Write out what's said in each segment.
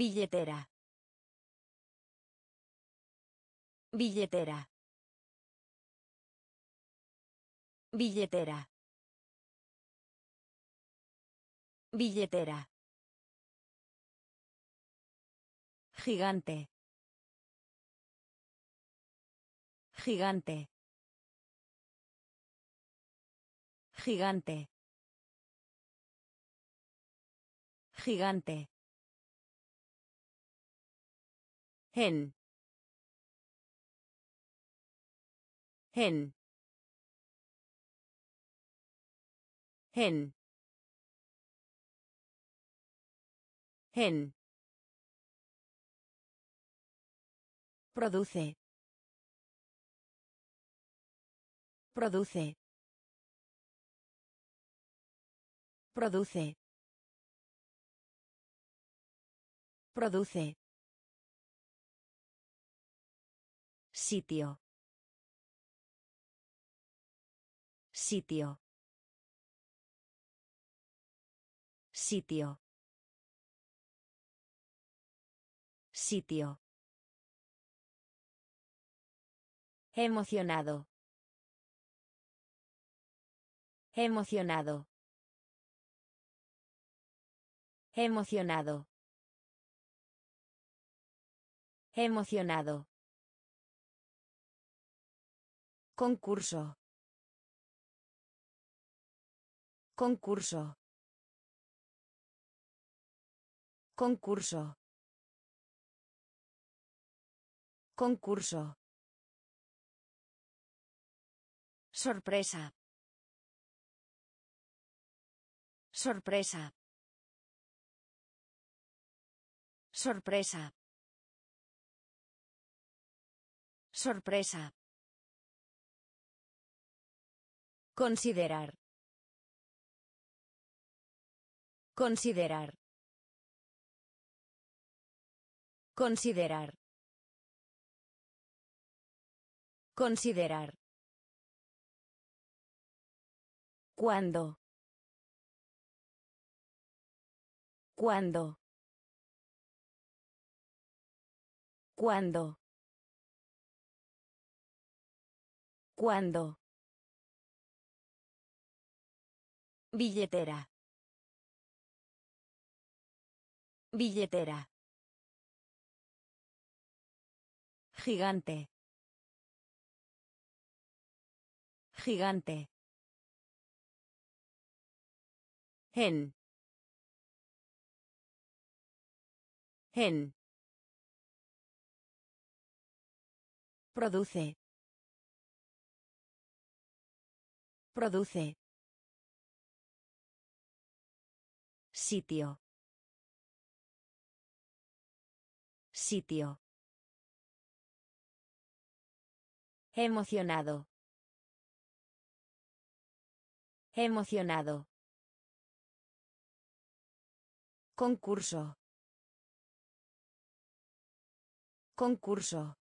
Billetera. Billetera. Billetera. Billetera. Gigante. Gigante. Gigante. Gigante. Gen. Gen. Gen. Gen. Produce. Produce. Produce. Produce. Sitio. Sitio. Sitio. Sitio. Emocionado. Emocionado. Emocionado. Emocionado. Concurso. Concurso. Concurso. Concurso. Sorpresa. Sorpresa. Sorpresa. Sorpresa. Considerar. Considerar. Considerar. Considerar. ¿Cuándo? ¿Cuándo? ¿Cuándo? ¿Cuándo? Billetera. Billetera. Gigante. Gigante. Gen. Gen. Produce. Produce. Sitio. Sitio. Emocionado. Emocionado. Concurso. Concurso.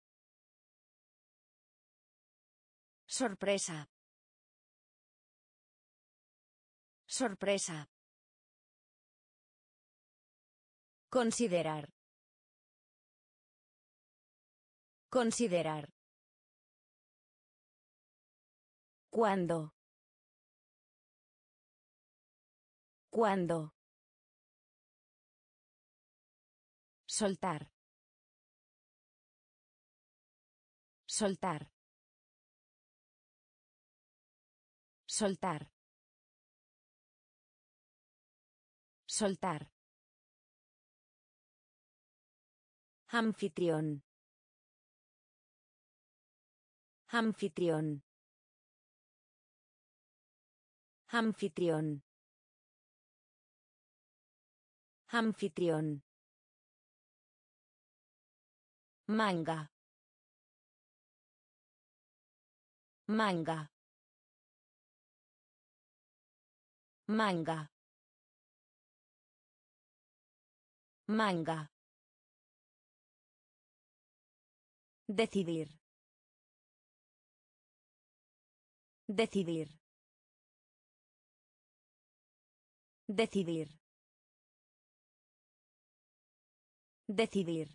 Sorpresa. Sorpresa. Considerar. Considerar. ¿Cuándo? ¿Cuándo? Soltar. Soltar. Soltar. Soltar. Anfitrión. Anfitrión. Anfitrión. Anfitrión. Manga. Manga. Manga. Manga. Decidir. Decidir. Decidir. Decidir.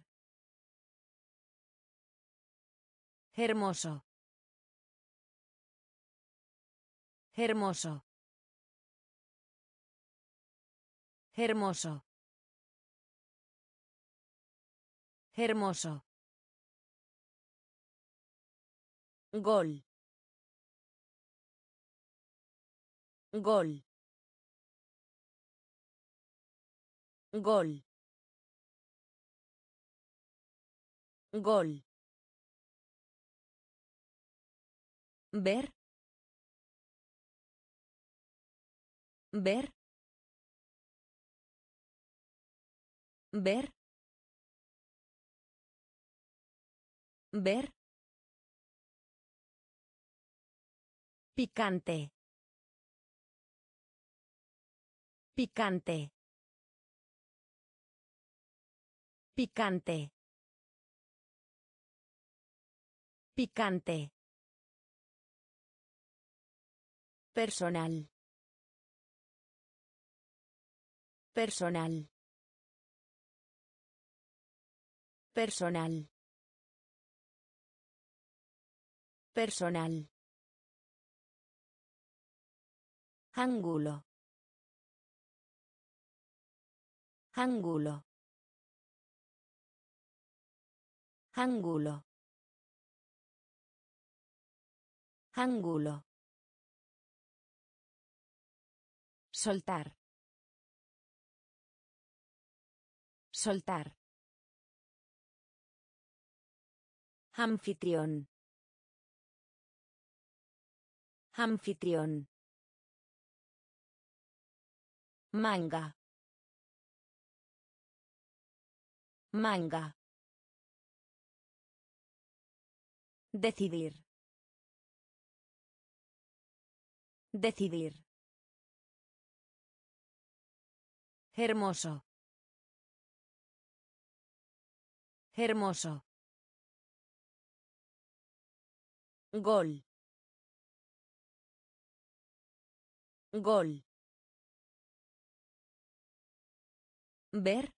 Hermoso. Hermoso. Hermoso. Hermoso. Gol. Gol. Gol. Gol. Ver. Ver. Ver. Ver. Picante. Picante. Picante. Picante. Personal. Personal. Personal. Personal. Ángulo. Ángulo. Ángulo. Ángulo. Soltar. Soltar. Anfitrión. Anfitrión. Manga. Manga. Decidir. Decidir. Hermoso. Hermoso. Gol. Gol. Ver.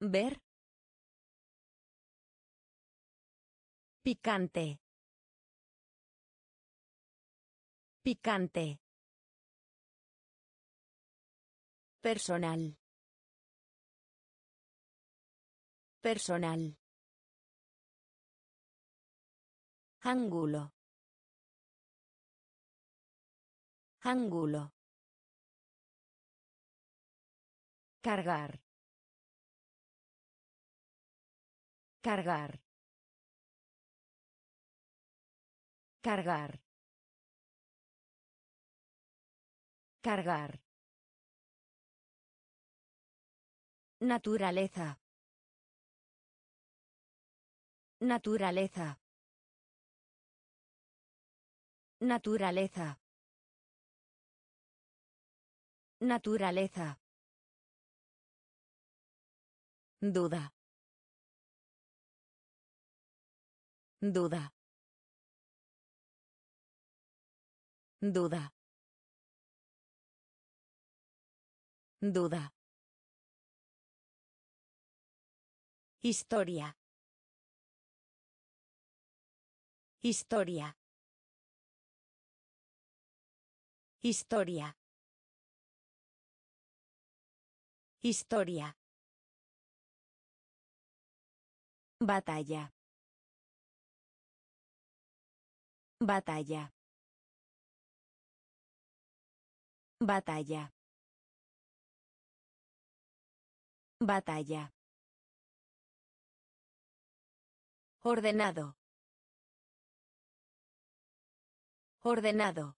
Ver. Picante. Picante. Personal. Personal. Ángulo. Ángulo. Cargar. Cargar. Cargar. Cargar. Naturaleza. Naturaleza. Naturaleza. Naturaleza. Duda. Duda. Duda. Duda. Historia. Historia. Historia. Historia. Batalla. Batalla. Batalla. Batalla. Ordenado. Ordenado.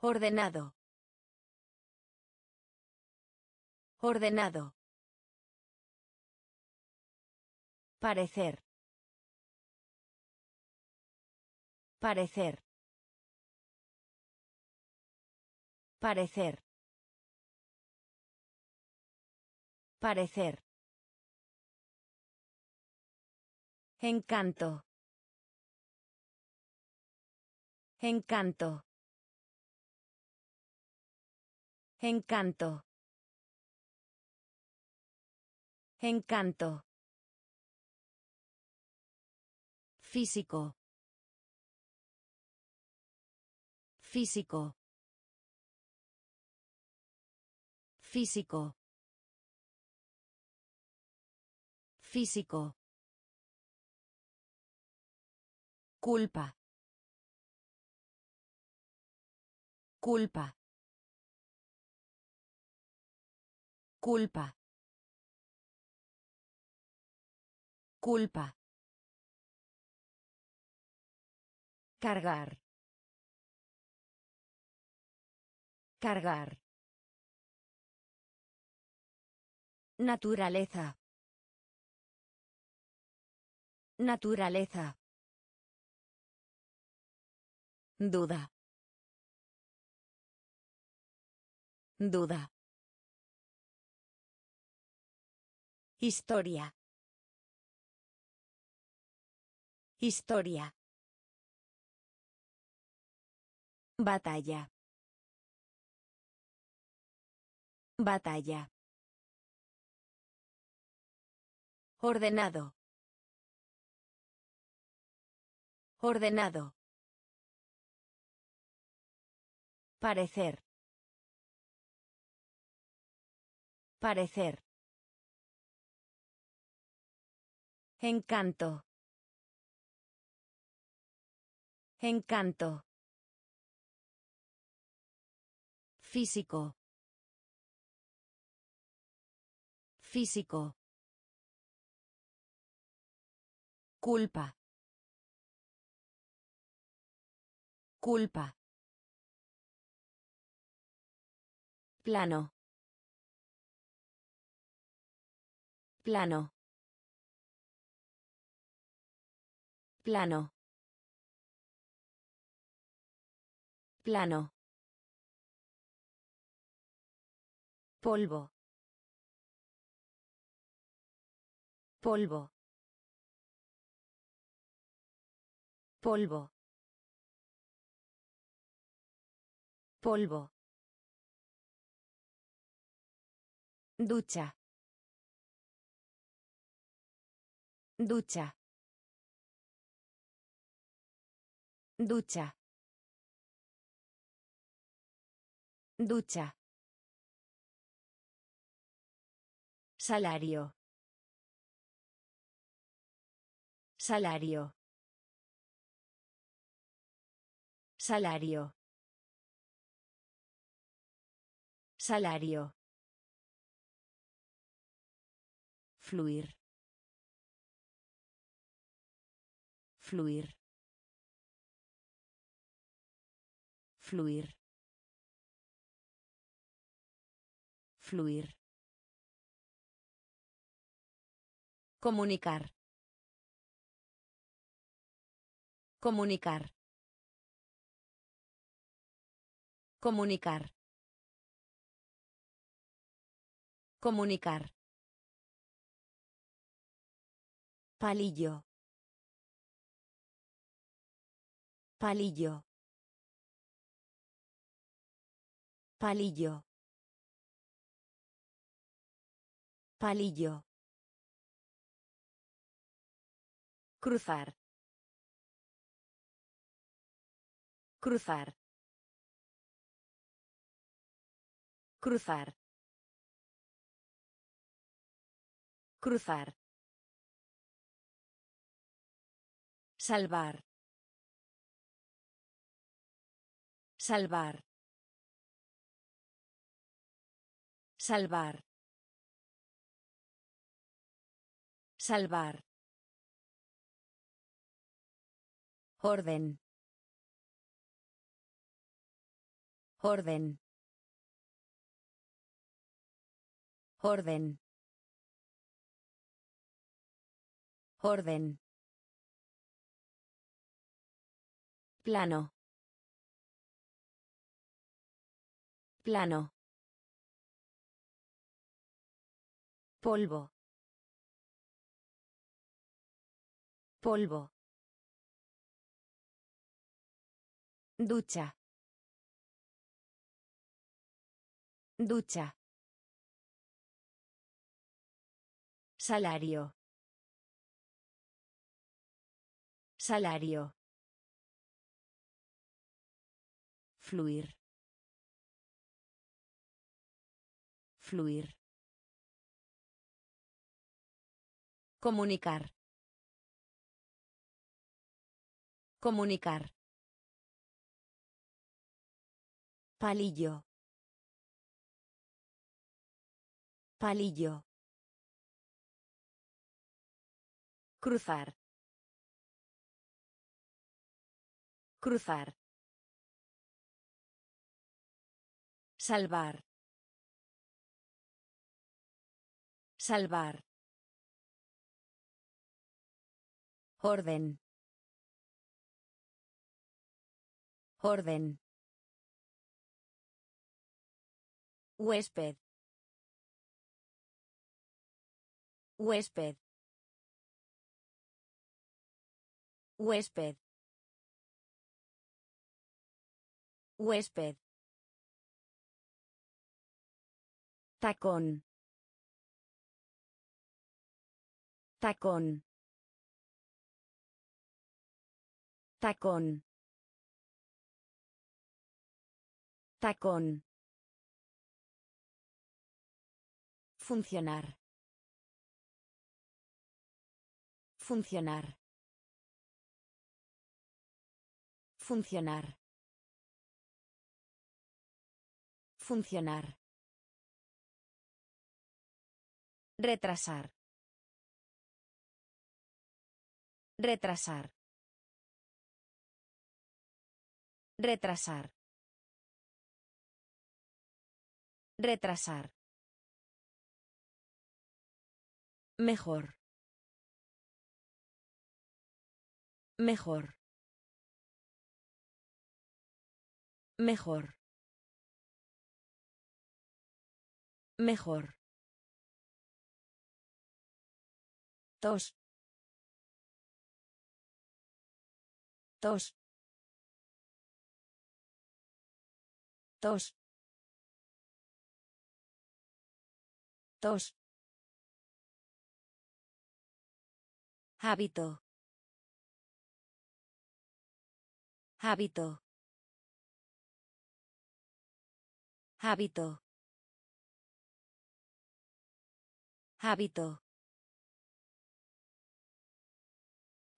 Ordenado. Ordenado. Parecer. Parecer. Parecer. Parecer. Encanto. Encanto. Encanto. Encanto. Físico. Físico. Físico. Físico. Culpa. Culpa. Culpa. Culpa. Cargar. Cargar. Naturaleza. Naturaleza. Duda. Duda. Historia. Historia. Batalla. Batalla. Ordenado. Ordenado. Parecer. Parecer. Encanto. Encanto. Físico. Físico. Culpa. Culpa. Plano. Plano. Plano. Plano. Polvo. Polvo. Polvo. Polvo. Ducha. Ducha. Ducha. Ducha. Salario. Salario. Salario. Salario. Fluir. Fluir. Fluir. Fluir. Comunicar. Comunicar. Comunicar. Comunicar. Palillo. Palillo. Palillo. Palillo. Cruzar. Cruzar. Cruzar. Cruzar. Salvar. Salvar. Salvar. Salvar. Orden. Orden. Orden. Orden. Plano. Plano. Polvo. Polvo. Ducha. Ducha. Salario. Salario. Fluir. Fluir. Comunicar. Comunicar. Palillo. Palillo. Cruzar. Cruzar. Salvar. Salvar. Orden. Orden. Huésped. Huésped. Huésped. Huésped. Tacón. Tacón. Tacón. Tacón. Funcionar. Funcionar. Funcionar. Funcionar. Retrasar. Retrasar. Retrasar. Retrasar. Mejor. Mejor. Mejor. Mejor. Tos. Tos. Tos. Tos. Hábito. Hábito. Hábito. Hábito.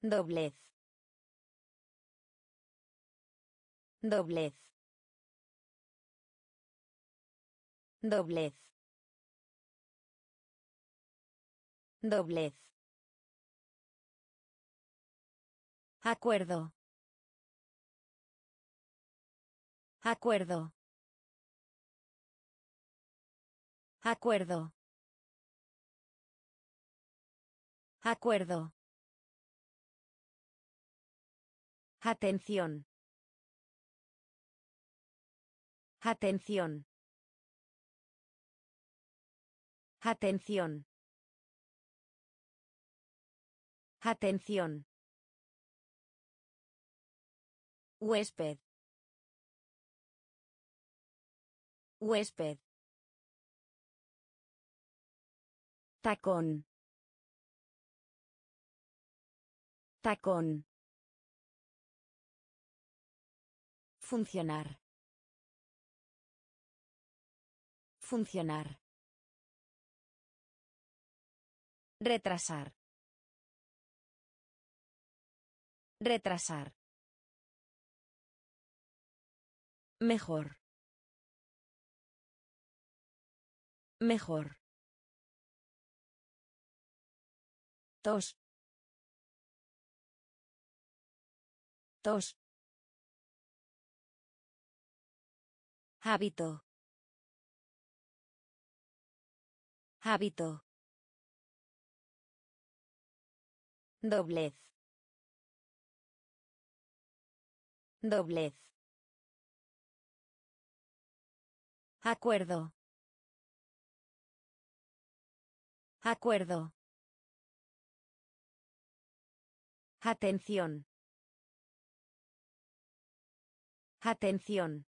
Doblez. Doblez. Doblez. Doblez. Acuerdo. Acuerdo. Acuerdo. Acuerdo. Atención. Atención. Atención. Atención. Huésped. Huésped. Tacón. Tacón. Funcionar. Funcionar. Retrasar. Retrasar. Mejor. Mejor. Tos. Tos. Hábito. Hábito. Doblez. Doblez. Acuerdo. Acuerdo. Atención. Atención.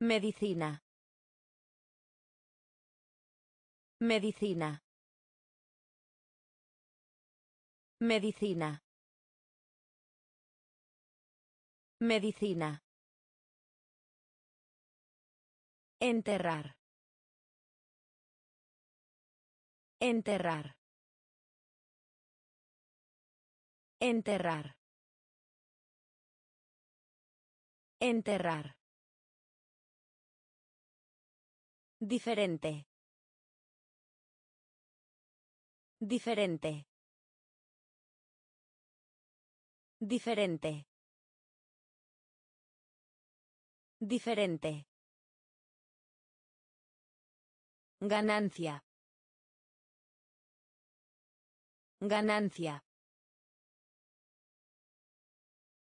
Medicina. Medicina. Medicina. Medicina. Enterrar. Enterrar. Enterrar. Enterrar. Diferente. Diferente. Diferente. Diferente. Ganancia. Ganancia.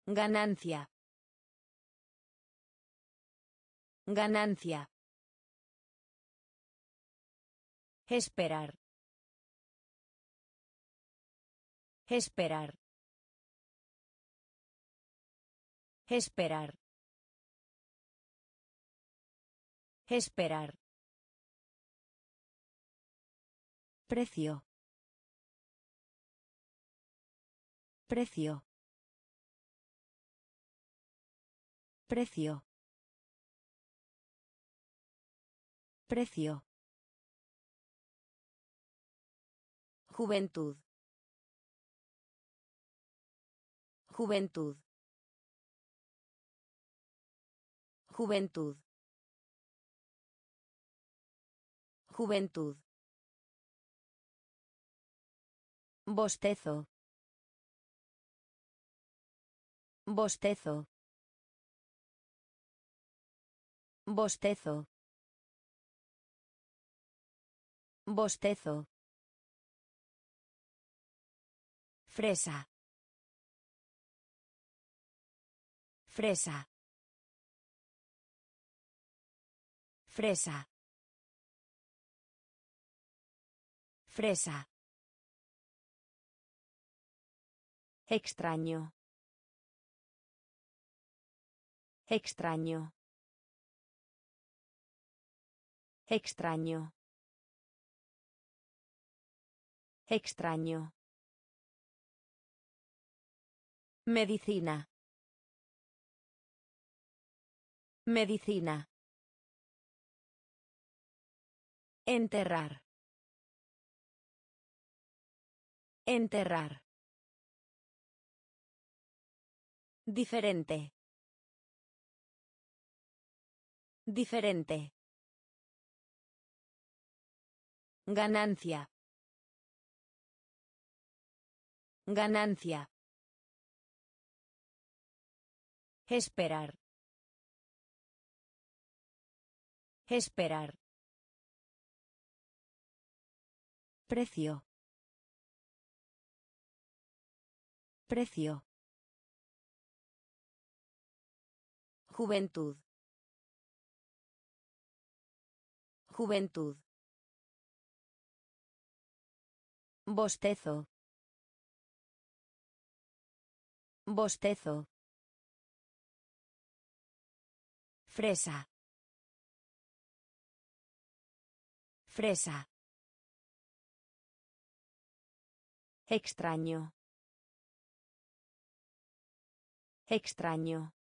Ganancia. Ganancia. Esperar. Esperar. Esperar. Esperar. Precio. Precio. Precio. Precio. Juventud. Juventud. Juventud. Juventud. Bostezo. Bostezo. Bostezo. Bostezo. Fresa. Fresa. Fresa. Fresa. Extraño. Extraño. Extraño. Extraño. Medicina. Medicina. Enterrar. Enterrar. Diferente. Diferente. Ganancia. Ganancia. Esperar. Esperar. Precio. Precio. Juventud. Juventud. Bostezo. Bostezo. Fresa. Fresa. Extraño. Extraño.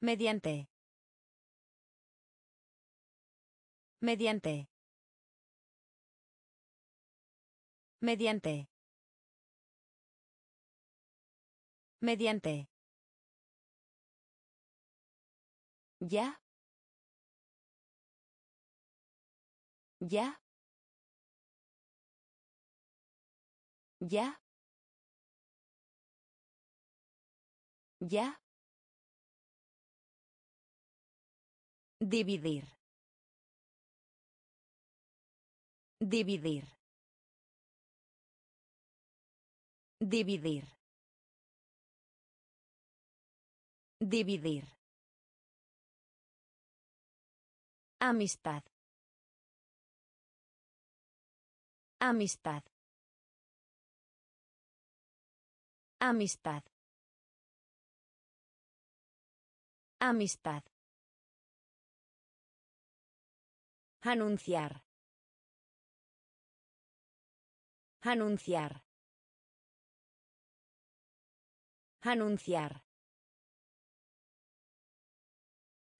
Mediante. Mediante. Mediante. Mediante. Ya. Ya. Ya. Ya. Dividir. Dividir. Dividir. Dividir. Amistad. Amistad. Amistad. Amistad. Anunciar. Anunciar. Anunciar.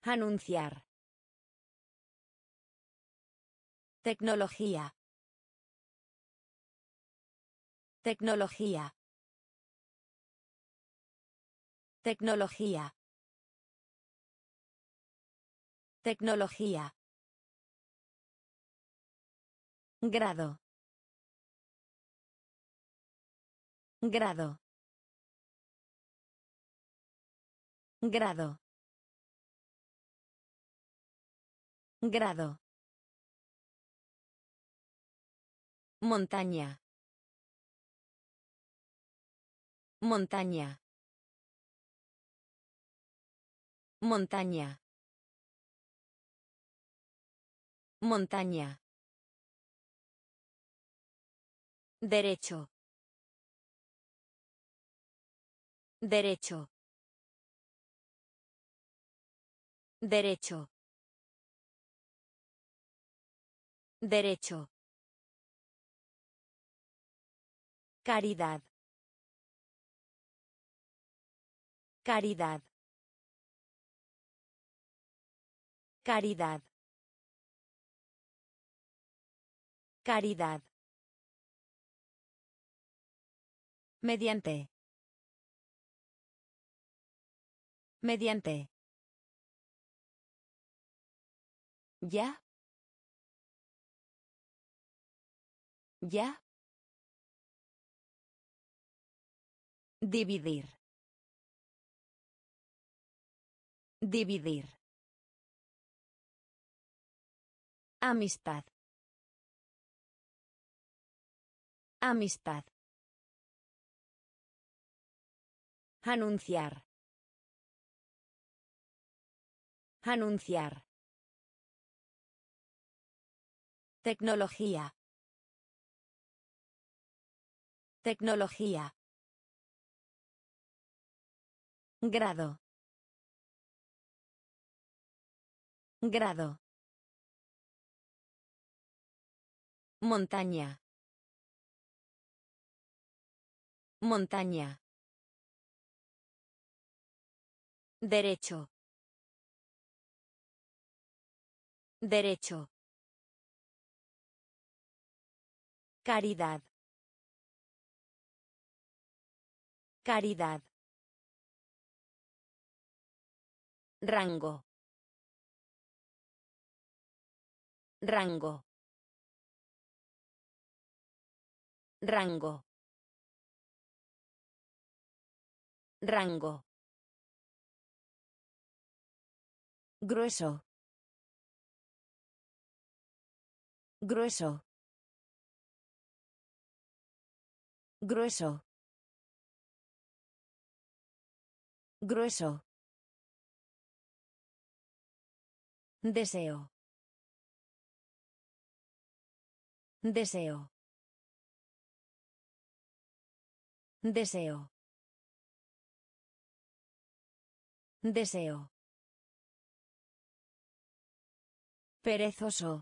Anunciar. Tecnología. Tecnología. Tecnología. Tecnología. Grado. Grado. Grado. Grado. Montaña. Montaña. Montaña. Montaña. Derecho. Derecho. Derecho. Derecho. Caridad. Caridad. Caridad. Caridad. Mediante. Mediante. Ya. Ya. Dividir. Dividir. Amistad. Amistad. Anunciar. Anunciar. Tecnología. Tecnología. Grado. Grado. Montaña. Montaña. Derecho. Derecho. Caridad. Caridad. Rango. Rango. Rango. Rango. Grueso. Grueso. Grueso. Grueso. Deseo. Deseo. Deseo. Deseo. Perezoso.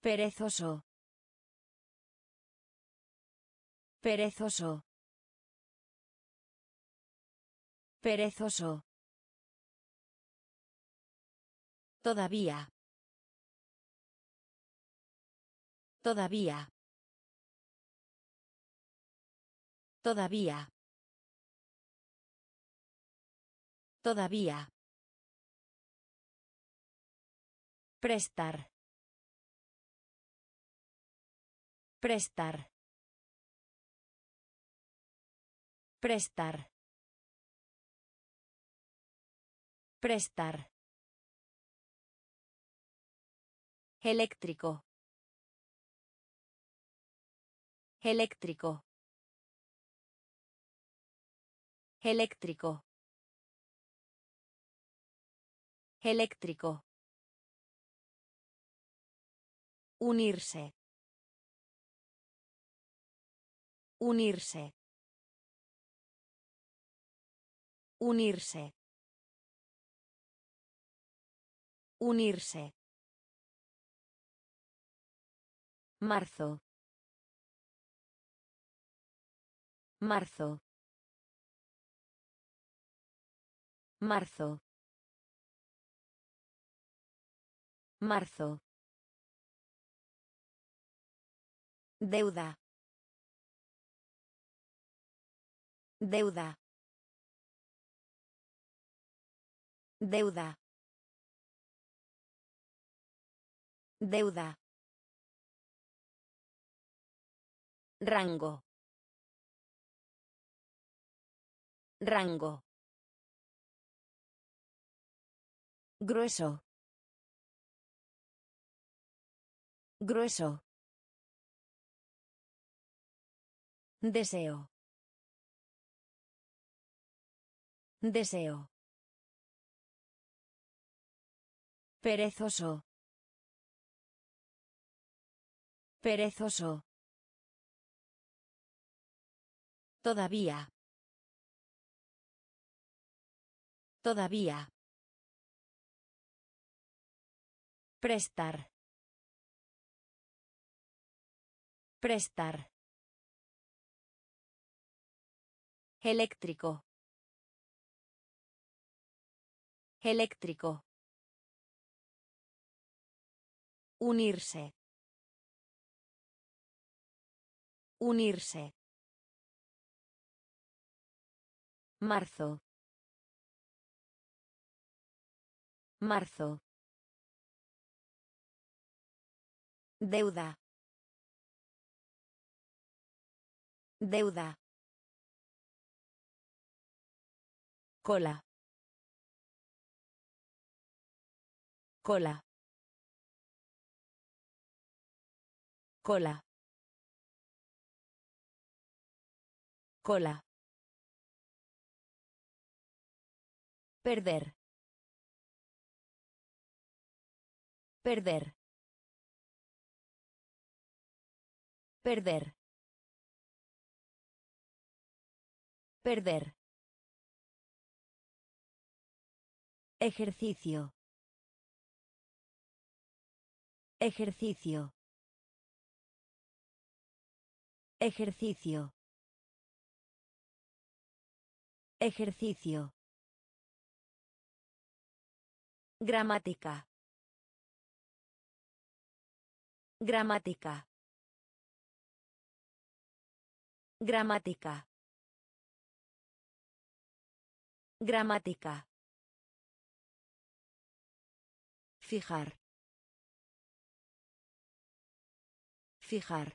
Perezoso. Perezoso. Perezoso. Todavía. Todavía. Todavía. Todavía. Prestar. Prestar. Prestar. Prestar. Eléctrico. Eléctrico. Eléctrico. Eléctrico. Unirse. Unirse. Unirse. Unirse. Marzo. Marzo. Marzo. Marzo. Deuda. Deuda. Deuda. Deuda. Rango. Rango. Grueso. Grueso. Deseo. Deseo. Perezoso. Perezoso. Todavía. Todavía. Prestar. Prestar. Eléctrico. Eléctrico. Unirse. Unirse. Marzo. Marzo. Deuda. Deuda. Cola. Cola. Cola. Cola. Perder. Perder. Perder. Perder. Ejercicio. Ejercicio. Ejercicio. Ejercicio. Gramática. Gramática. Gramática. Gramática. Fijar. Fijar.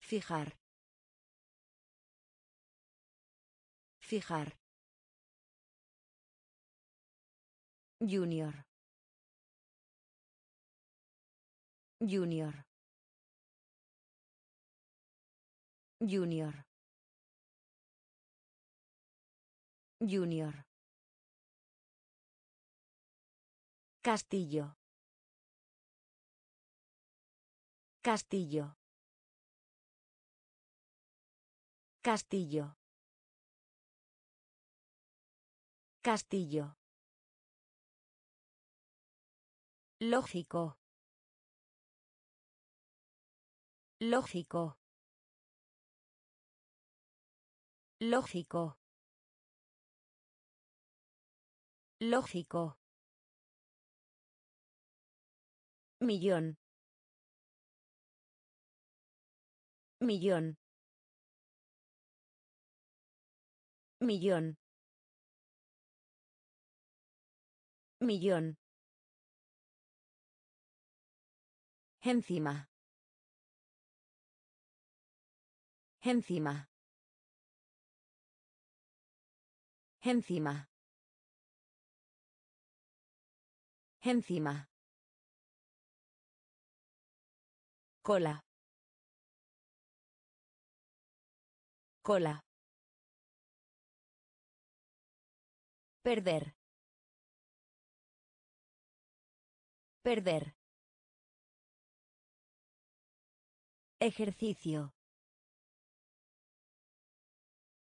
Fijar. Fijar. Junior. Junior. Junior. Junior. Castillo. Castillo. Castillo. Castillo. Lógico. Lógico. Lógico. Lógico. Millón. Millón. Millón. Millón. Encima. Encima. Encima. Encima. Cola. Cola. Perder. Perder. Ejercicio.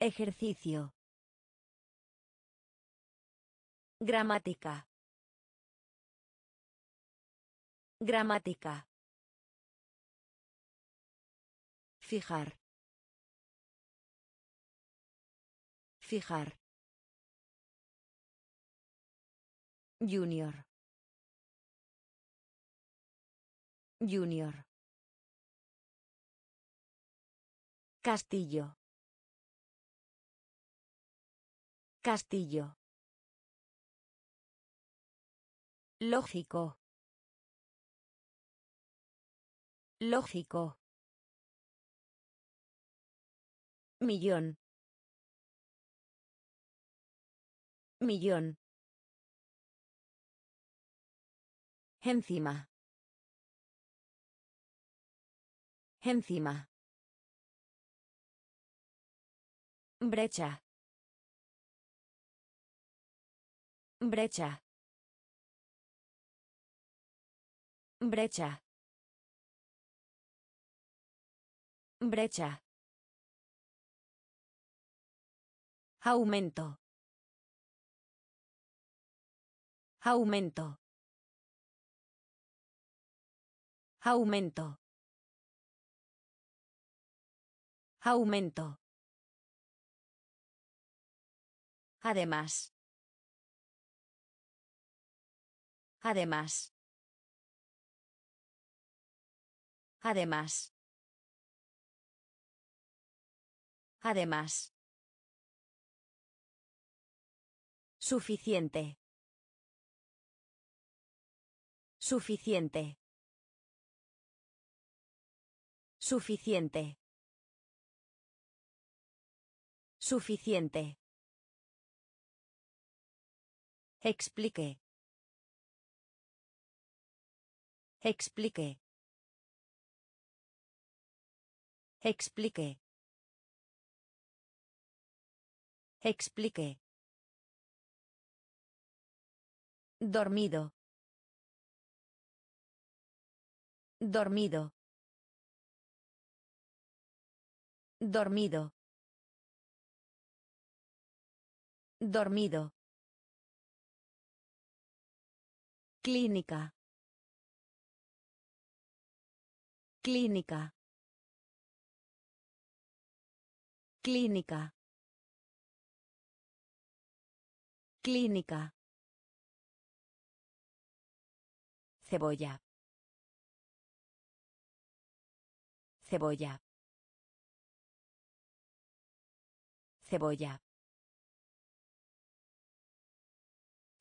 Ejercicio. Gramática. Gramática. Fijar. Fijar. Junior. Junior. Castillo. Castillo. Lógico. Lógico. Millón. Millón. Encima. Encima. Brecha. Brecha. Brecha. Brecha. Aumento. Aumento. Aumento. Aumento. Además. Además. Además. Además. Suficiente. Suficiente. Suficiente. Suficiente. Explique. Explique. Explique. Explique. Dormido. Dormido. Dormido. Dormido. Clínica. Clínica. Clínica. Clínica. Cebolla. Cebolla. Cebolla.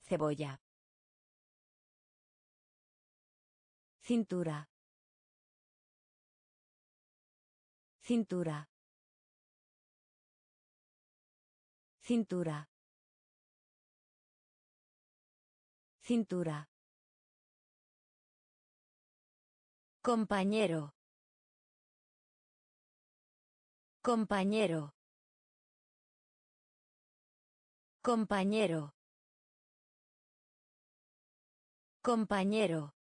Cebolla. Cintura. Cintura. Cintura. Cintura. Compañero. Compañero. Compañero. Compañero.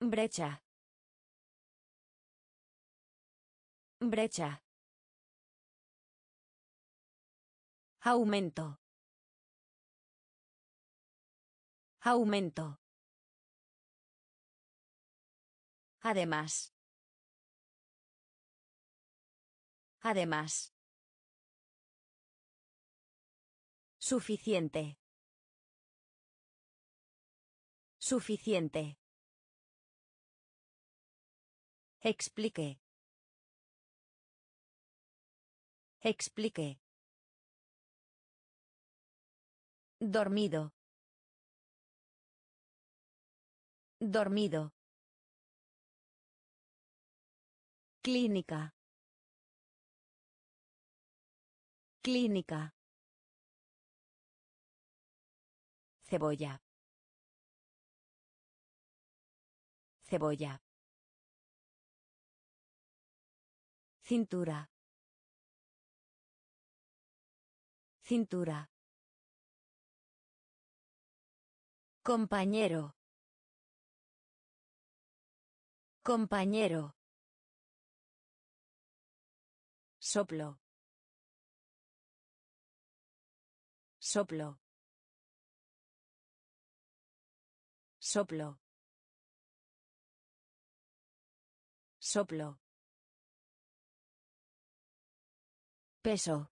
Brecha. Brecha. Aumento. Aumento. Además. Además. Suficiente. Suficiente. Explique. Explique. Dormido. Dormido. Clínica. Clínica. Cebolla. Cebolla. Cintura. Cintura. Compañero. Compañero. Soplo. Soplo. Soplo. Soplo. Peso.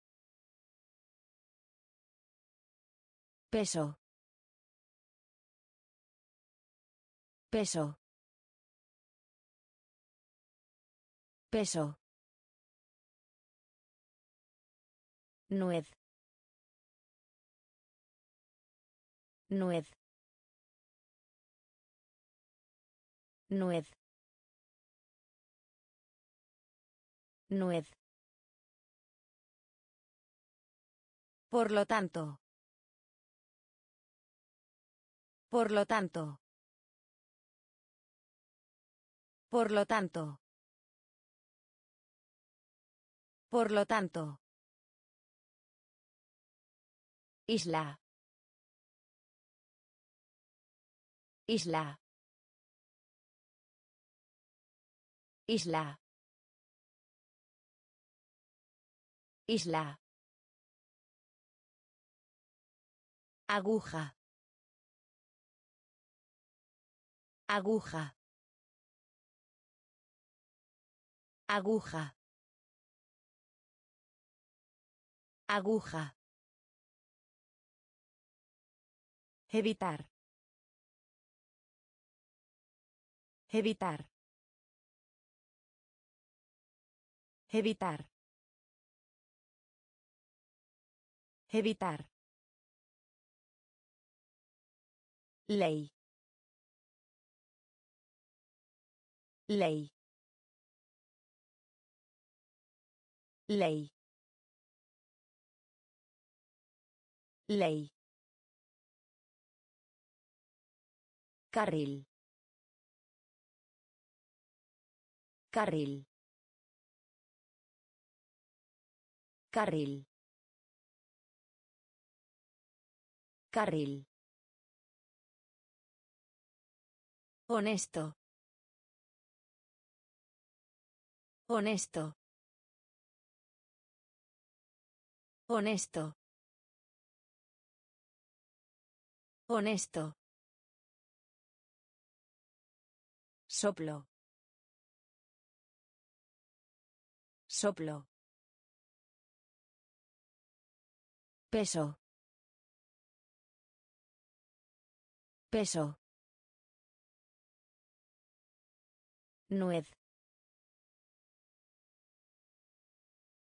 Peso. Peso. Peso. Nuez. Nuez. Nuez. Nuez. Por lo tanto. Por lo tanto. Por lo tanto. Por lo tanto. Isla. Isla. Isla. Isla. Aguja. Aguja. Aguja. Aguja. Evitar. Evitar. Evitar. Evitar. Ley. Ley. Ley. Ley. Carril. Carril. Carril. Carril. Honesto. Honesto. Honesto. Honesto. Soplo. Soplo. Peso. Peso. Nuez.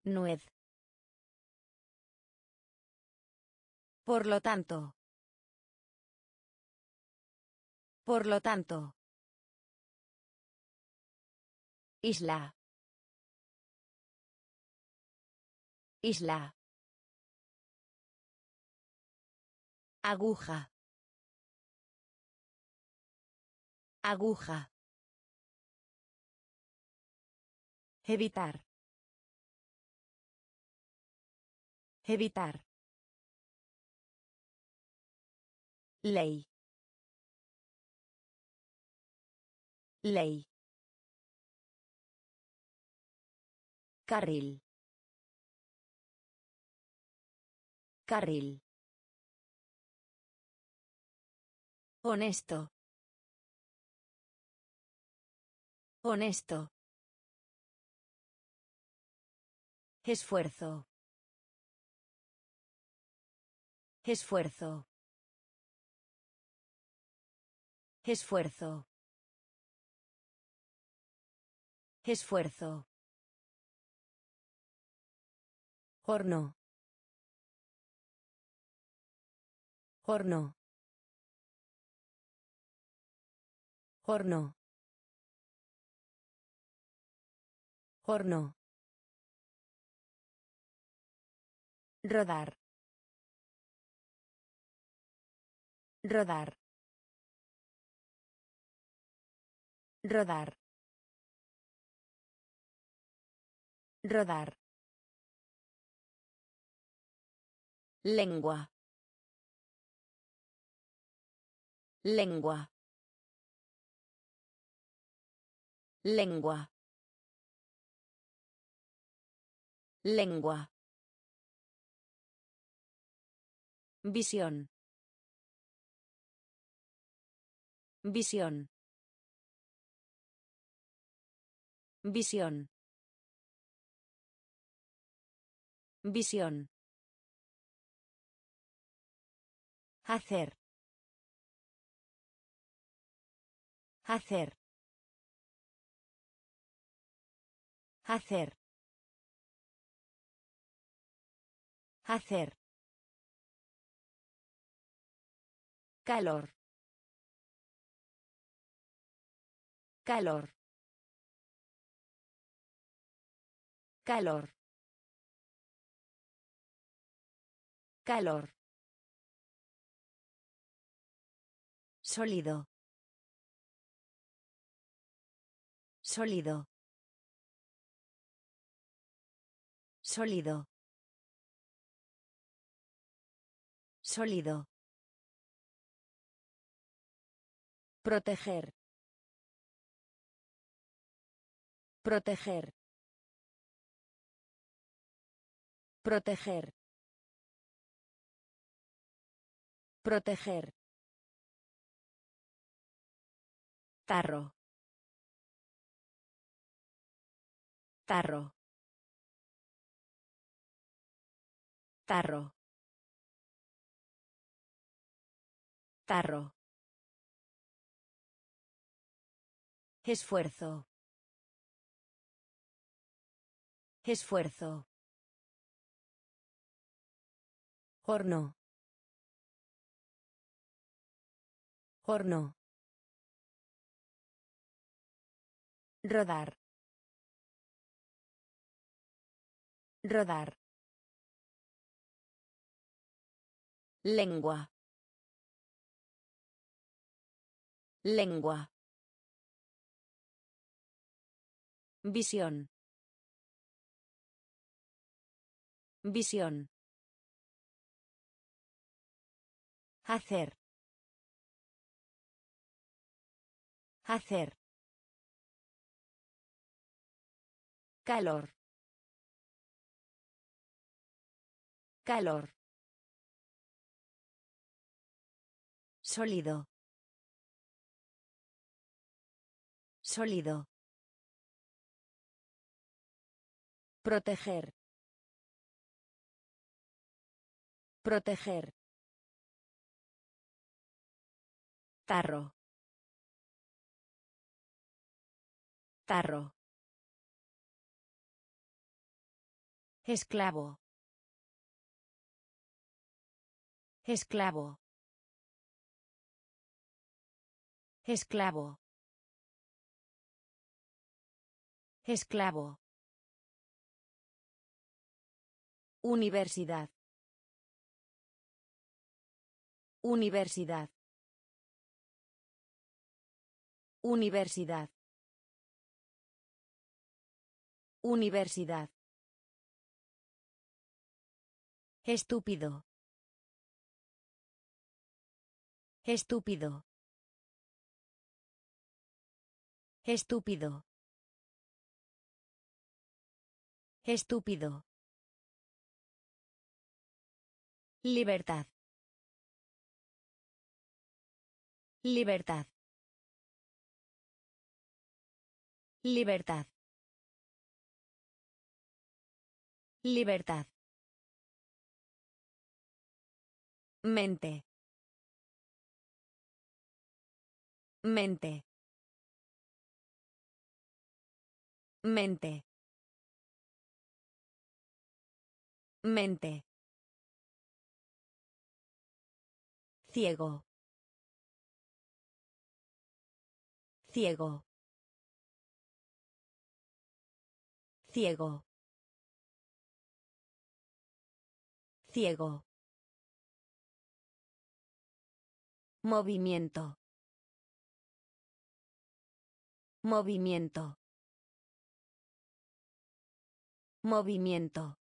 Nuez. Por lo tanto. Por lo tanto. Isla. Isla. Aguja. Aguja. Evitar. Evitar. Ley. Ley. Carril. Carril. Honesto. Honesto. Esfuerzo. Esfuerzo. Esfuerzo. Esfuerzo. Horno. Horno. Horno. Horno. Rodar. Rodar. Rodar. Rodar. Lengua. Lengua. Lengua. Lengua. Visión. Visión. Visión. Visión. Hacer. Hacer. Hacer. Hacer. Calor. Calor. Calor. Calor. Sólido. Sólido. Sólido. Sólido. Proteger. Proteger. Proteger. Proteger. Tarro. Tarro. Tarro. Tarro. Esfuerzo. Esfuerzo. Horno. Horno. Rodar. Rodar. Lengua. Lengua. Visión. Visión. Hacer. Hacer. Calor. Calor. Sólido. Sólido. Proteger. Proteger. Tarro. Tarro. Esclavo. Esclavo. Esclavo. Esclavo. Universidad. Universidad. Universidad. Universidad. Estúpido. Estúpido. Estúpido. Estúpido. Libertad. Libertad. Libertad. Libertad. Mente. Mente. Mente. Mente. Ciego. Ciego. Ciego. Ciego. Movimiento. Movimiento. Movimiento.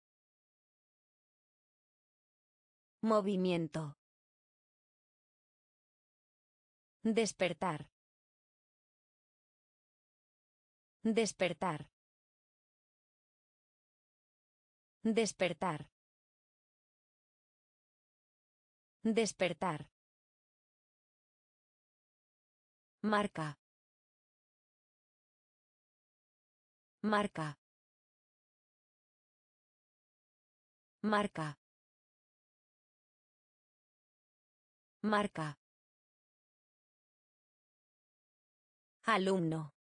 Movimiento. Despertar. Despertar. Despertar. Despertar. Marca. Marca. Marca. Marca. Alumno.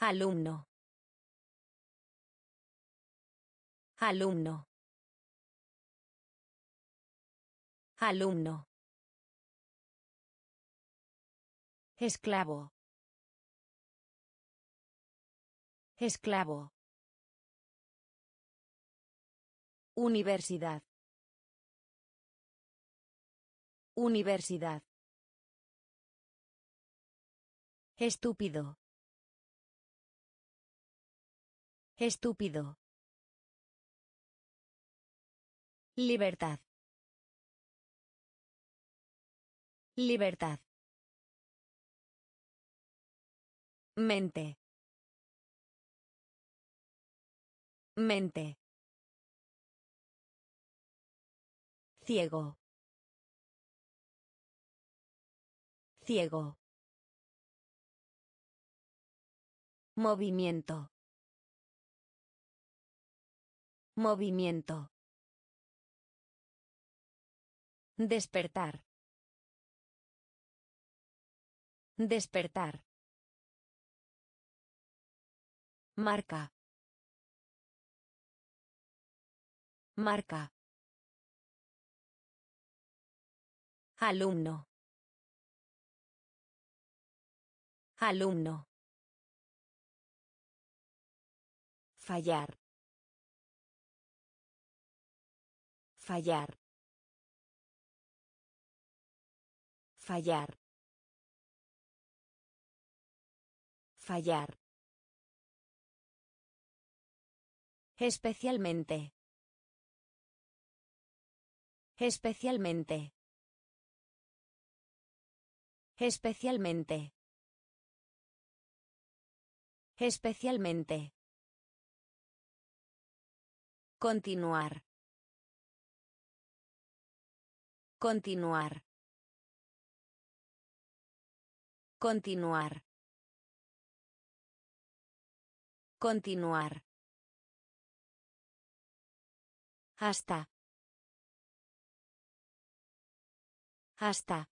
Alumno. Alumno. Alumno. Esclavo. Esclavo. Universidad. Universidad. Estúpido. Estúpido. Libertad. Libertad. Mente. Mente. Ciego. Ciego. Movimiento. Movimiento. Despertar. Despertar. Marca. Marca. Alumno. Alumno. Fallar. Fallar. Fallar. Fallar. Especialmente. Especialmente. Especialmente. Especialmente. Continuar. Continuar. Continuar. Continuar. Hasta. Hasta.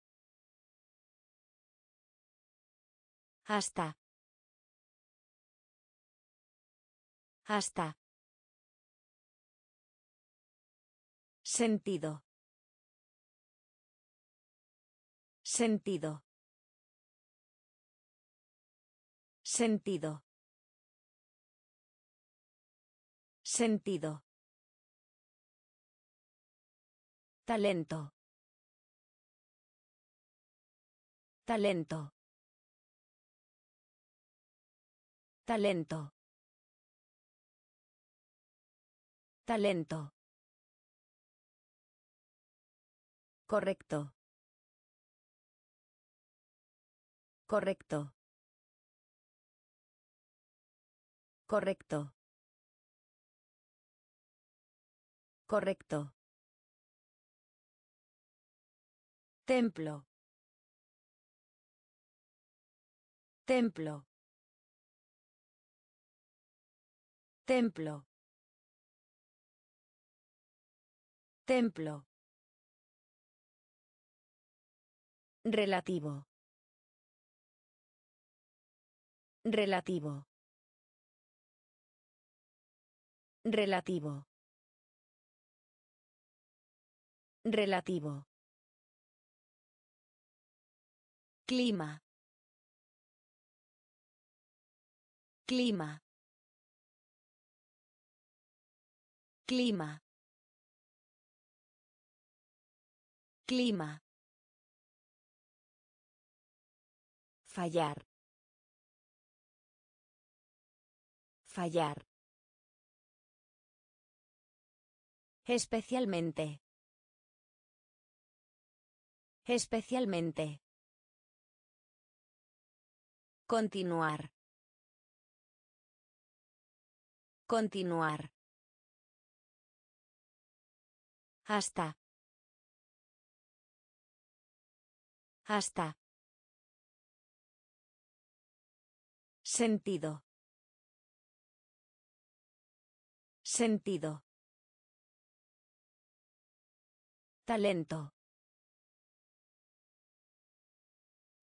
Hasta. Hasta. Sentido. Sentido. Sentido. Sentido. Talento. Talento. Talento. Talento. Correcto. Correcto. Correcto. Correcto. Templo. Templo. Templo. Templo. Relativo. Relativo. Relativo. Relativo. Clima. Clima. Clima. Clima. Fallar. Fallar. Especialmente. Especialmente. Continuar. Continuar. Hasta. Hasta. Sentido. Sentido. Talento.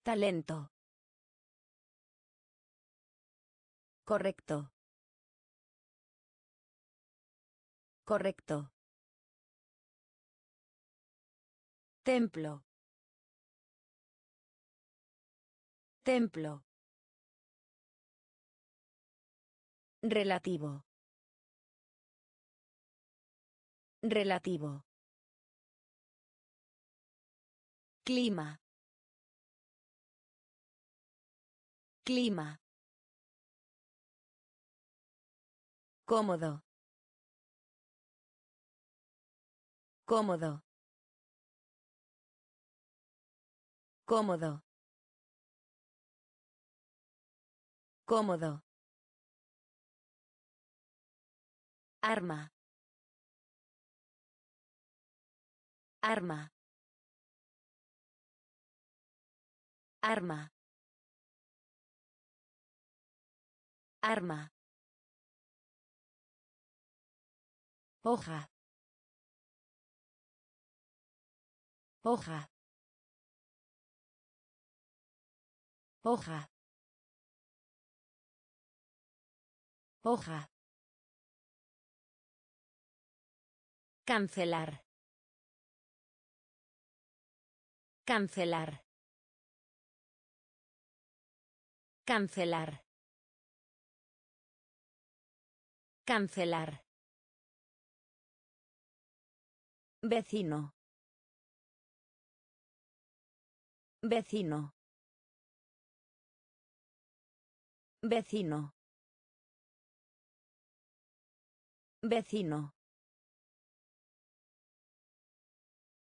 Talento. Correcto. Correcto. Templo. Templo. Relativo. Relativo. Clima. Clima. Cómodo. Cómodo. Cómodo. Cómodo. Arma. Arma. Arma. Arma. Hoja. Hoja. Hoja. Hoja. Cancelar. Cancelar. Cancelar. Cancelar. Vecino. Vecino. Vecino. Vecino.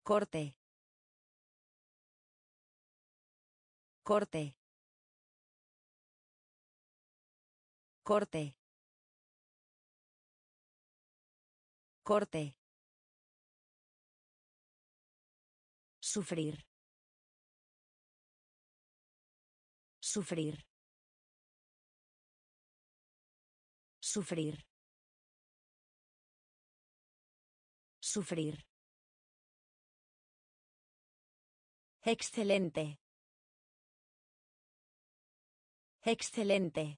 Corte. Corte. Corte. Corte. Sufrir. Sufrir. Sufrir. Sufrir. Excelente. Excelente.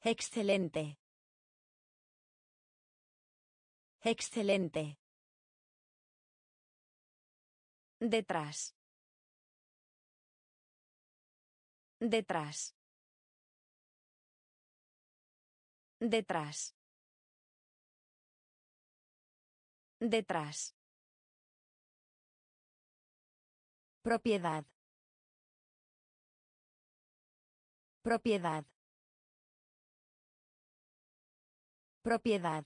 Excelente. Excelente. Detrás. Detrás. Detrás. Detrás. Propiedad. Propiedad. Propiedad.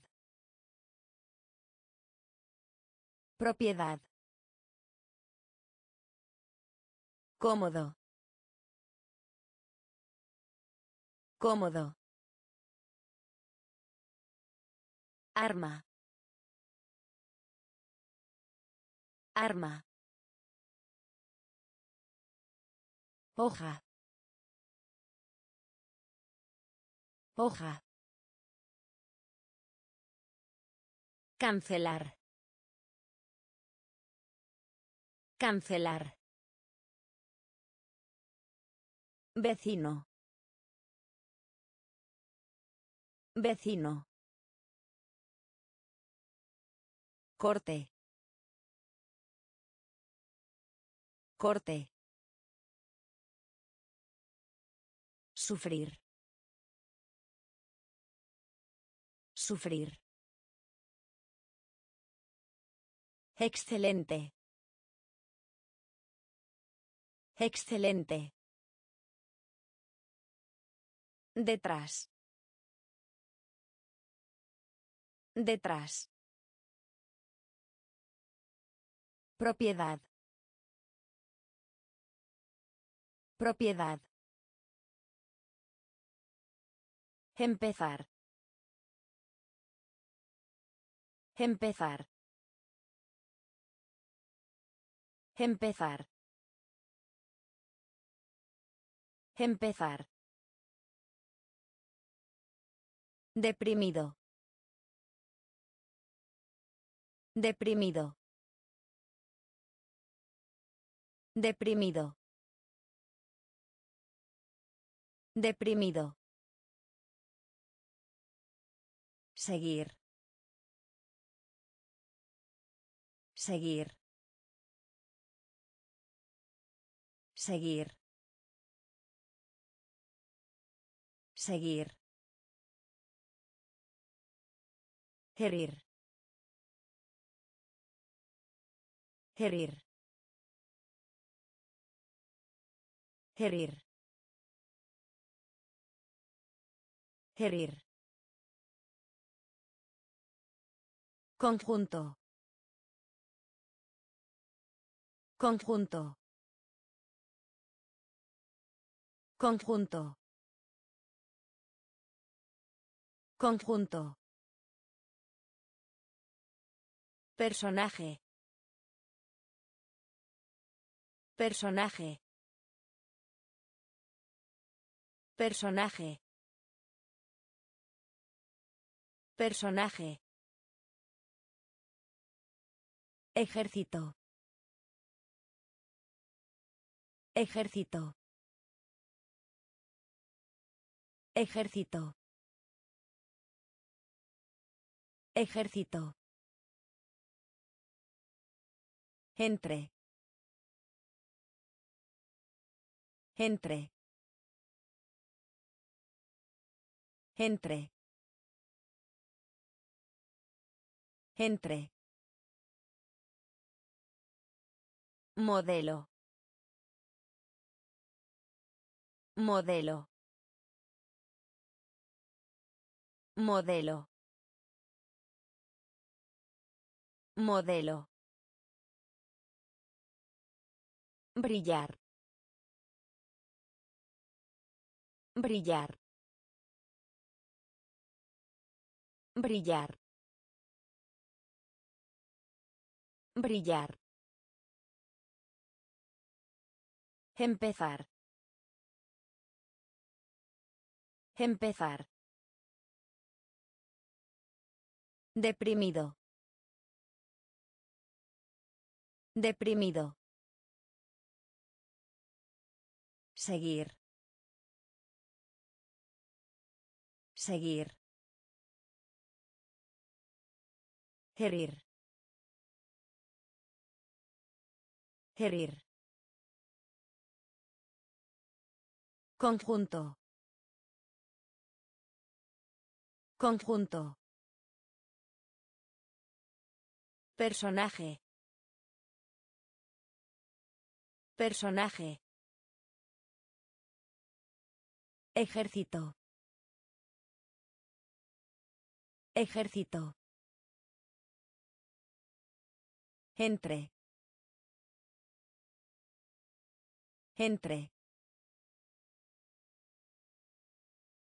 Propiedad. Cómodo. Cómodo. Arma. Arma. Hoja. Hoja. Cancelar. Cancelar. Vecino. Vecino. Corte. Corte. Sufrir. Sufrir. Excelente. Excelente. Detrás. Detrás. Propiedad. Propiedad. Empezar. Empezar. Empezar. Empezar. Deprimido. Deprimido. Deprimido. Deprimido. Seguir. Seguir. Seguir. Seguir. Herir. Herir. Herir. Herir. Conjunto. Conjunto. Conjunto. Conjunto. Personaje. Personaje. Personaje. Personaje. Ejército. Ejército. Ejército. Ejército. Entre. Entre. Entre. Entre. Modelo. Modelo. Modelo. Modelo. Brillar. Brillar. Brillar. Brillar. Empezar. Empezar. Deprimido. Deprimido. Seguir. Seguir. Herir. Herir. Conjunto. Conjunto. Personaje. Personaje. Ejército. Ejército. Entre. Entre.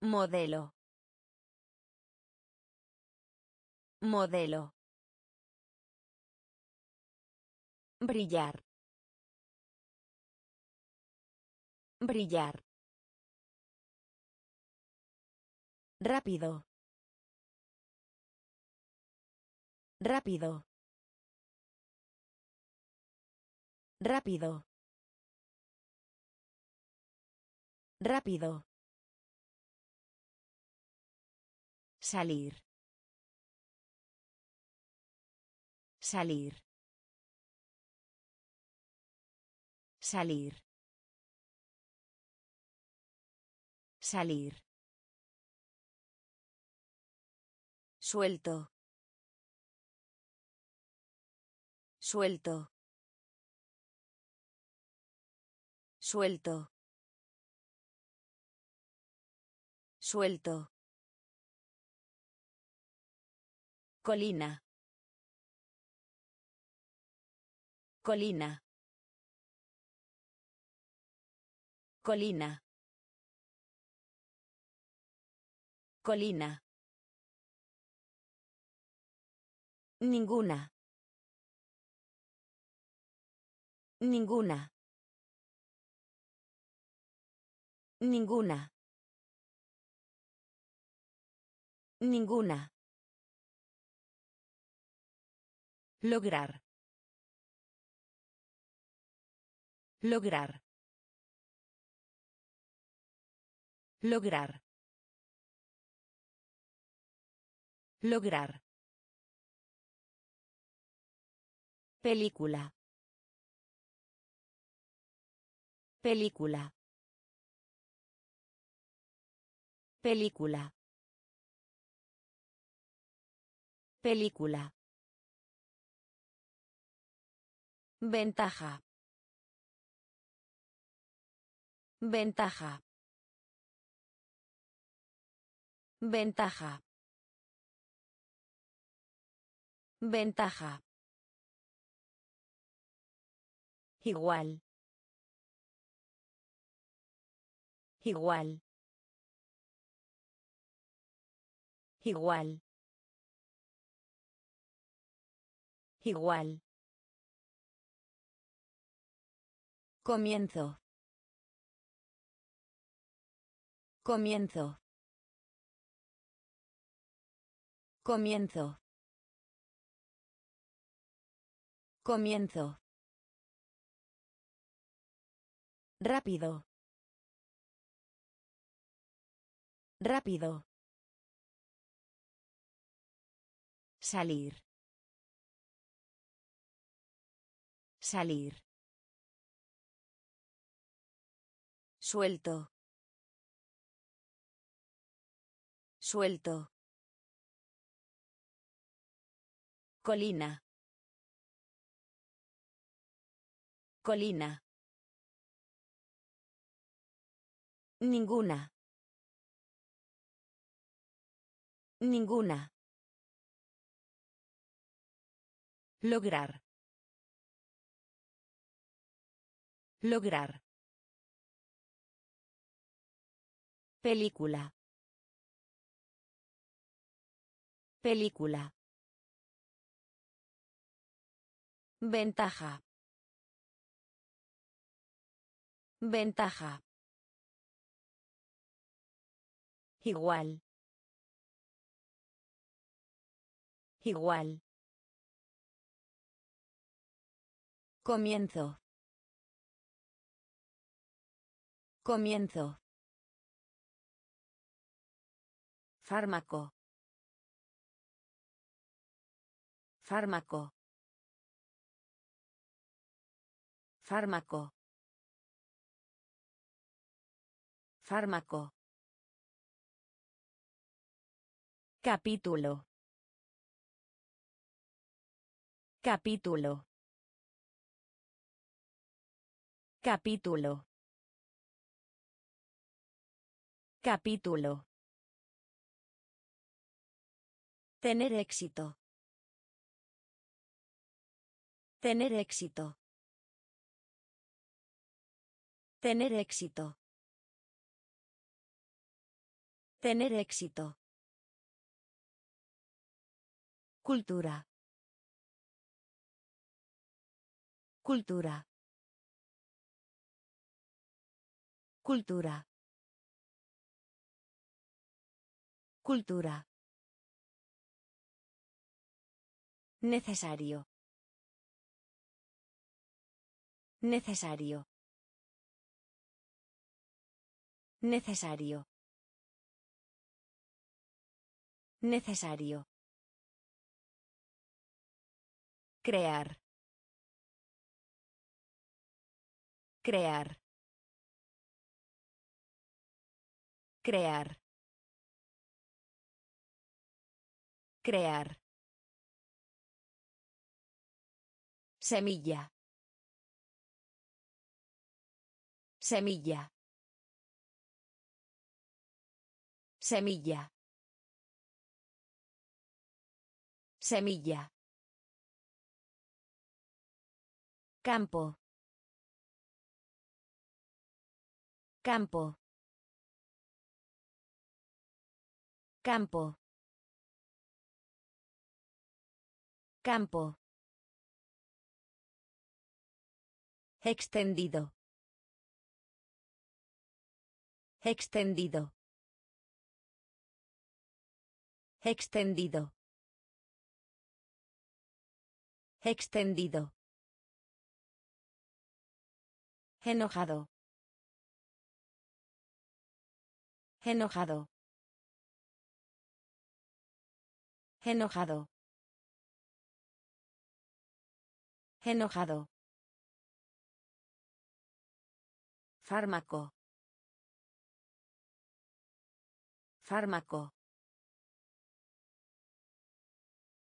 Modelo. Modelo. Brillar. Brillar. Rápido. Rápido. Rápido. Rápido. Salir. Salir. Salir. Salir. Suelto. Suelto. Suelto. Suelto. Colina. Colina. Colina. Colina. Ninguna. Ninguna. Ninguna. Ninguna. Lograr. Lograr. Lograr. Lograr. Película. Película. Película. Película. Ventaja. Ventaja. Ventaja. Ventaja. Igual. Igual. Igual. Igual. Comienzo. Comienzo. Comienzo. Comienzo. Rápido. Rápido. Salir. Salir. Suelto. Suelto. Colina. Colina. Ninguna. Ninguna. Lograr. Lograr. Película. Película. Ventaja. Ventaja. Igual. Igual. Comienzo. Comienzo. Fármaco. Fármaco. Fármaco. Fármaco. Capítulo. Capítulo. Capítulo. Capítulo. Tener éxito. Tener éxito. Tener éxito. Tener éxito. Cultura. Cultura. Cultura. Cultura. Necesario. Necesario. Necesario. Necesario. Crear. Crear. Crear. Crear. Semilla. Semilla. Semilla. Semilla. Campo. Campo. Campo. Campo. Extendido. Extendido. Extendido. Extendido. Enojado. Enojado. Enojado. Enojado. Fármaco. Fármaco.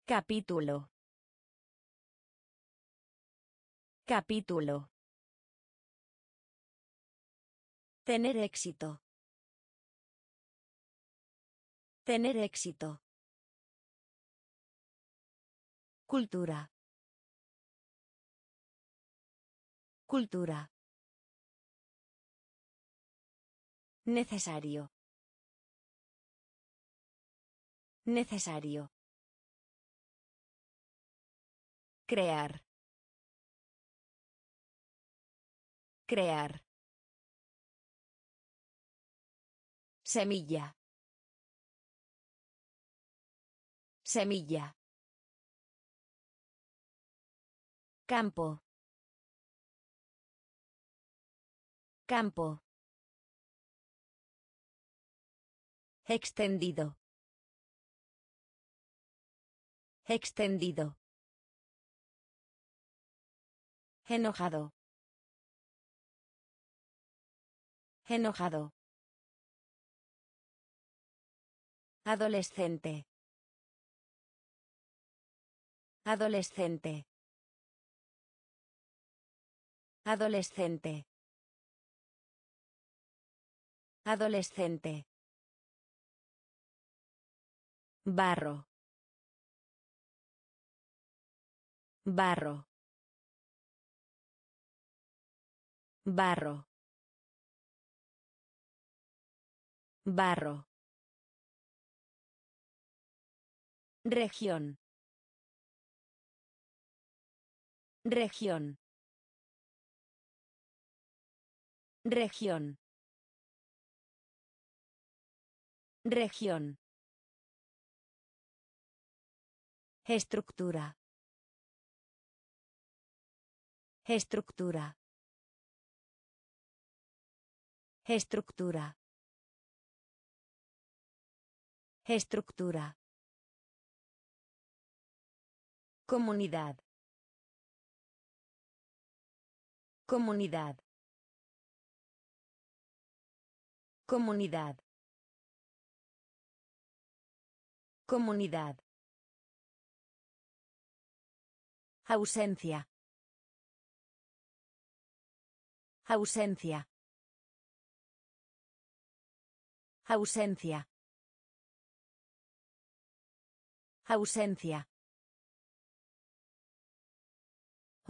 Capítulo. Capítulo. Tener éxito. Tener éxito. Cultura. Cultura. Necesario. Necesario. Crear. Crear. Semilla. Semilla. Campo. Campo. Extendido. Extendido. Enojado. Enojado. Adolescente. Adolescente. Adolescente. Adolescente. Barro. Barro. Barro. Barro. Región. Región. Región. Región. Estructura. Estructura. Estructura. Estructura. Comunidad. Comunidad. Comunidad. Comunidad. Ausencia. Ausencia. Ausencia. Ausencia.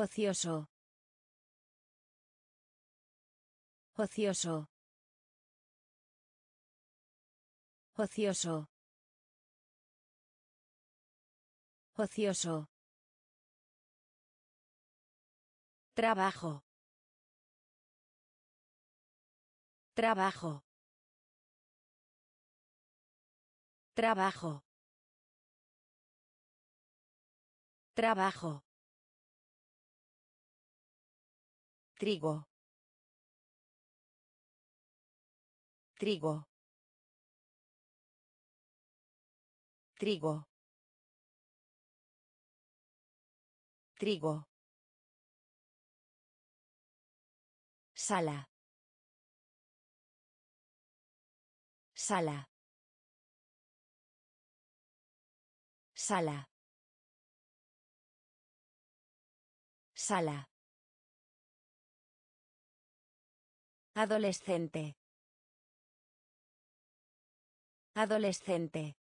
Ocioso. Ocioso. Ocioso. Ocioso. Trabajo. Trabajo. Trabajo. Trabajo. Trigo. Trigo. Trigo. Trigo. Sala. Sala. Sala. Sala. Adolescente. Adolescente.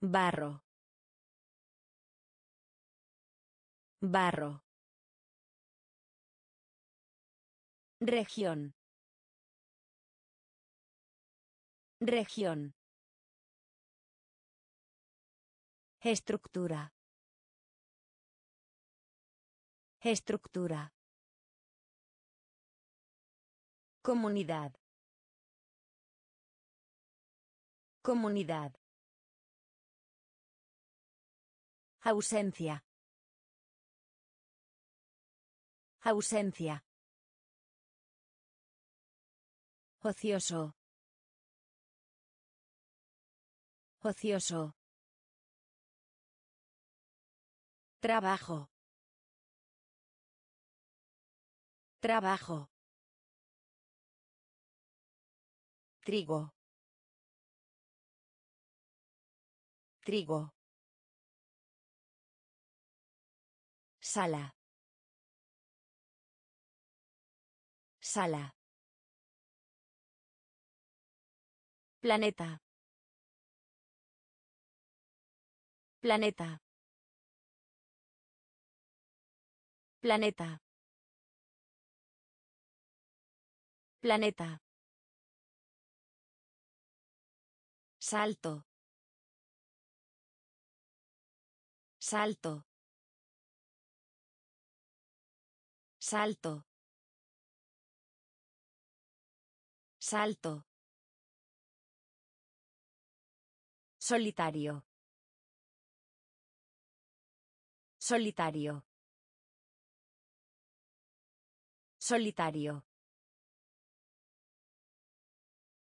Barro. Barro. Región. Región. Estructura. Estructura. Comunidad. Comunidad. Ausencia. Ausencia. Ocioso. Ocioso. Trabajo. Trabajo. Trigo. Trigo. Sala. Sala. Planeta. Planeta. Planeta. Planeta. Salto. Salto. Salto. Salto. Solitario. Solitario. Solitario.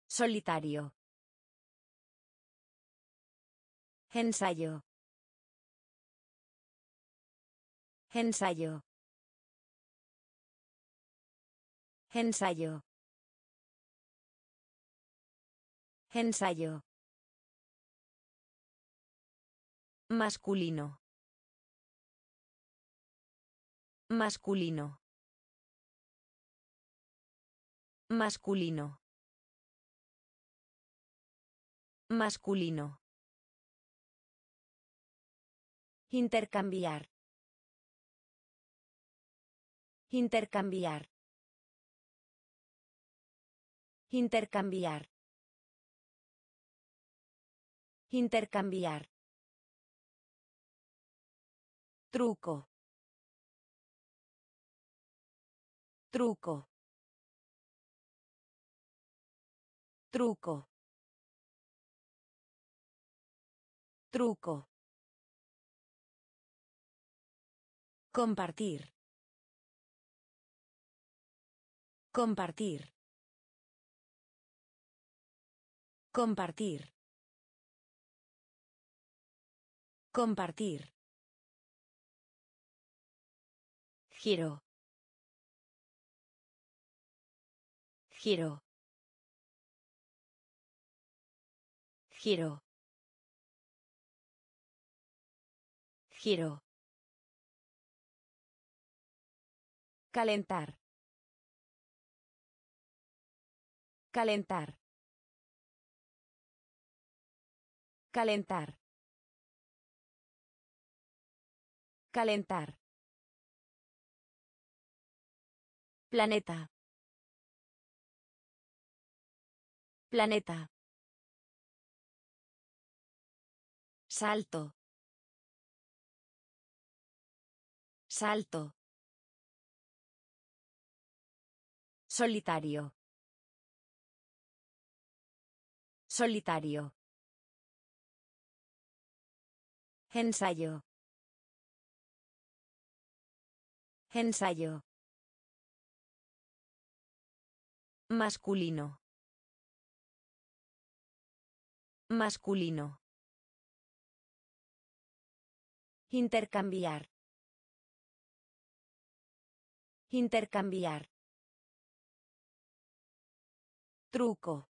Solitario. Ensayo. Ensayo. Ensayo. Ensayo. Masculino. Masculino. Masculino. Masculino. Intercambiar. Intercambiar. Intercambiar. Intercambiar. Truco. Truco. Truco. Truco. Compartir. Compartir. Compartir. Compartir. Giro. Giro. Giro. Giro. Calentar. Calentar. Calentar. Calentar. Planeta. Planeta. Salto. Salto. Solitario. Solitario. Ensayo. Ensayo. Masculino. Masculino. Intercambiar. Intercambiar. Truco.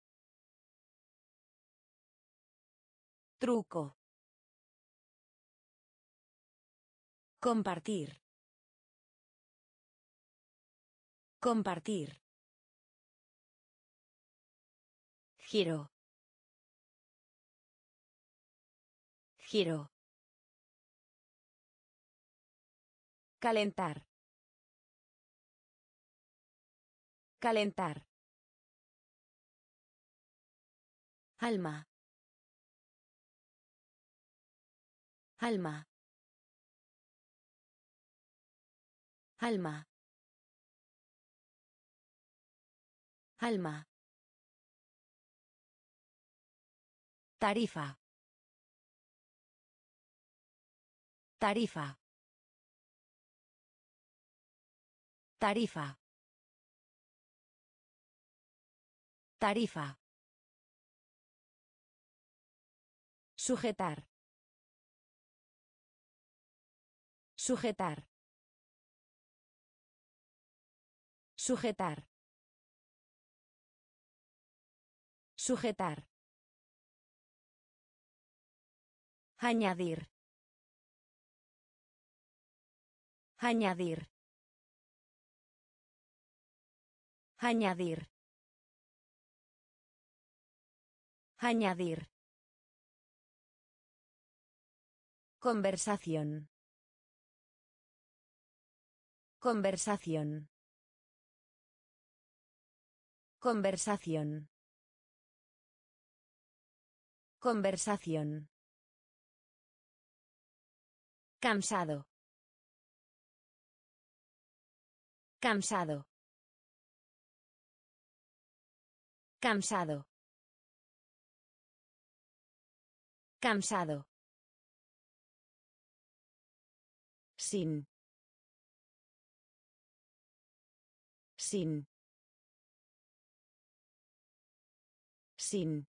Truco. Compartir. Compartir. Giro. Giro. Calentar. Calentar. Alma. Alma. Alma. Alma. Tarifa. Tarifa. Tarifa. Tarifa. Sujetar. Sujetar. Sujetar. Sujetar. Añadir. Añadir. Añadir. Añadir. Conversación. Conversación. Conversación. Conversación. Cansado. Cansado. Cansado. Cansado. Sin. Sin. Sin.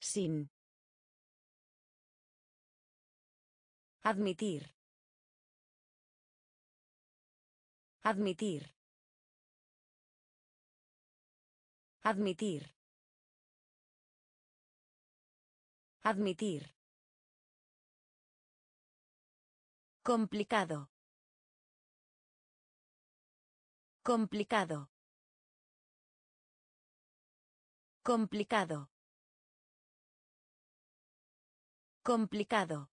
Sin. Admitir. Admitir. Admitir. Admitir. Complicado. Complicado. Complicado. Complicado.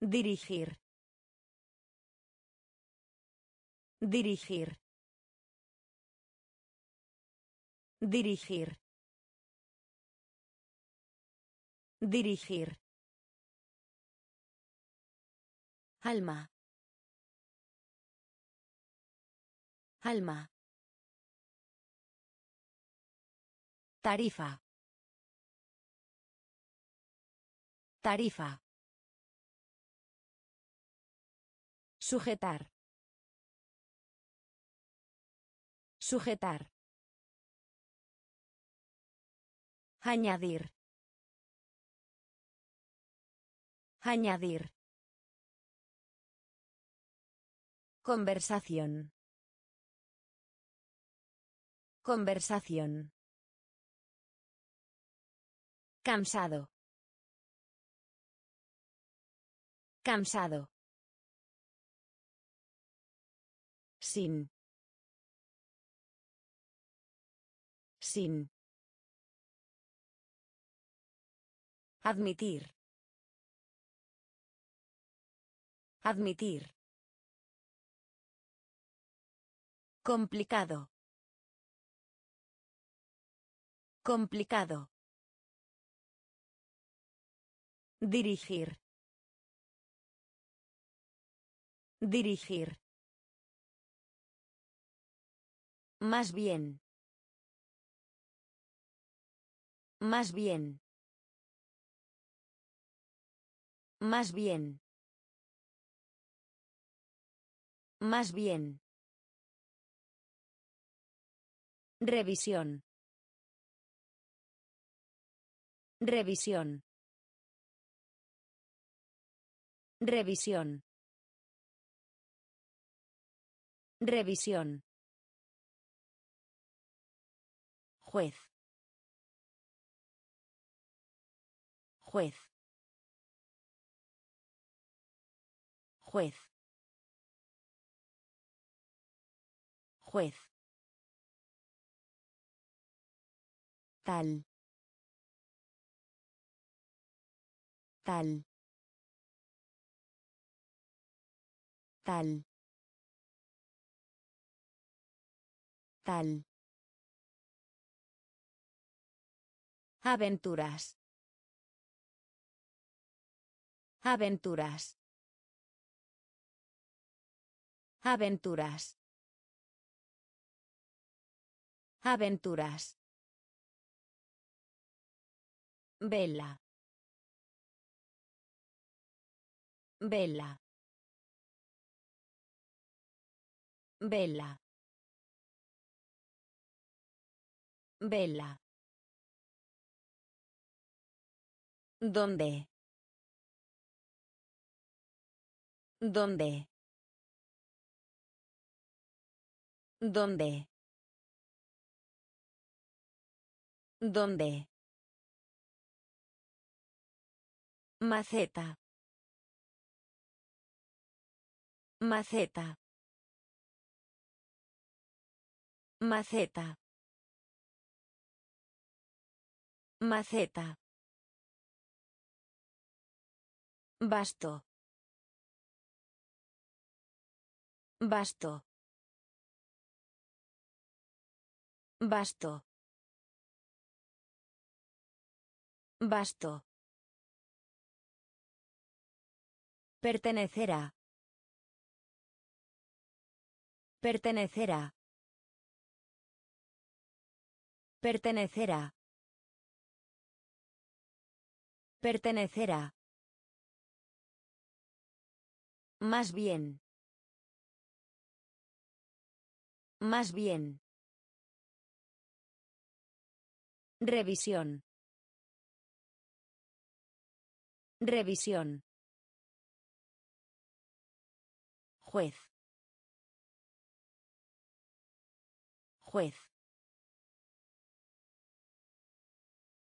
Dirigir. Dirigir. Dirigir. Dirigir. Alma. Alma. Tarifa. Tarifa. Sujetar. Sujetar. Añadir. Añadir. Conversación. Conversación. Cansado. Cansado. Sin. Sin. Admitir. Admitir. Complicado. Complicado. Dirigir. Dirigir. Más bien. Más bien. Más bien. Más bien. Revisión. Revisión. Revisión. Revisión. Juez. Juez. Juez. Juez. Tal. Tal. Tal. Tal. Aventuras. Aventuras. Aventuras. Aventuras. Vela. Vela. Vela. Vela. ¿Dónde? ¿Dónde? ¿Dónde? ¿Dónde? Maceta. Maceta. Maceta. Maceta. Basto. Basto. Basto. Basto. Pertenecerá. Pertenecerá. Pertenecerá. Pertenecerá. Más bien. Más bien. Revisión. Revisión. Juez. Juez.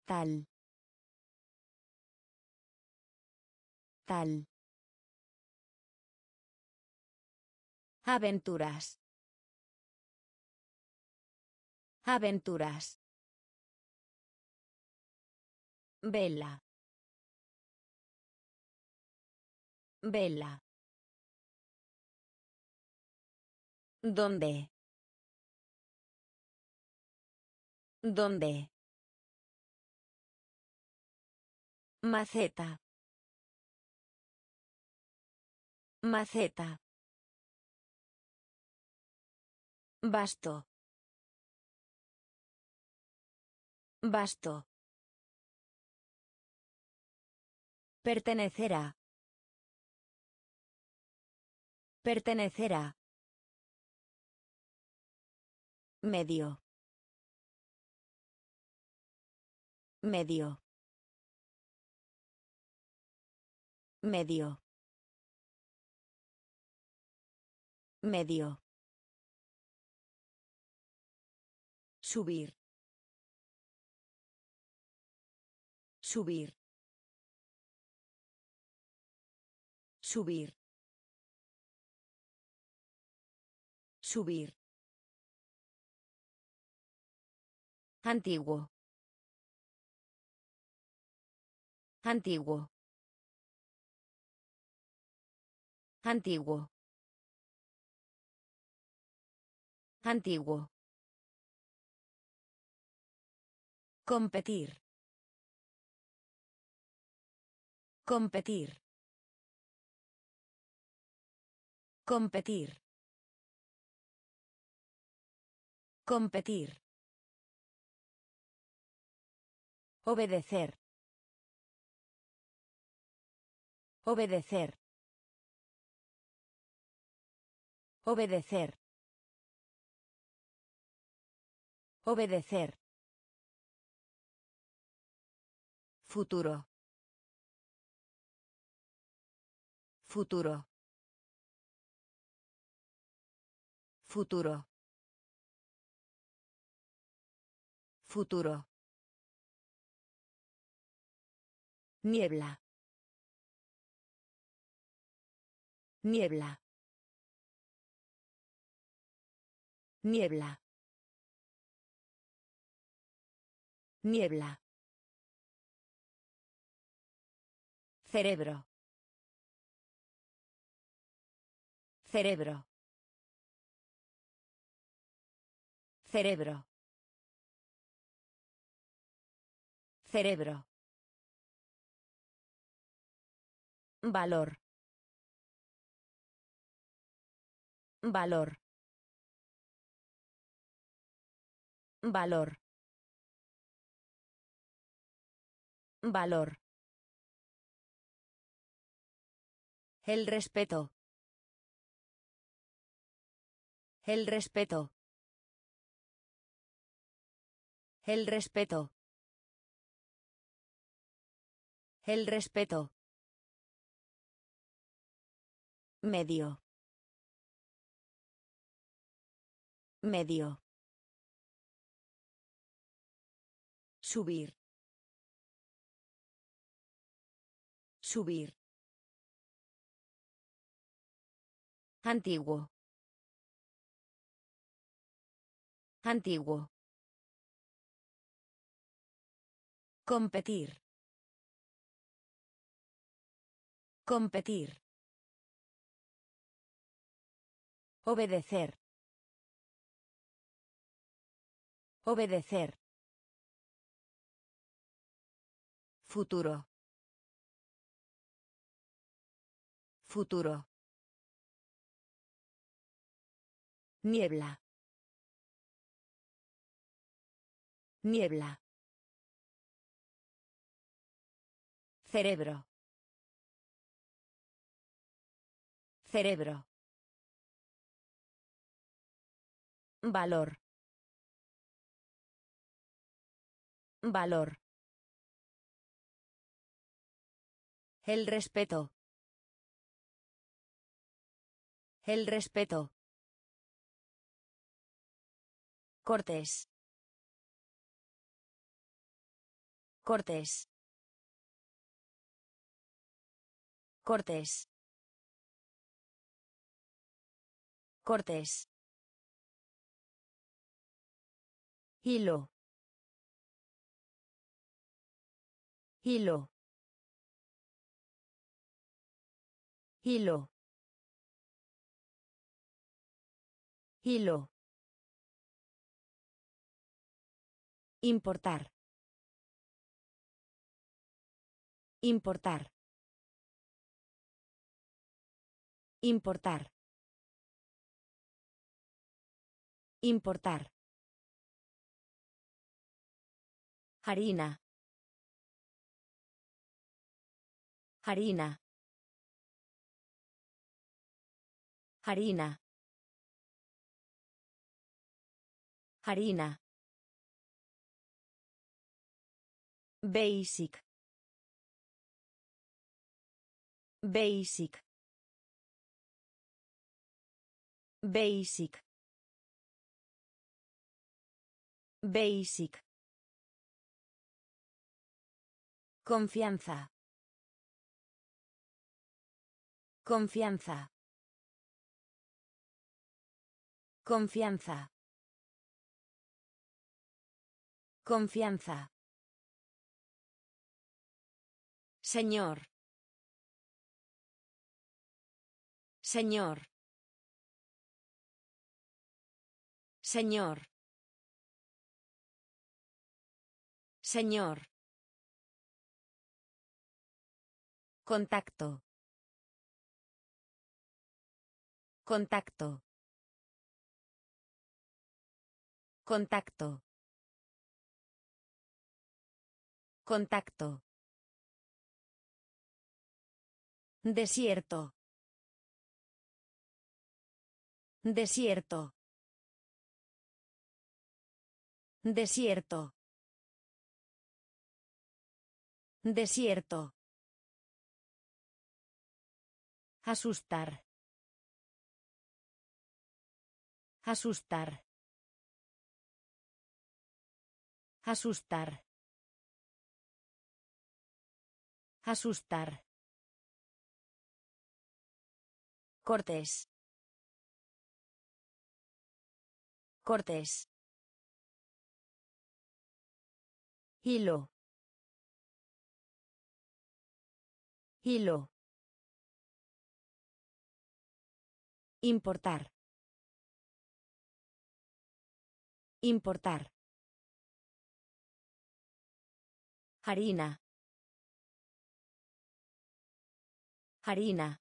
Tal. Tal. Aventuras. Aventuras. Vela. Vela. ¿Dónde? ¿Dónde? Maceta. Maceta. Basto. Basto. Pertenecerá. Pertenecerá. Medio. Medio. Medio. Medio. Subir. Subir. Subir. Subir. Antiguo. Antiguo. Antiguo. Antiguo. Competir. Competir. Competir. Competir. Obedecer. Obedecer. Obedecer. Obedecer. Futuro. Futuro. Futuro. Futuro. Niebla. Niebla. Niebla. Niebla. Cerebro. Cerebro. Cerebro. Cerebro. Valor. Valor. Valor. Valor. El respeto. El respeto. El respeto. El respeto. Medio. Medio. Subir. Subir. Antiguo. Antiguo. Competir. Competir. Obedecer. Obedecer. Futuro. Futuro. Niebla. Niebla. Cerebro. Cerebro. Valor. Valor. El respeto. El respeto. Cortés. Cortés. Cortés. Cortés. Hilo. Hilo. Hilo. Hilo. Importar. Importar. Importar. Importar. Harina. Harina. Harina. Harina. Basic. Basic. Basic. Basic. Confianza. Confianza. Confianza. Confianza. Señor. Señor. Señor. Señor. Contacto. Contacto. Contacto. Contacto. Desierto. Desierto. Desierto. Desierto. Asustar. Asustar. Asustar. Asustar. Cortés. Cortés. Hilo. Hilo. Importar. Importar. Harina. Harina.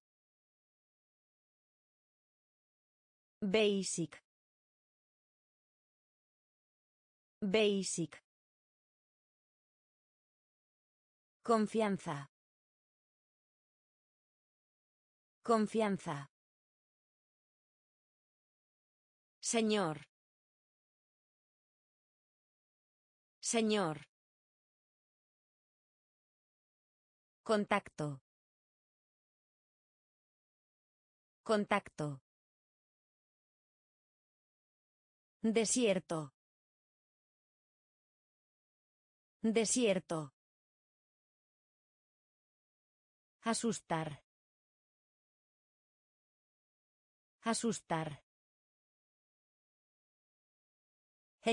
Basic. Basic. Confianza. Confianza. Señor. Señor. Contacto. Contacto. Desierto. Desierto. Asustar. Asustar.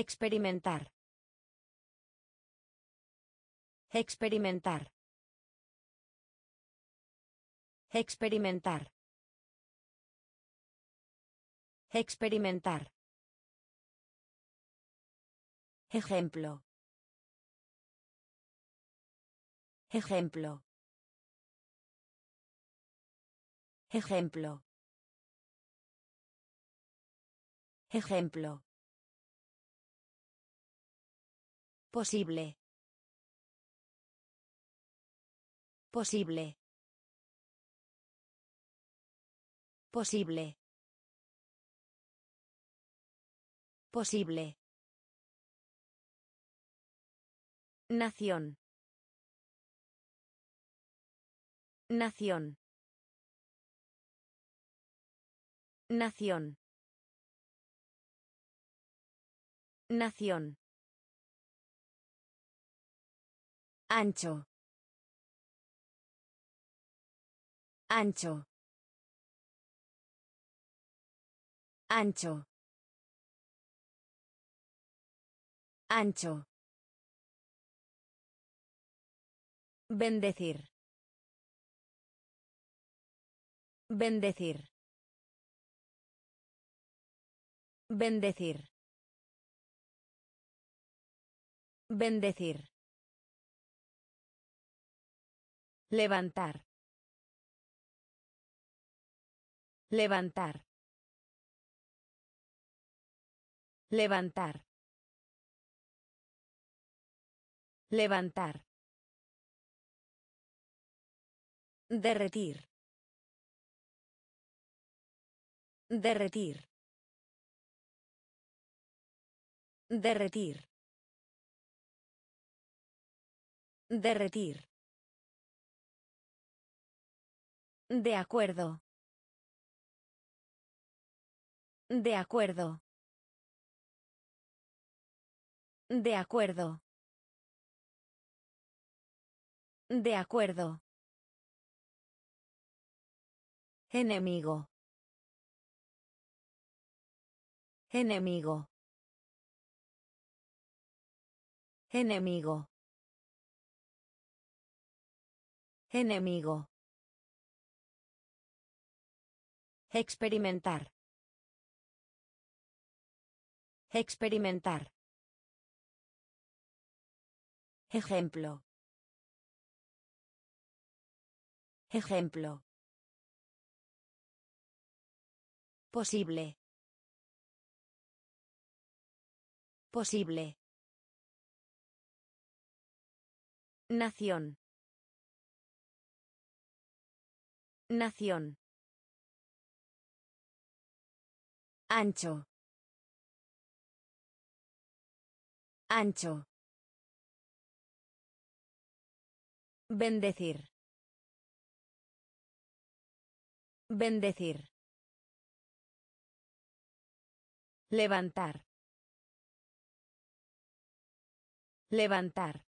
Experimentar. Experimentar. Experimentar. Experimentar. Ejemplo. Ejemplo. Ejemplo. Ejemplo. Posible. Posible. Posible. Posible. Nación. Nación. Nación. Nación. Ancho. Ancho. Ancho. Ancho. Bendecir. Bendecir. Bendecir. Bendecir. Levantar. Levantar. Levantar. Levantar. Derretir. Derretir. Derretir. Derretir. De acuerdo. De acuerdo. De acuerdo. De acuerdo. Enemigo. Enemigo. Enemigo. Enemigo. Experimentar. Experimentar. Ejemplo. Ejemplo. Posible. Posible. Nación. Nación. Ancho. Ancho. Bendecir. Bendecir. Levantar. Levantar.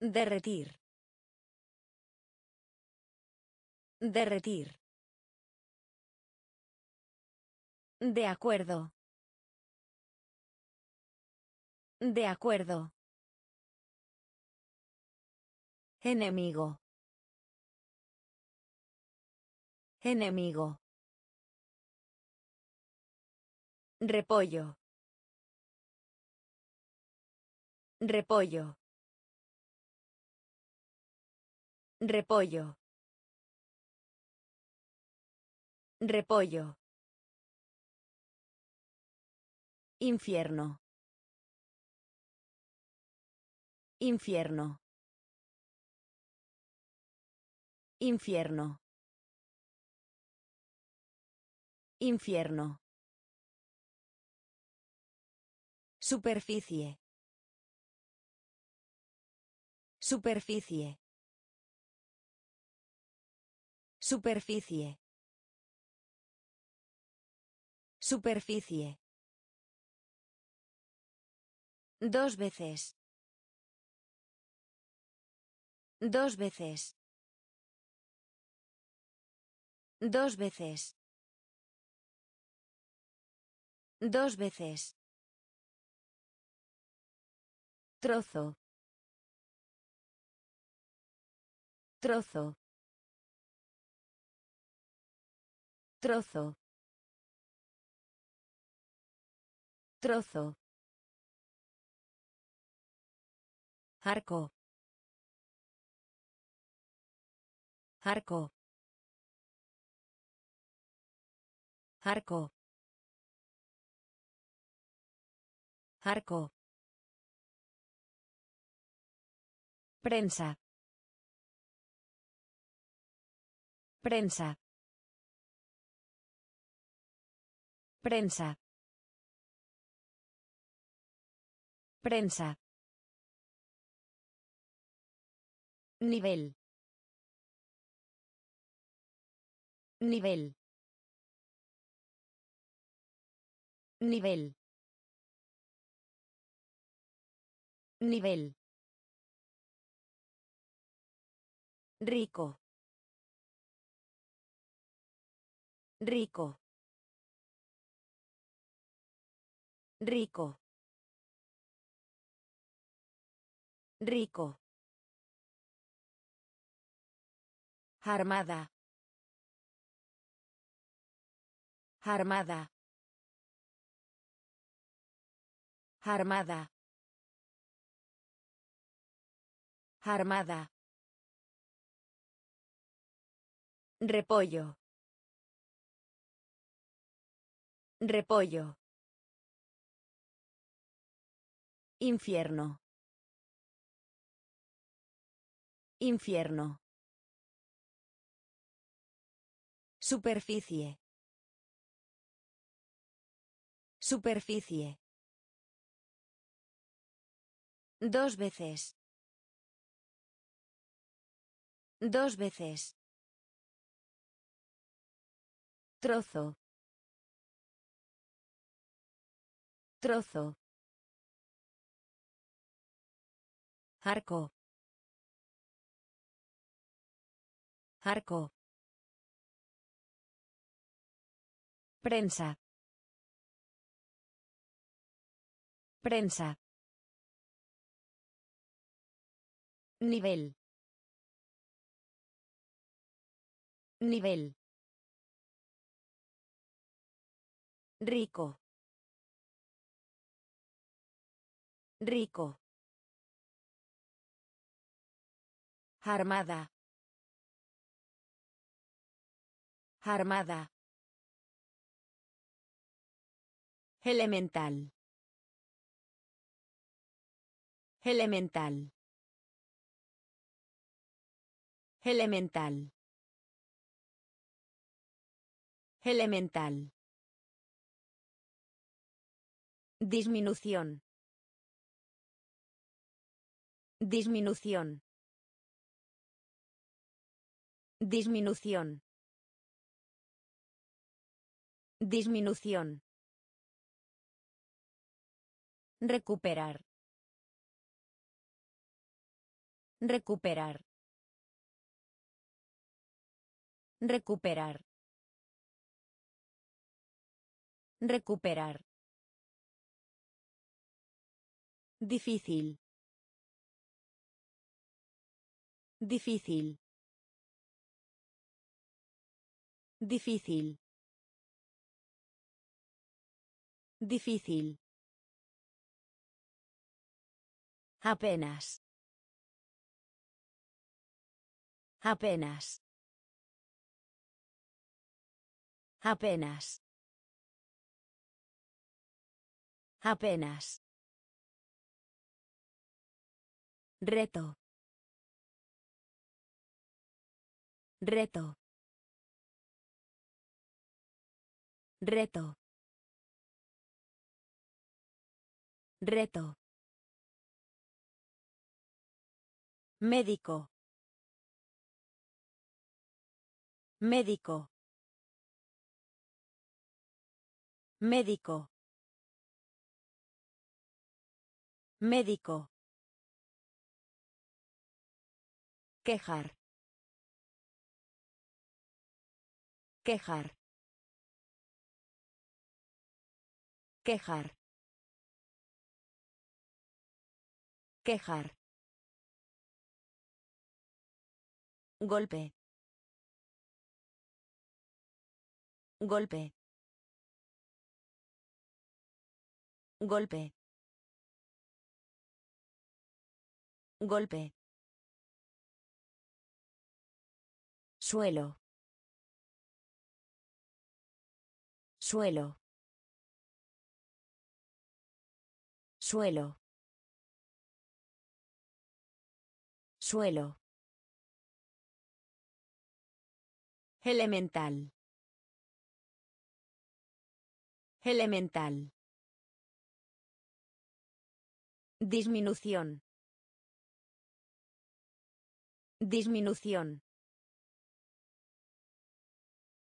Derretir. Derretir. De acuerdo. De acuerdo. Enemigo. Enemigo. Repollo. Repollo. Repollo. Repollo. Infierno. Infierno. Infierno. Infierno. Superficie. Superficie. Superficie. Superficie. Dos veces. Dos veces. Dos veces. Dos veces. Trozo. Trozo. Trozo. Trozo. Arco. Arco. Arco. Arco. Prensa. Prensa. Prensa. Prensa. Nivel. Nivel. Nivel. Nivel. Rico. Rico. Rico. Rico. Armada. Armada. Armada. Armada. Repollo. Repollo. Infierno. Infierno. Superficie. Superficie. Dos veces. Dos veces. Trozo. Trozo. Arco. Arco. Prensa. Prensa. Nivel. Nivel. Rico. Rico. Armada. Armada. Elemental. Elemental. Elemental. Elemental. Disminución. Disminución. Disminución. Disminución. Recuperar. Recuperar. Recuperar. Recuperar. Difícil. Difícil. Difícil. Difícil. Apenas. Apenas. Apenas. Apenas. Reto. Reto. Reto. Reto. Médico. Médico. Médico. Médico. Quejar. Quejar. Quejar. Quejar. Golpe. Golpe. Golpe. Golpe. Suelo. Suelo. Suelo. Suelo. Elemental. Elemental. Disminución. Disminución.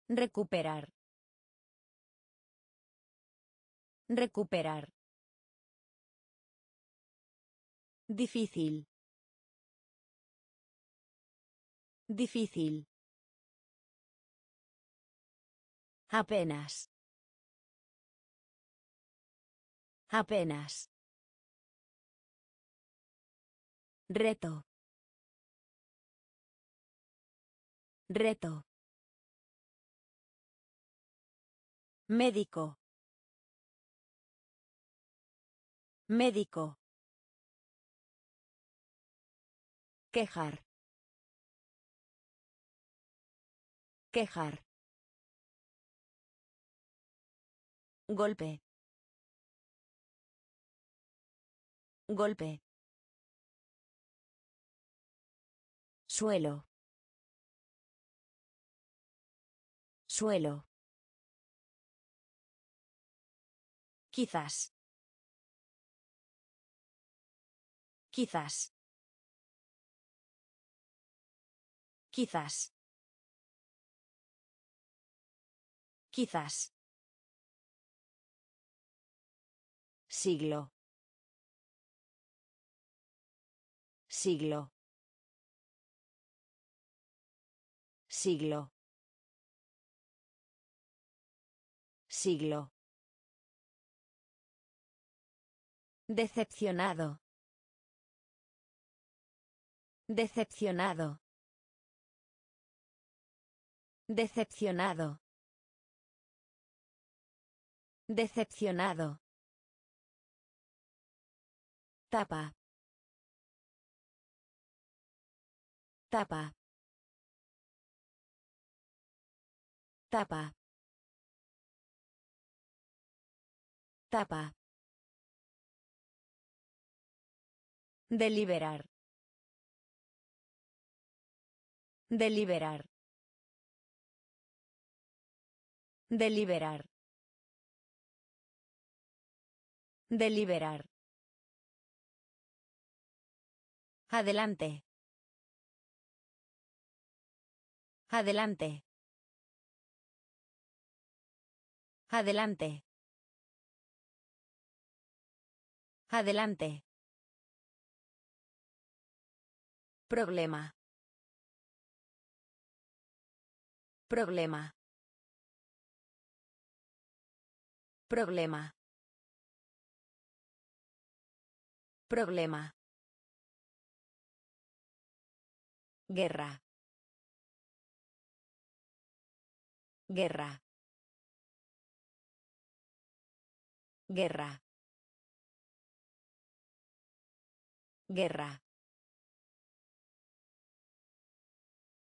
Recuperar. Recuperar. Difícil. Difícil. Apenas. Apenas. Reto. Reto. Médico. Médico. Quejar. Quejar. Golpe. Golpe. Suelo. Suelo. Quizás. Quizás. Quizás. Quizás. Siglo. Siglo. Siglo. Siglo. Decepcionado. Decepcionado. Decepcionado. Decepcionado. Tapa. Tapa. Tapa. Tapa. Deliberar. Deliberar. Deliberar. Deliberar. Adelante. Adelante. Adelante. Adelante. Problema. Problema. Problema. Problema. Guerra. Guerra. Guerra. Guerra.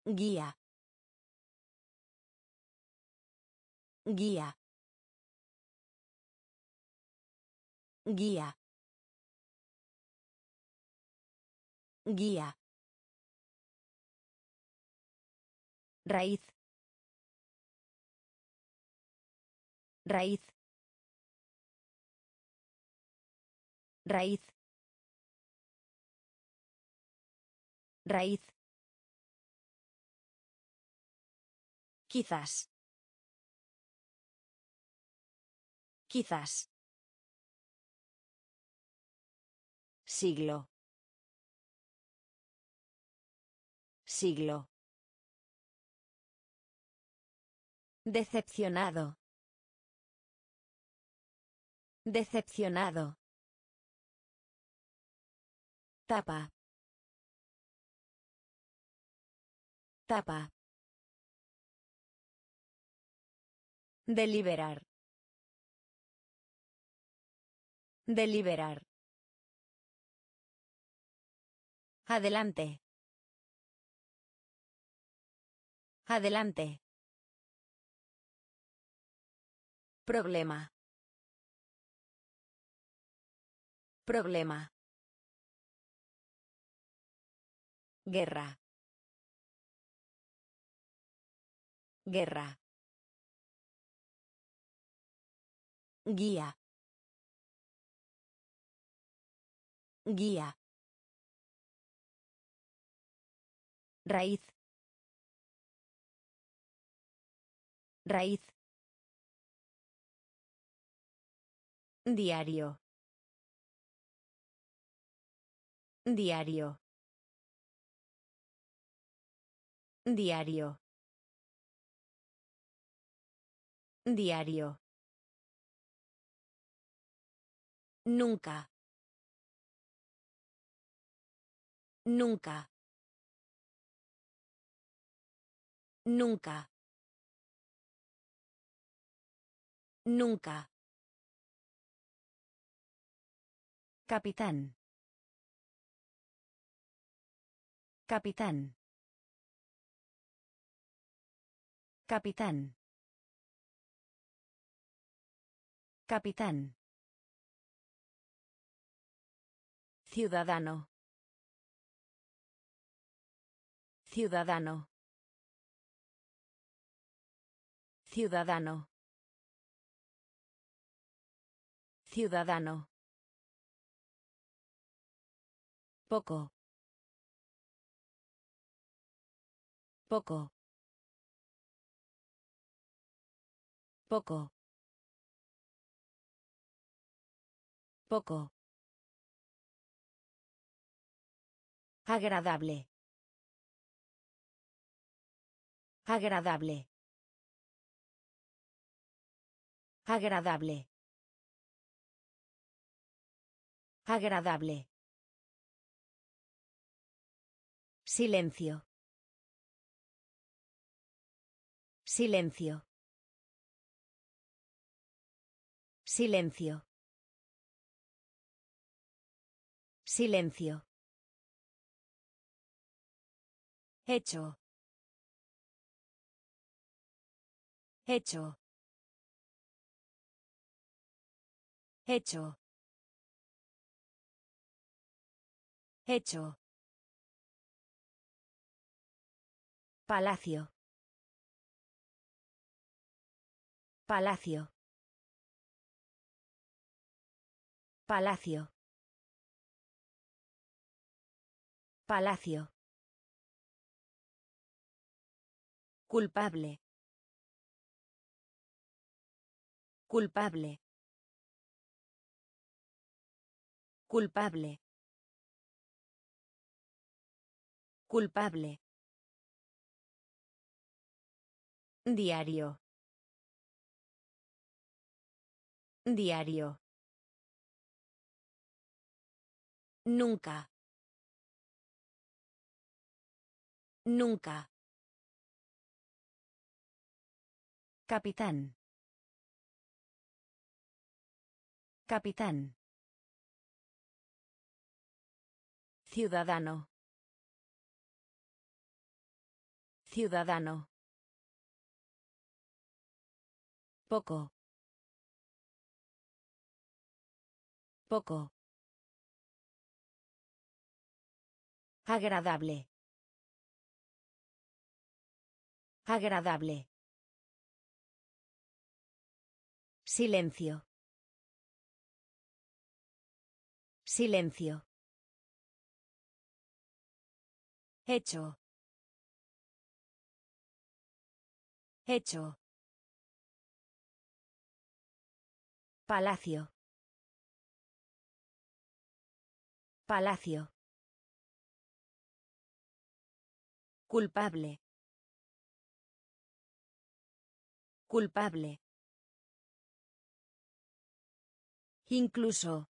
Guía. Guía. Guía. Guía. Raíz. Raíz. Raíz. Raíz. Quizás. Quizás. Siglo. Siglo. Decepcionado. Decepcionado. Tapa. Tapa. Deliberar. Deliberar. Adelante. Adelante. Problema. Problema. Guerra. Guerra. Guía. Guía. Raíz. Raíz. Diario. Diario. Diario. Diario. Nunca. Nunca. Nunca. Nunca. Capitán. Capitán. Capitán. Capitán. Ciudadano. Ciudadano. Ciudadano. Ciudadano. Poco. Poco. Poco. Poco. Agradable. Agradable. Agradable. Agradable. Silencio. Silencio. Silencio. Silencio. Hecho. Hecho. Hecho. Hecho. Palacio. Palacio. Palacio. Palacio. Culpable. Culpable. Culpable. Culpable. Diario. Diario. Nunca. Nunca. Capitán. Capitán. Ciudadano. Ciudadano. Poco. Poco. Agradable. Agradable. Silencio. Silencio. Hecho. Hecho. Palacio. Palacio. Culpable. Culpable. Incluso.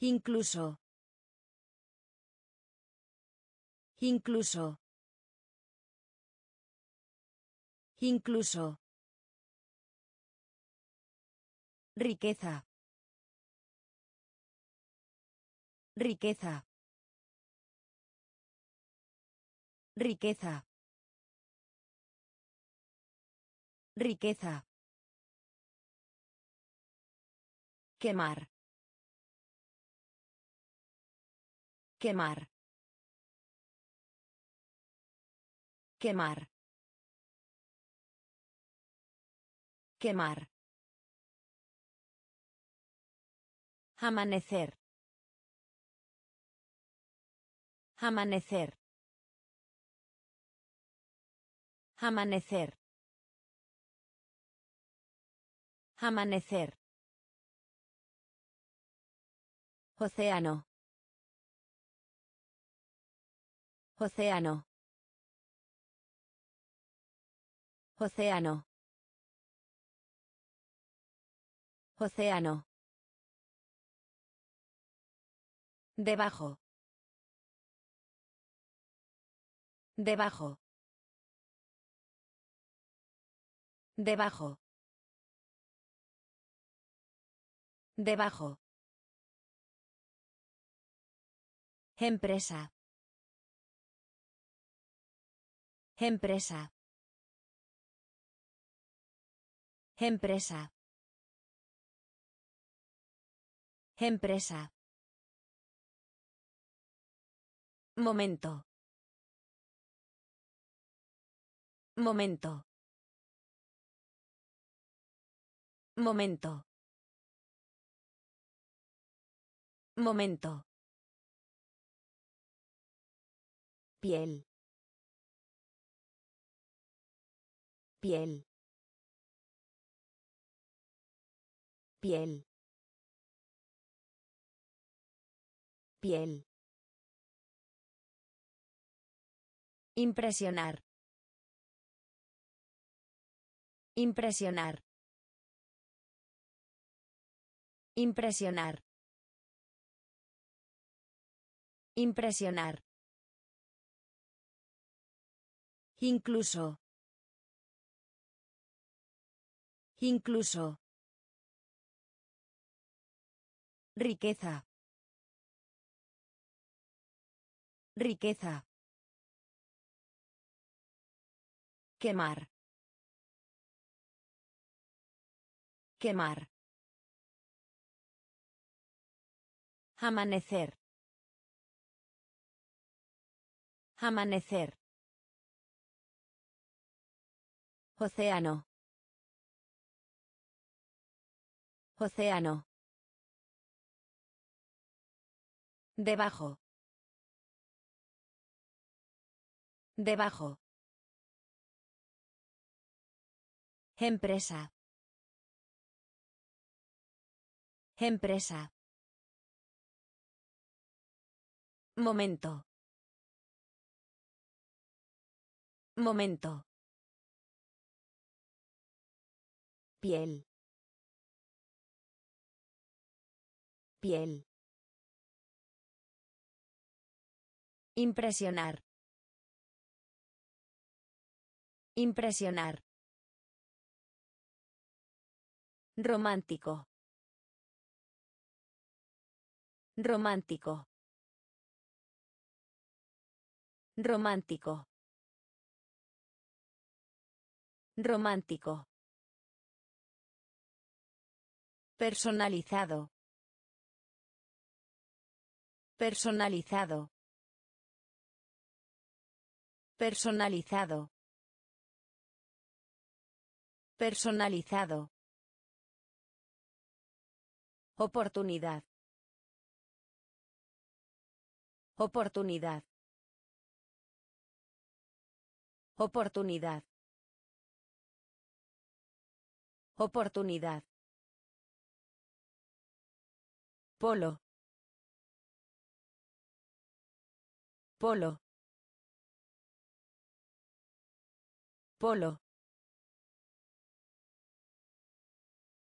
Incluso. Incluso. Incluso. Riqueza. Riqueza. Riqueza. Riqueza. Quemar. Quemar. Quemar. Quemar. Amanecer. Amanecer. Amanecer. Amanecer. Océano. Océano. Océano. Océano. Debajo. Debajo. Debajo. Debajo. Empresa. Empresa. Empresa. Empresa. Momento. Momento. Momento. Momento. Piel. Piel. Piel. Piel. Impresionar. Impresionar. Impresionar. Impresionar. Incluso. Incluso. Riqueza. Riqueza. Quemar. Quemar. Amanecer. Amanecer. Océano. Océano. Debajo. Debajo. Empresa. Empresa. Momento. Momento. Piel. Piel. Impresionar. Impresionar. Romántico. Romántico. Romántico. Romántico. Personalizado. Personalizado. Personalizado. Personalizado. Oportunidad. Oportunidad. Oportunidad. Oportunidad. Polo. Polo. Polo.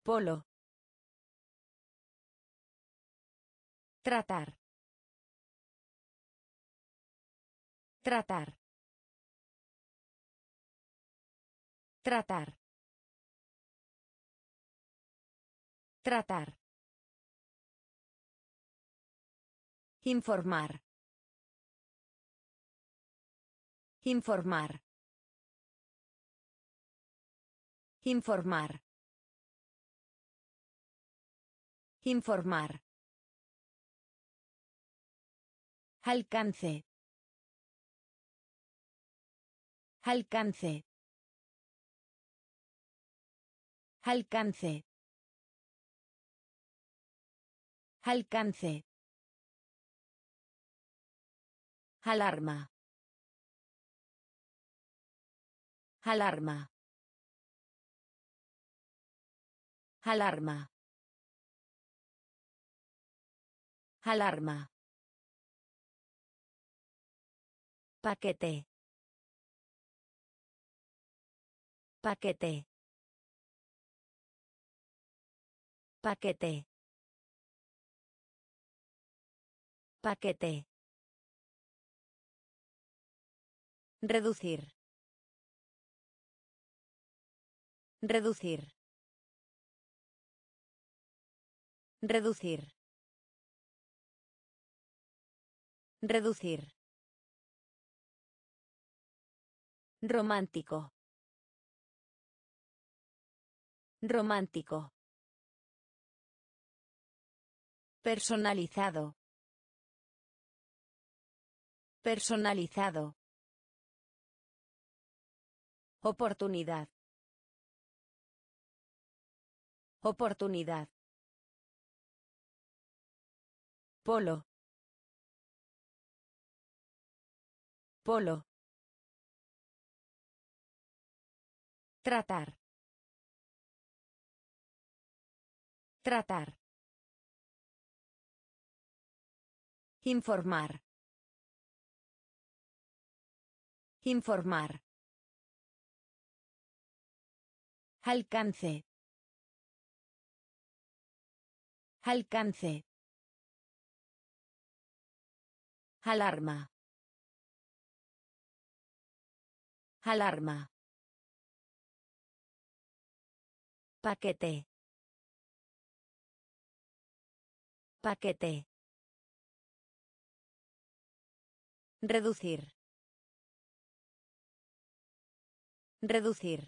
Polo. Tratar. Tratar. Tratar. Tratar. Informar. Informar. Informar. Informar. Alcance. Alcance. Alcance. Alcance. Alarma. Alarma. Alarma. Alarma. Paquete. Paquete. Paquete. Paquete. Reducir. Reducir. Reducir. Reducir. Romántico. Romántico. Personalizado. Personalizado. Oportunidad. Oportunidad. Polo. Polo. Tratar. Tratar. Informar. Informar. Alcance. Alcance. Alarma. Alarma. Paquete. Paquete. Reducir. Reducir.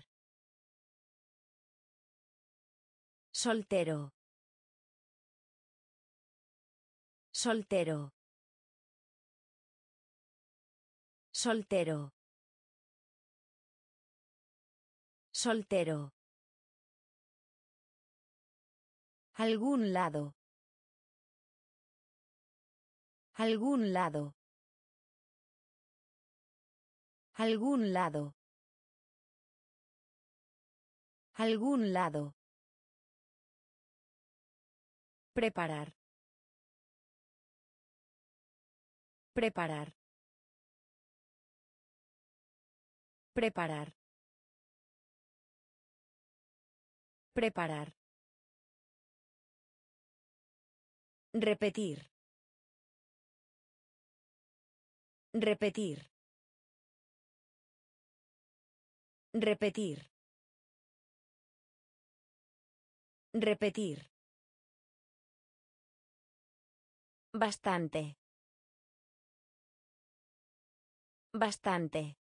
Soltero. Soltero. Soltero. Soltero. Algún lado. Algún lado. Algún lado. Algún lado. Preparar. Preparar. Preparar. Preparar. Repetir. Repetir. Repetir. Repetir. Bastante. Bastante.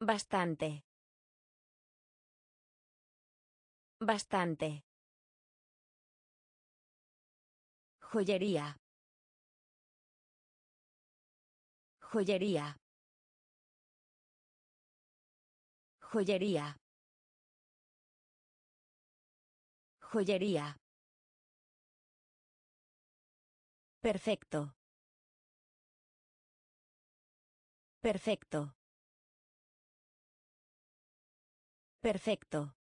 Bastante. Bastante. Joyería. Joyería. Joyería. Joyería. Perfecto. Perfecto. Perfecto.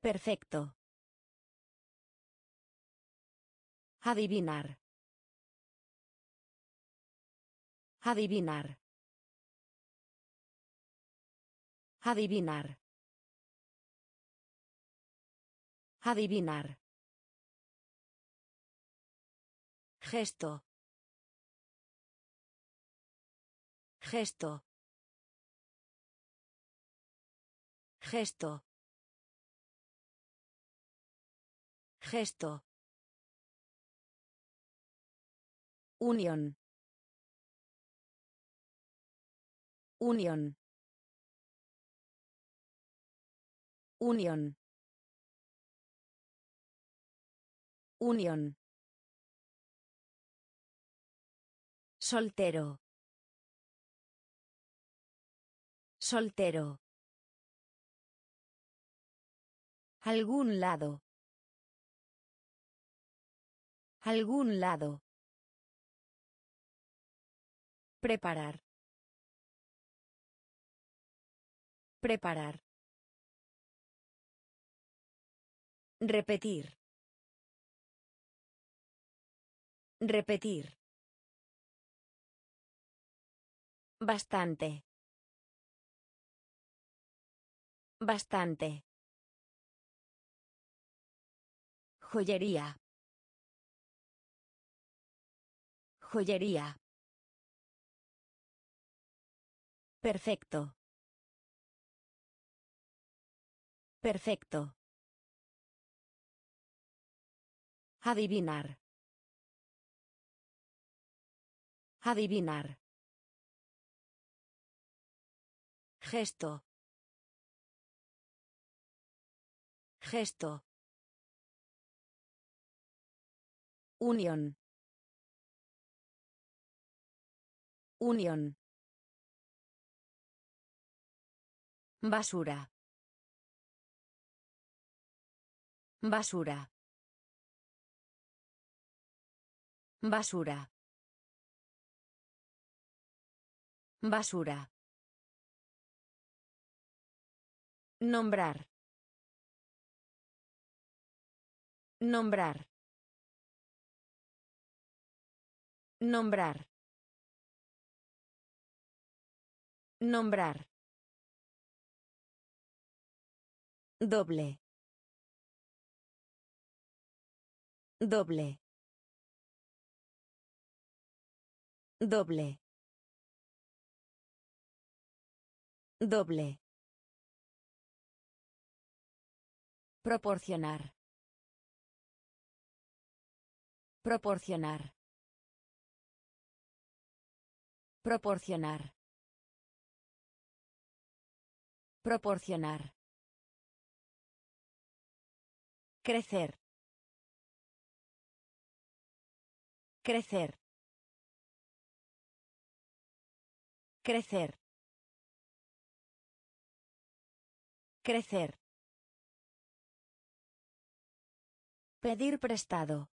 Perfecto. Adivinar. Adivinar. Adivinar. Adivinar. Gesto. Gesto. Gesto. Gesto. Unión. Unión. Unión. Unión. Soltero. Soltero. Algún lado. Algún lado. Preparar. Preparar. Repetir. Repetir. Bastante. Bastante. Joyería. Joyería. Perfecto. Perfecto. Adivinar. Adivinar. Gesto. Gesto. Unión. Unión. Basura. Basura. Basura. Basura. Nombrar. Nombrar. Nombrar. Nombrar. Doble. Doble. Doble. Doble. Proporcionar. Proporcionar. Proporcionar. Proporcionar. Crecer. Crecer. Crecer. Crecer. Pedir prestado.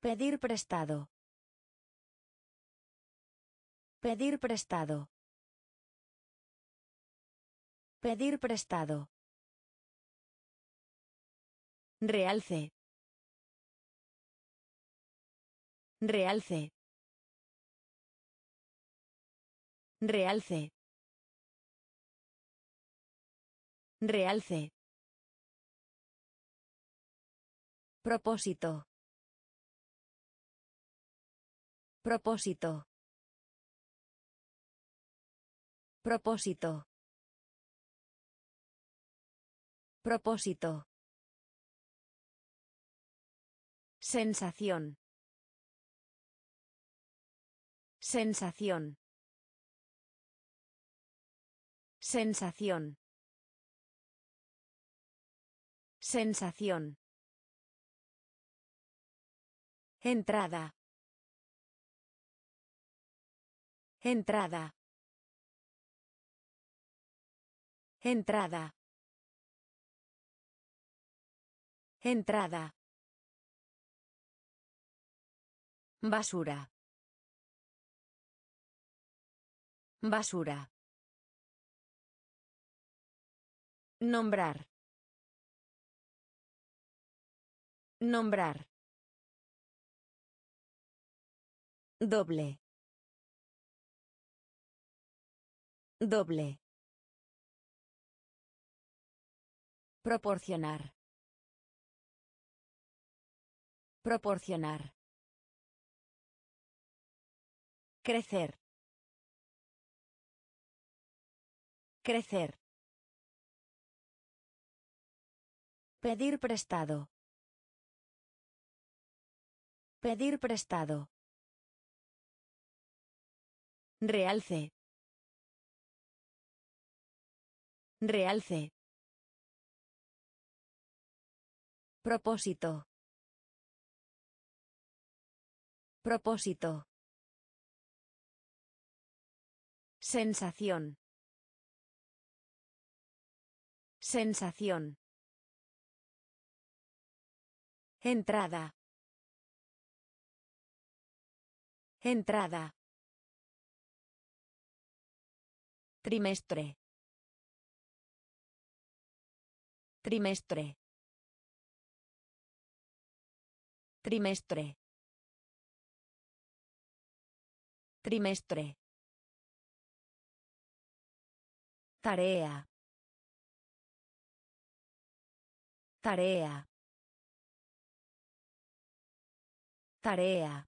Pedir prestado. Pedir prestado. Pedir prestado. Realce. Realce. Realce. Realce. Propósito. Propósito. Propósito. Propósito. Sensación. Sensación. Sensación. Sensación. Entrada. Entrada. Entrada. Entrada. Basura. Basura. Nombrar. Nombrar. Doble. Doble. Proporcionar. Proporcionar. Crecer. Crecer. Pedir prestado. Pedir prestado. Realce. Realce. Propósito. Propósito. Sensación. Sensación. Entrada. Entrada. Trimestre. Trimestre. Trimestre. Trimestre. Tarea. Tarea. Tarea.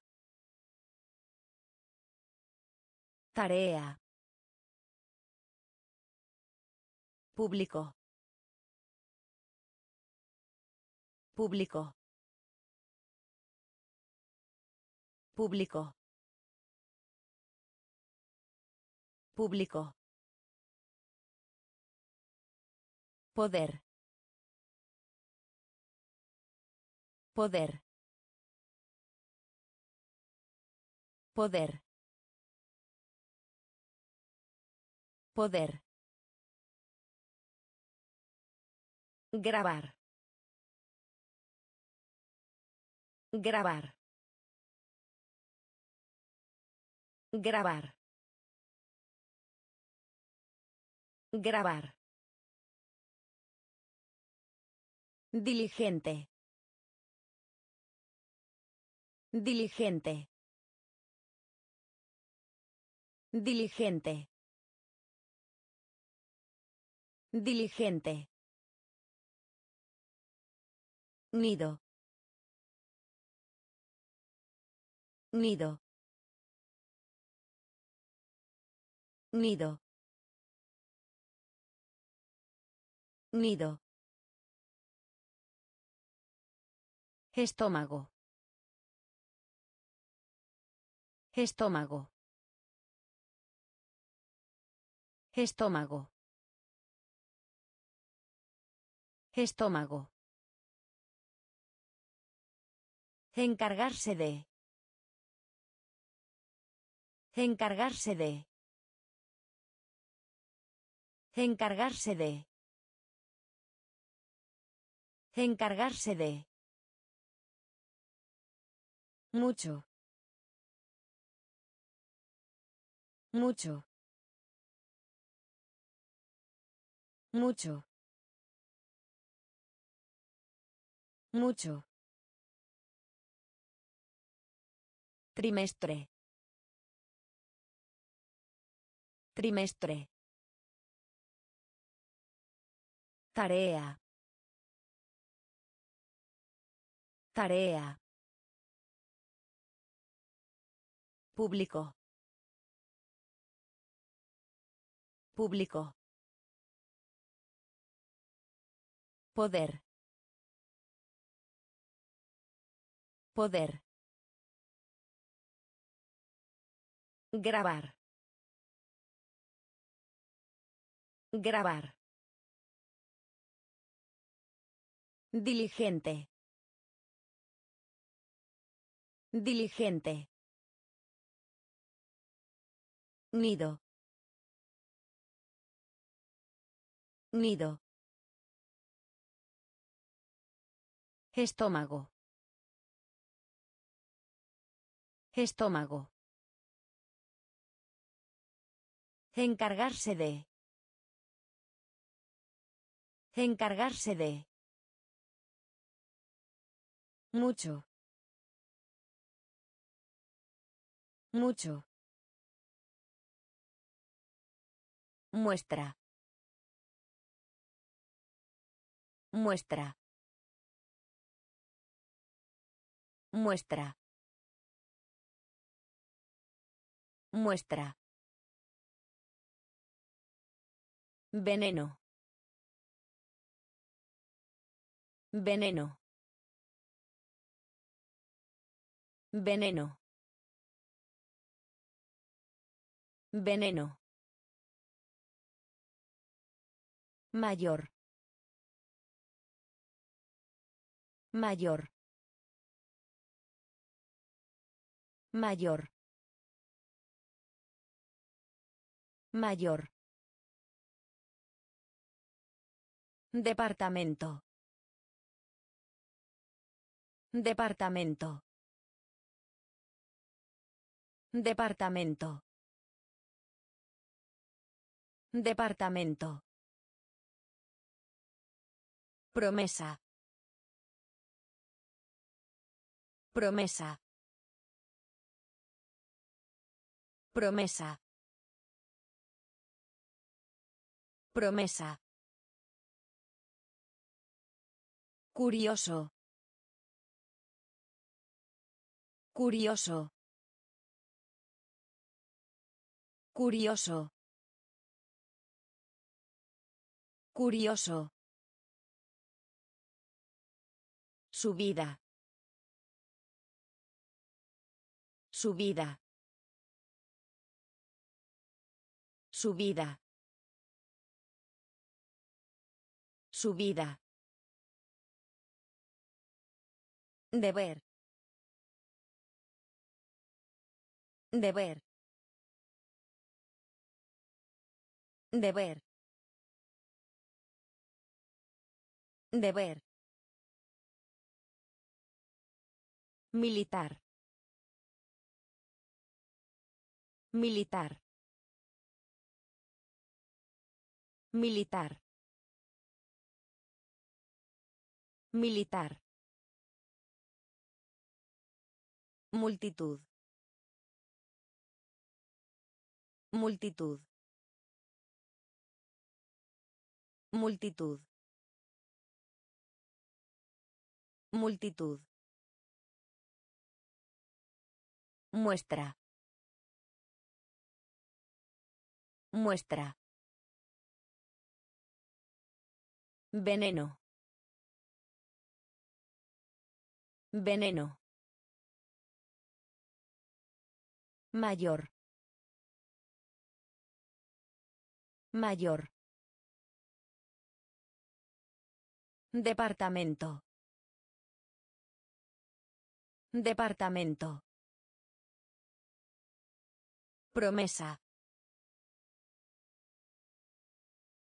Tarea. Público. Público. Público. Público. Poder. Poder. Poder. Poder. Grabar. Grabar. Grabar. Grabar. Diligente. Diligente. Diligente. Diligente. Nido. Nido. Nido. Nido. Estómago. Estómago. Estómago. Estómago. Encargarse de. Encargarse de. Encargarse de. Encargarse de. Mucho. Mucho. Mucho. Mucho. Trimestre. Trimestre. Tarea. Tarea. Público. Público. Poder. Poder. Grabar. Grabar. Diligente. Diligente. Nido. Nido. Estómago. Estómago. Encargarse de. Encargarse de. Mucho. Mucho. Muestra. Muestra. Muestra. Muestra. Veneno. Veneno. Veneno. Veneno. Mayor. Mayor. Mayor. Mayor. Departamento. Departamento. Departamento. Departamento. Promesa. Promesa. Promesa. Promesa. Curioso. Curioso. Curioso. Curioso. Subida. Subida. Subida. Subida. Deber. Deber. Deber. Deber. Militar. Militar. Militar. Militar. Multitud. Multitud. Multitud. Multitud. Muestra. Muestra. Veneno. Veneno. Mayor. Mayor. Departamento. Departamento. Promesa.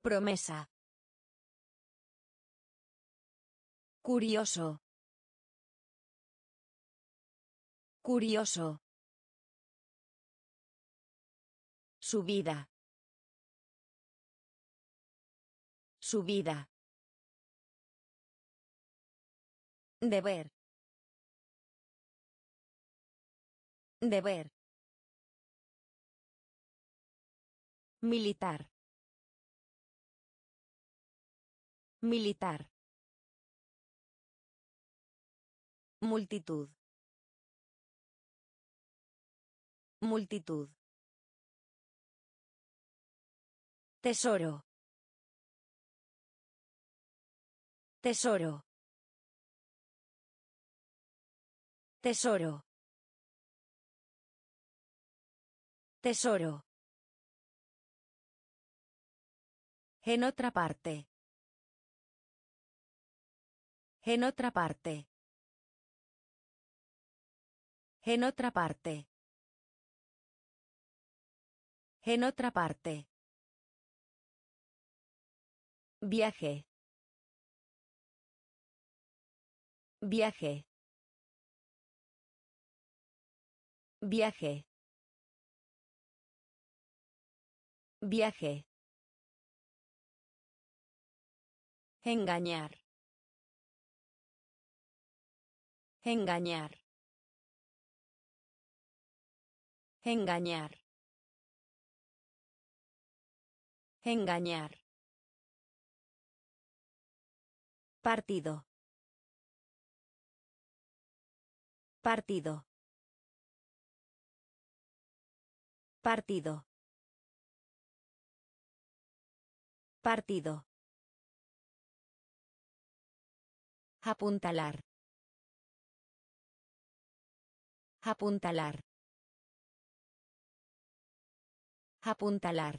Promesa. Curioso. Curioso. Subida. Subida. Deber. Deber. Militar. Militar. Multitud. Multitud. Tesoro. Tesoro. Tesoro. Tesoro. En otra parte. En otra parte. En otra parte. En otra parte. Viaje. Viaje. Viaje. Viaje. Engañar. Engañar. Engañar. Engañar. Partido. Partido. Partido. Partido. Apuntalar. Apuntalar. Apuntalar.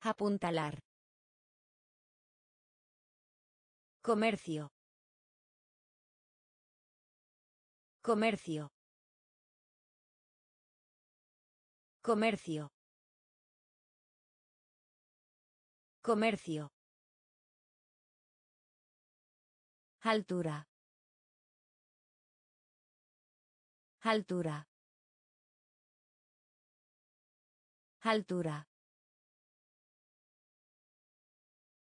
Apuntalar. Comercio. Comercio. Comercio. Comercio. Altura. Altura. Altura.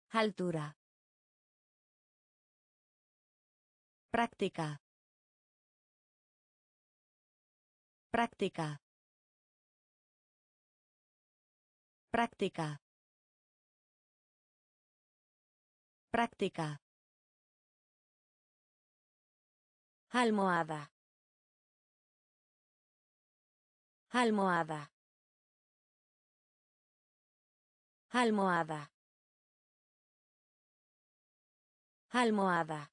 Altura. Práctica. Práctica. Práctica. Práctica. Almohada. Almohada. Almohada. Almohada.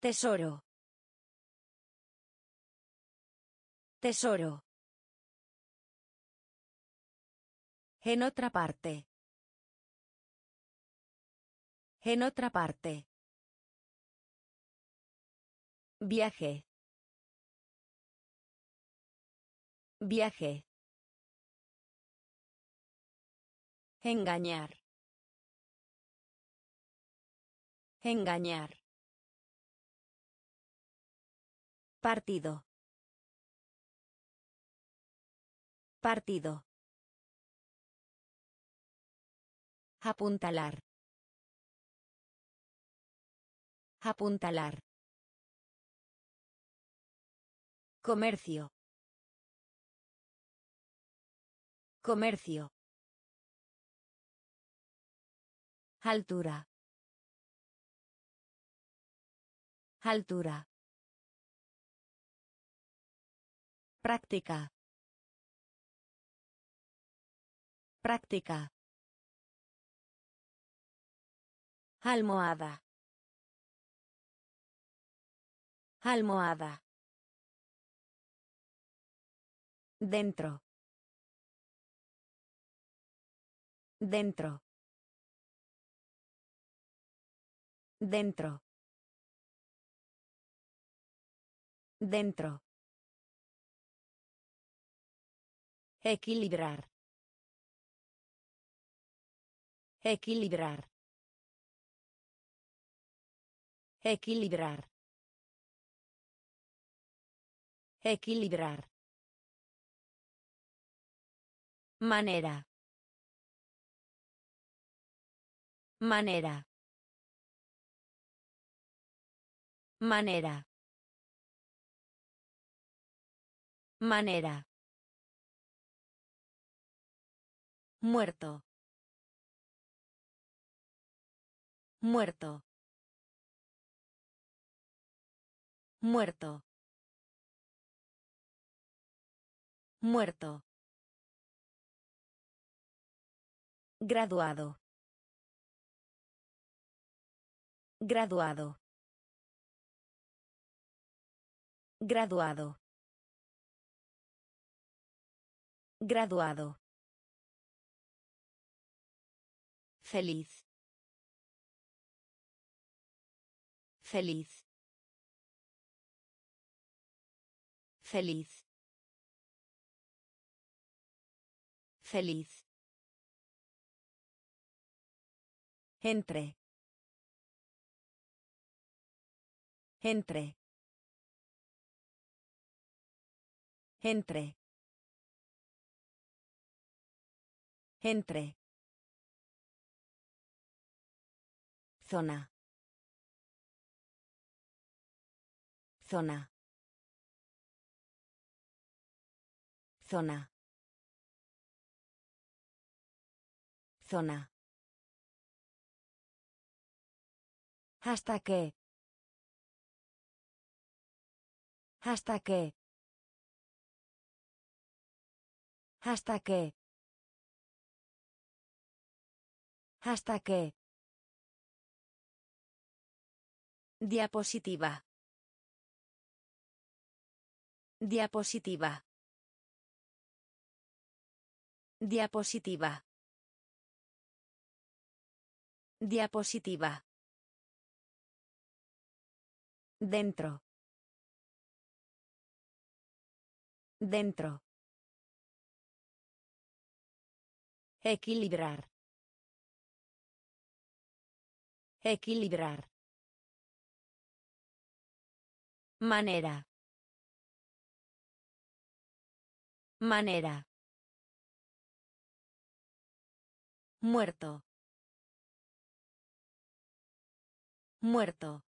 Tesoro. Tesoro. En otra parte. En otra parte. Viaje. Viaje. Engañar. Engañar. Partido. Partido. Apuntalar. Apuntalar. Comercio. Comercio. Altura. Altura. Práctica. Práctica. Almohada. Almohada. Dentro. Dentro. Dentro. Dentro. Equilibrar. Equilibrar. Equilibrar. Equilibrar. Manera. Manera. Manera. Manera. Muerto. Muerto. Muerto. Muerto. Graduado. Graduado. Graduado. Graduado. Feliz. Feliz. Feliz. Feliz. Entre. Entre. Entre. Entre. Zona. Zona. Zona. Zona. Hasta que. Hasta que. Hasta que. Hasta que. Diapositiva. Diapositiva. Diapositiva. Diapositiva. Dentro. Dentro. Equilibrar. Equilibrar. Manera. Manera. Muerto. Muerto.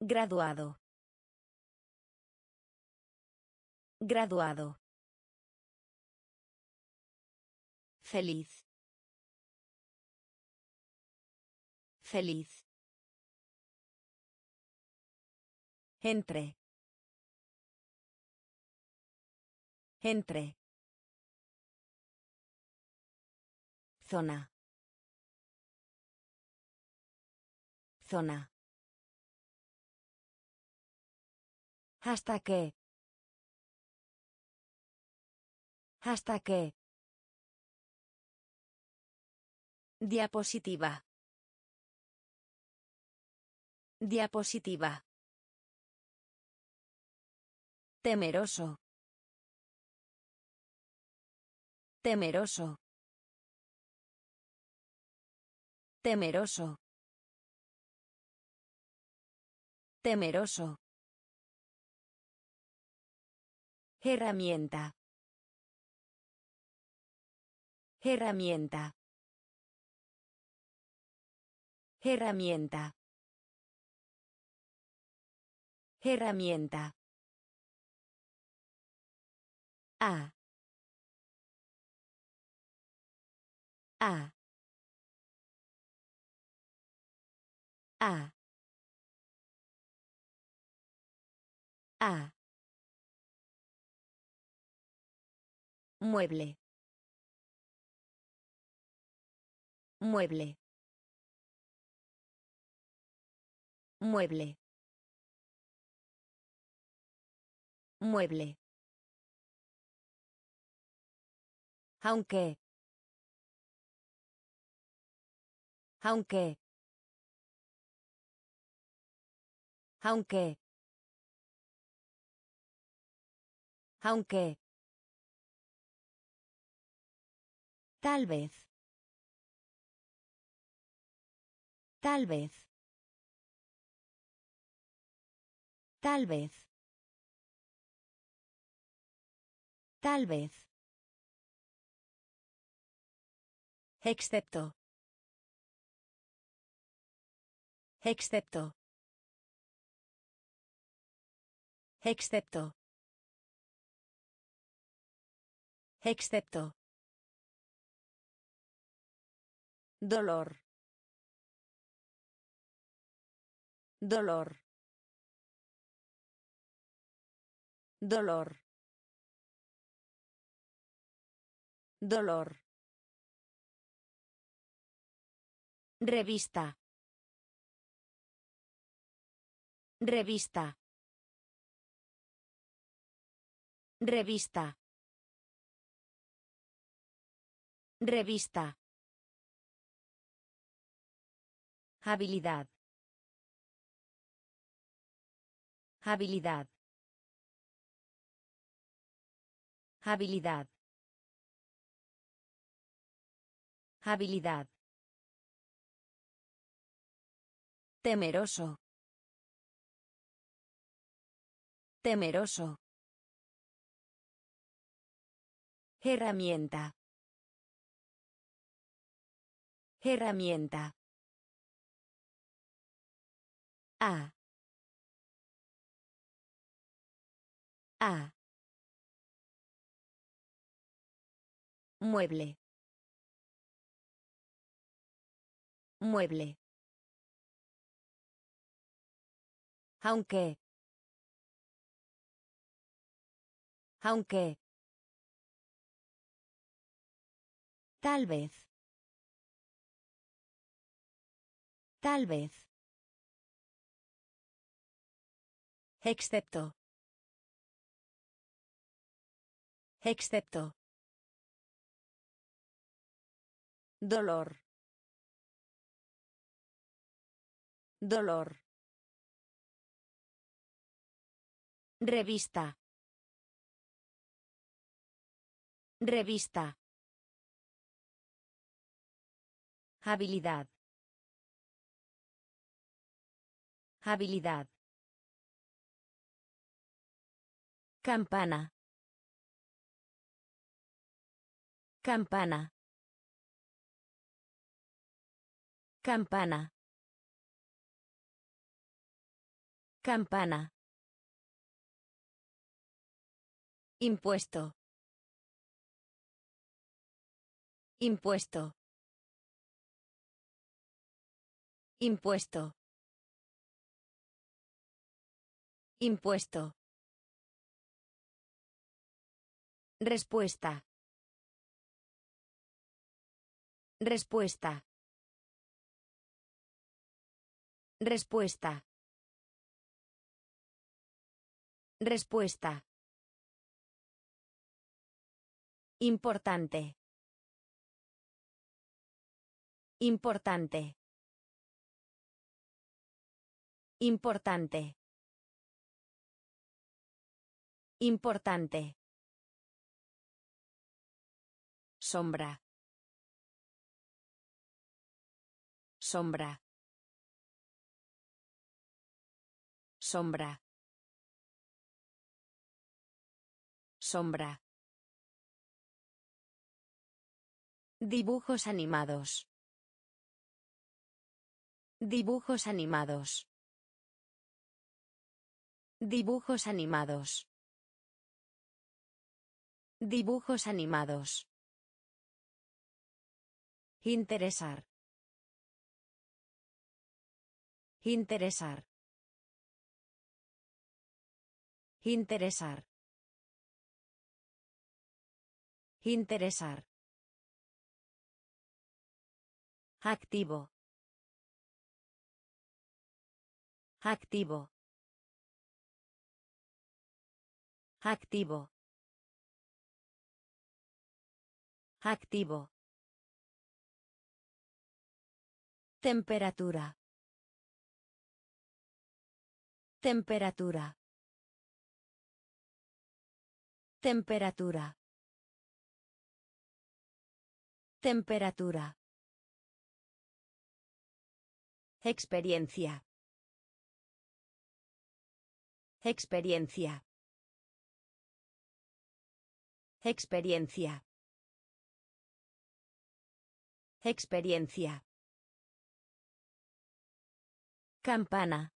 Graduado. Graduado. Feliz. Feliz. Entre. Entre. Zona. Zona. Hasta que. Hasta. Diapositiva. Diapositiva. Temeroso. Temeroso. Temeroso. Temeroso. Herramienta. Herramienta. Herramienta. Herramienta. A. A. A. A. Mueble. Mueble. Mueble. Mueble. Aunque. Aunque. Aunque. Aunque. Tal vez. Tal vez. Tal vez. Tal vez. Excepto. Excepto. Excepto. Excepto. Dolor. Dolor. Dolor. Dolor. Revista. Revista. Revista. Revista. Habilidad. Habilidad. Habilidad. Habilidad. Temeroso. Temeroso. Herramienta. Herramienta. A. A. Mueble. Mueble. Aunque. Aunque. Tal vez. Tal vez. Excepto. Excepto. Dolor. Dolor. Revista. Revista. Habilidad. Habilidad. Campana. Campana. Campana. Campana. Impuesto. Impuesto. Impuesto. Impuesto. Respuesta. Respuesta. Respuesta. Respuesta. Importante. Importante. Importante. Importante. Sombra. Sombra. Sombra. Sombra. Dibujos animados. Dibujos animados. Dibujos animados. Dibujos animados. Interesar. Interesar. Interesar. Interesar. Activo. Activo. Activo. Activo. Temperatura. Temperatura. Temperatura. Temperatura. Experiencia. Experiencia. Experiencia. Experiencia. Campana.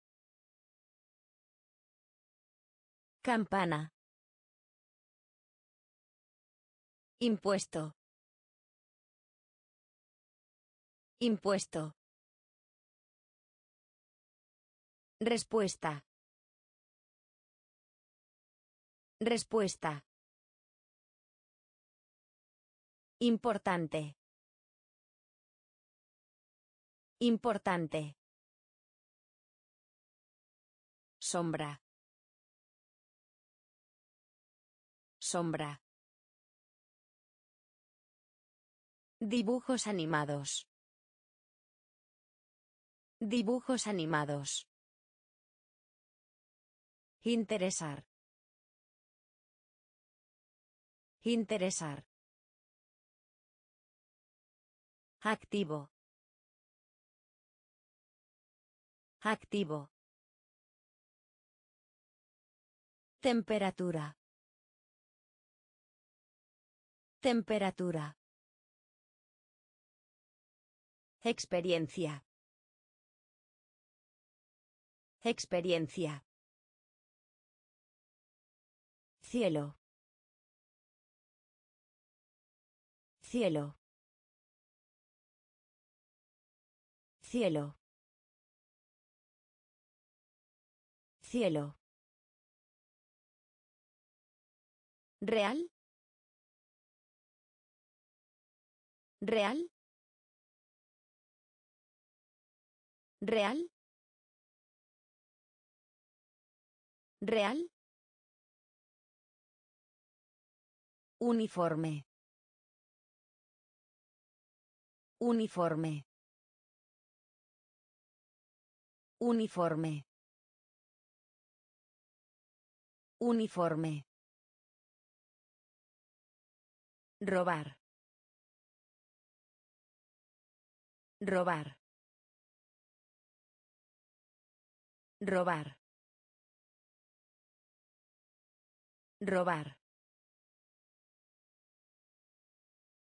Campana. Impuesto. Impuesto. Respuesta. Respuesta. Importante. Importante. Sombra. Sombra. Dibujos animados. Dibujos animados. Interesar. Interesar. Activo. Activo. Temperatura. Temperatura. Experiencia. Experiencia. Cielo. Cielo. Cielo. Cielo. Real. Real. Real. Real. Uniforme. Uniforme. Uniforme. Uniforme. Robar. Robar. Robar. Robar.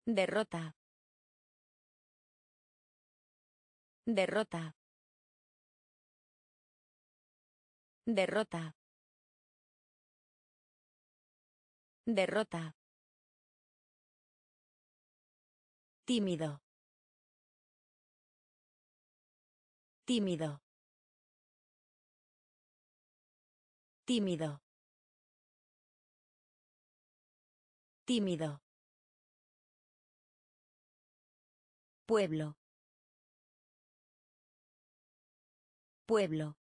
Derrota. Derrota. Derrota. Derrota. Tímido. Tímido. Tímido. Tímido. Pueblo. Pueblo.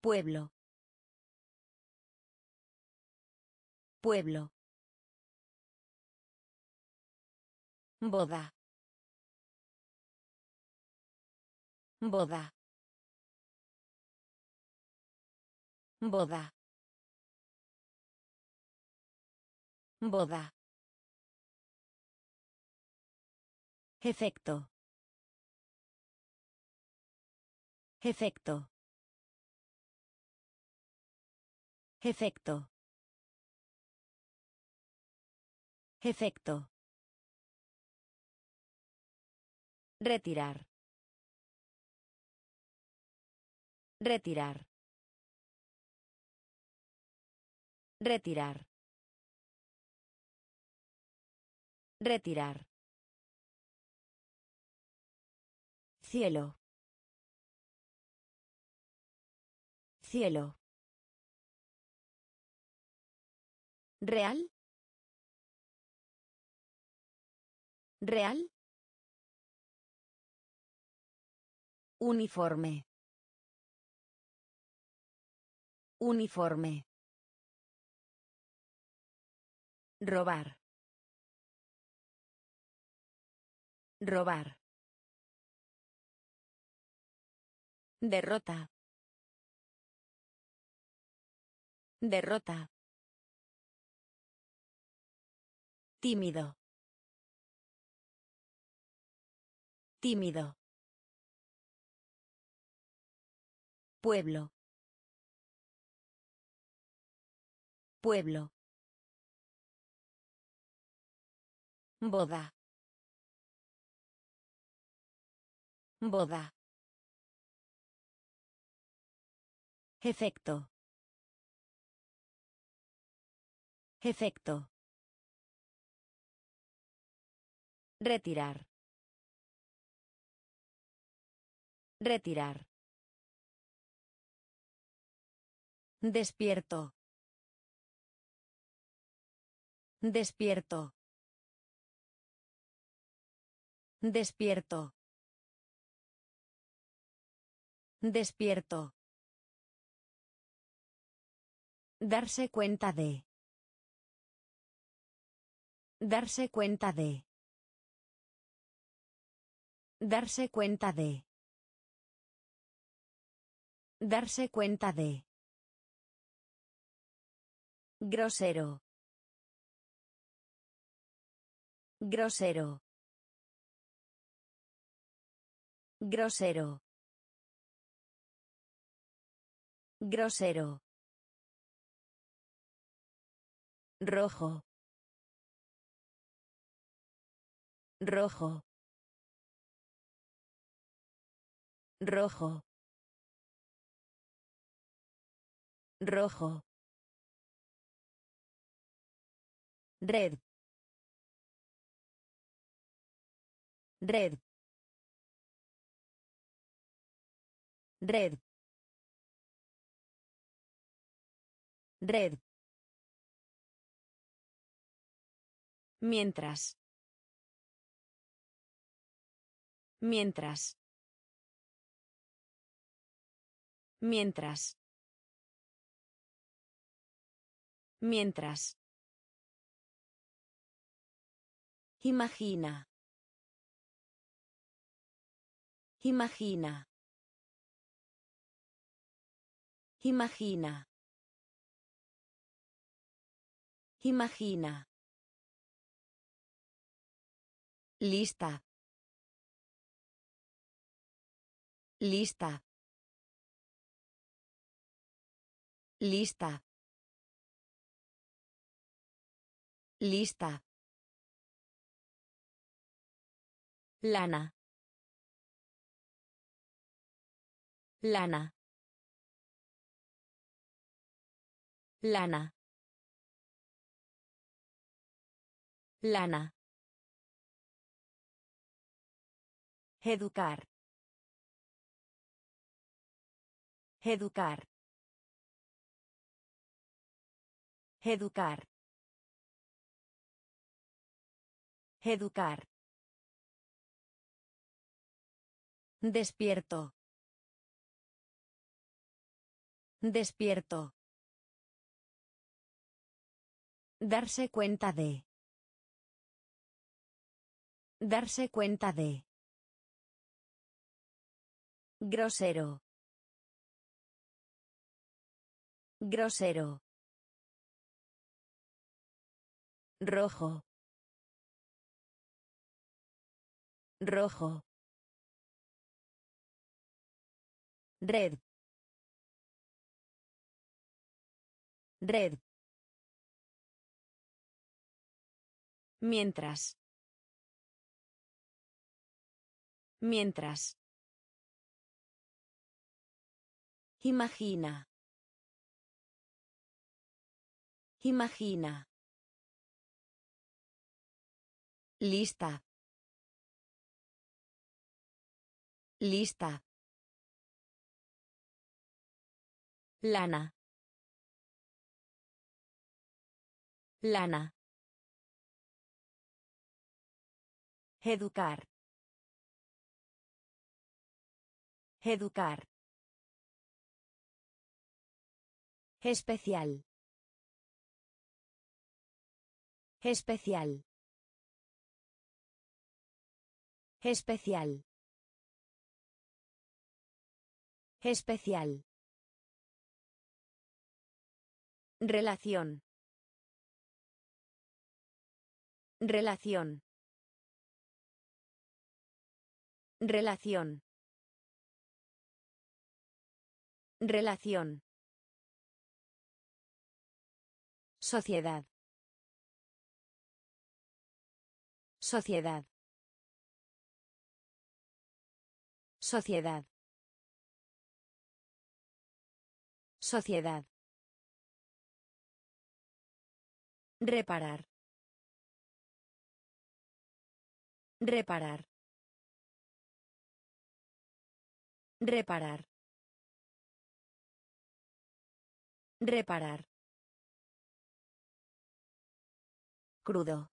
Pueblo. Pueblo. Boda. Boda. Boda. Boda. Efecto. Efecto. Efecto. Efecto. Retirar. Retirar. Retirar. Retirar. Cielo. Cielo. Real. Real. Uniforme. Uniforme. Robar. Robar. Derrota. Derrota. Tímido. Tímido. Pueblo. Pueblo. Boda. Boda. Efecto. Efecto. Retirar. Retirar. Despierto. Despierto. Despierto. Despierto. Darse cuenta de. Darse cuenta de. Darse cuenta de. Darse cuenta de. Grosero. Grosero. Grosero. Grosero. Rojo. Rojo. Rojo. Rojo. Red. Red. Red. Red. Mientras. Mientras. Mientras. Mientras. Imagina. Imagina. Imagina. Imagina. Lista. Lista. Lista. Lista. Lana. Lana. Lana. Lana. Educar. Educar. Educar. Educar. Despierto. Despierto. Darse cuenta de. Darse cuenta de. Grosero. Grosero. Rojo. Rojo. Red. Red. Mientras. Mientras. Imagina. Imagina. Lista. Lista. Lana. Lana. Educar. Educar. Especial. Especial. Especial. Especial. Relación. Relación. Relación. Relación. Sociedad. Sociedad. Sociedad. Sociedad. Reparar. Reparar. Reparar. Reparar. Crudo.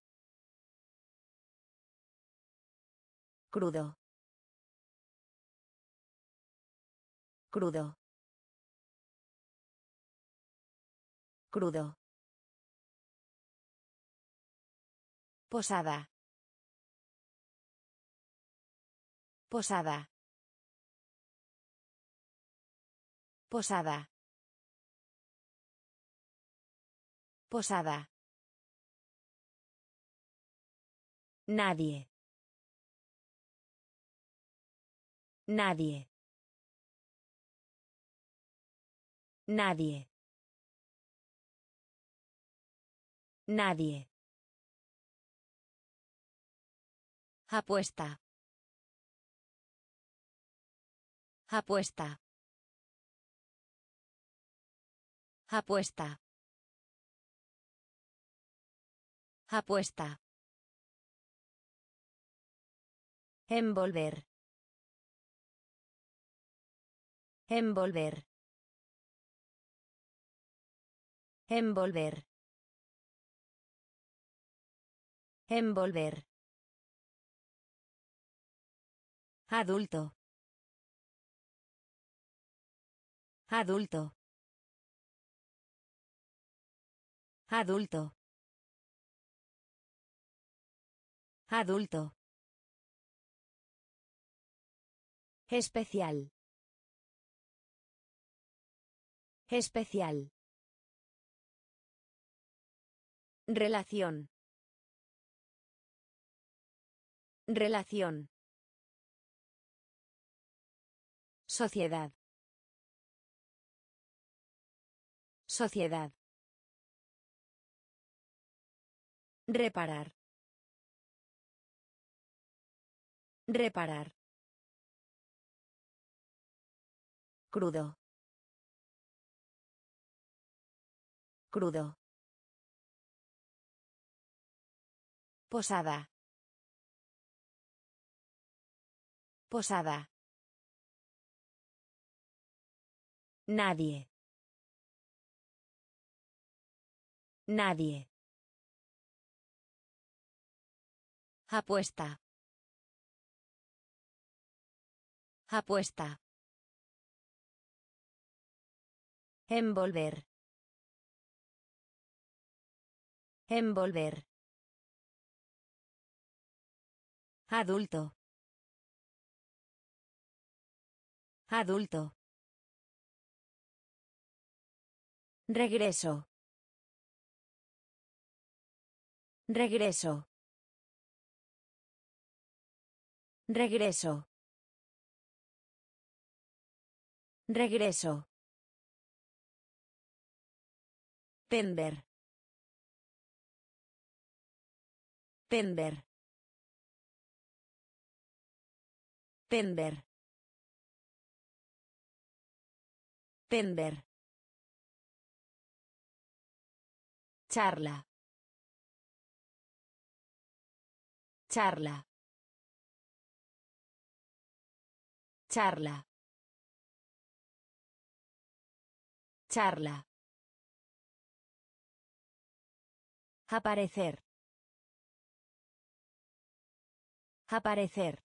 Crudo. Crudo. Crudo. Posada. Posada. Posada. Posada. Nadie. Nadie. Nadie. Nadie. Apuesta. Apuesta. Apuesta. Apuesta. Envolver. Envolver. Envolver. Envolver. Adulto. Adulto. Adulto. Adulto. Especial. Especial. Relación. Relación. Sociedad. Sociedad. Reparar. Reparar. Crudo. Crudo. Posada. Posada. Nadie. Nadie. Apuesta. Apuesta. Envolver. Envolver. Adulto. Adulto. Regreso. Regreso. Regreso. Regreso. Pender. Pender. Pender. Pender. Charla. Charla. Charla. Charla. Aparecer. Aparecer.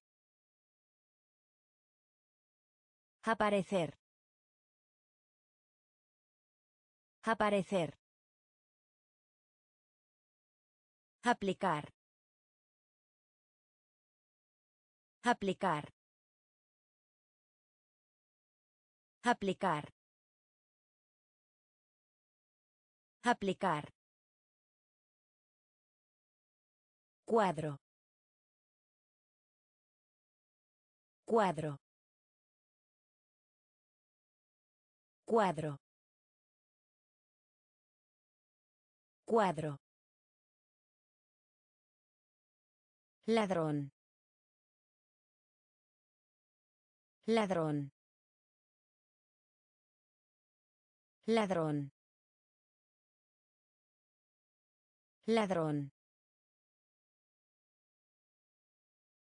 Aparecer. Aparecer. Aplicar. Aplicar. Aplicar. Aplicar. Cuadro. Cuadro. Cuadro. Cuadro. Ladrón. Ladrón. Ladrón. Ladrón.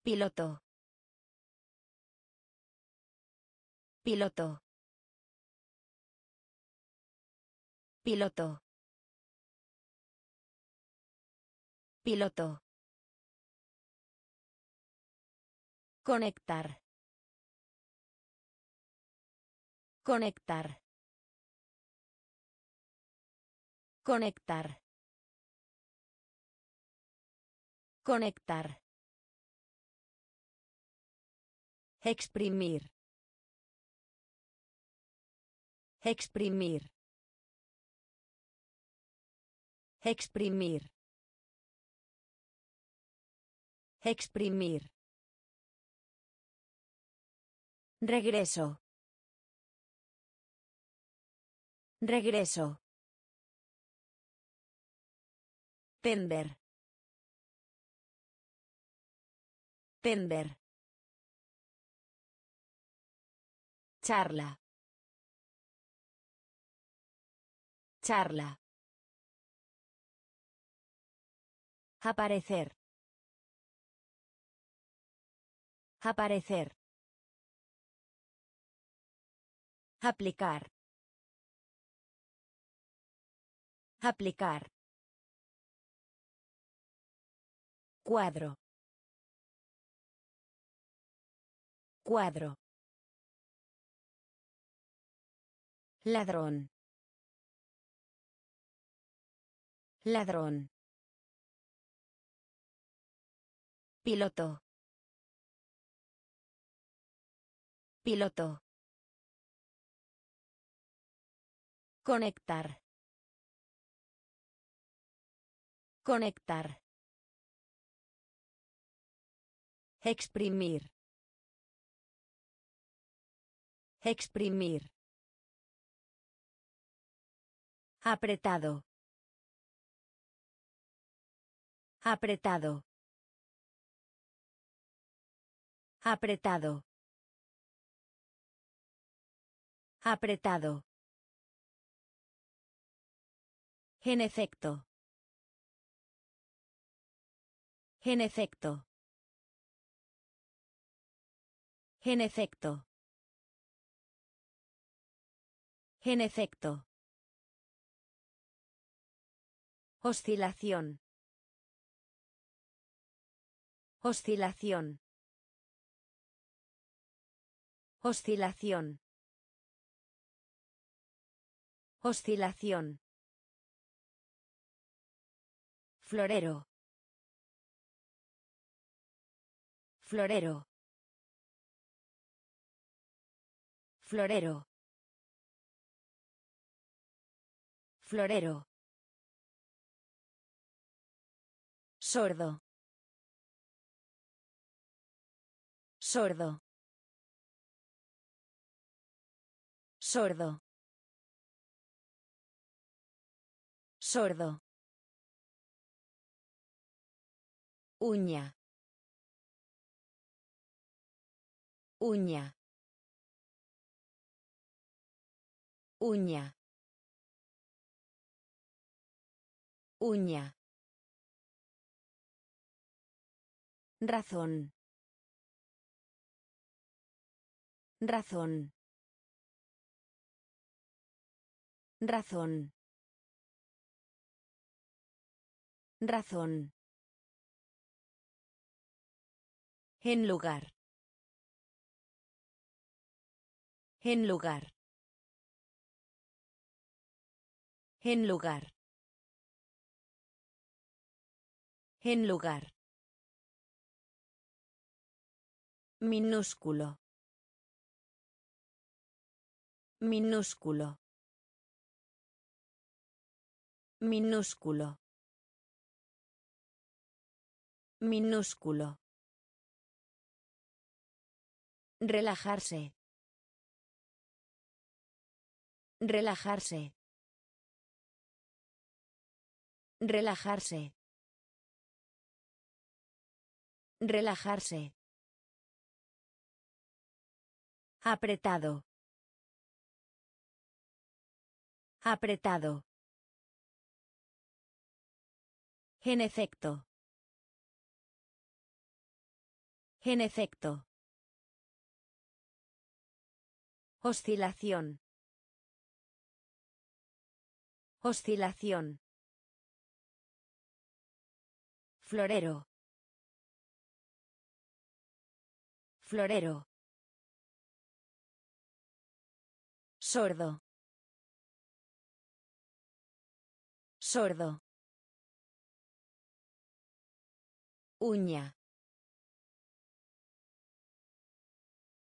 Piloto. Piloto. Piloto. Piloto. Conectar. Conectar. Conectar. Conectar. Exprimir. Exprimir. Exprimir. Exprimir. Regreso. Regreso. Pender. Pender. Charla. Charla. Aparecer. Aparecer. Aplicar. Aplicar. Cuadro. Cuadro. Ladrón. Ladrón. Piloto. Piloto. Conectar. Conectar. Exprimir. Exprimir. Apretado. Apretado. Apretado. Apretado. En efecto. En efecto. En efecto. En efecto. Oscilación. Oscilación. Oscilación. Oscilación. Florero. Florero. Florero. Florero. Sordo. Sordo. Sordo. Sordo. Uña. Uña. Uña. Uña. Razón. Razón. Razón. Razón. En lugar. En lugar. En lugar. En lugar. Minúsculo. Minúsculo. Minúsculo. Minúsculo. Relajarse. Relajarse. Relajarse. Relajarse. Apretado. Apretado. En efecto. En efecto. Oscilación. Oscilación. Florero. Florero. Sordo. Sordo. Uña.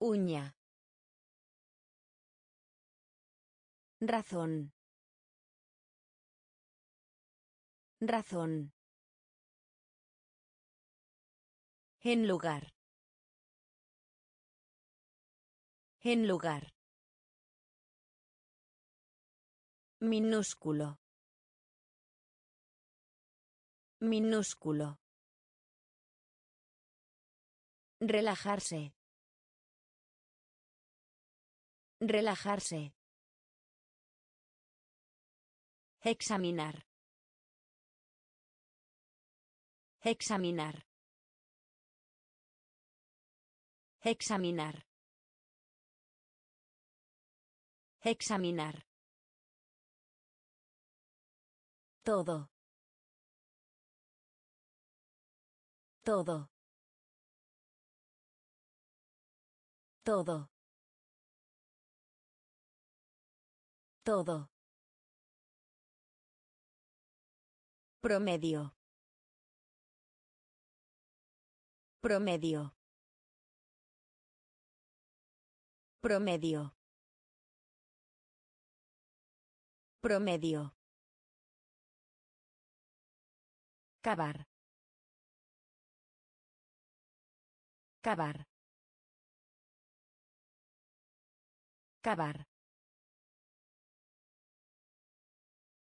Uña. Razón. Razón. En lugar. En lugar. Minúsculo. Minúsculo. Relajarse. Relajarse. Examinar. Examinar. Examinar. Examinar. Todo. Todo. Todo. Todo. Promedio. Promedio. Promedio. Promedio. Cavar. Cavar. Cavar.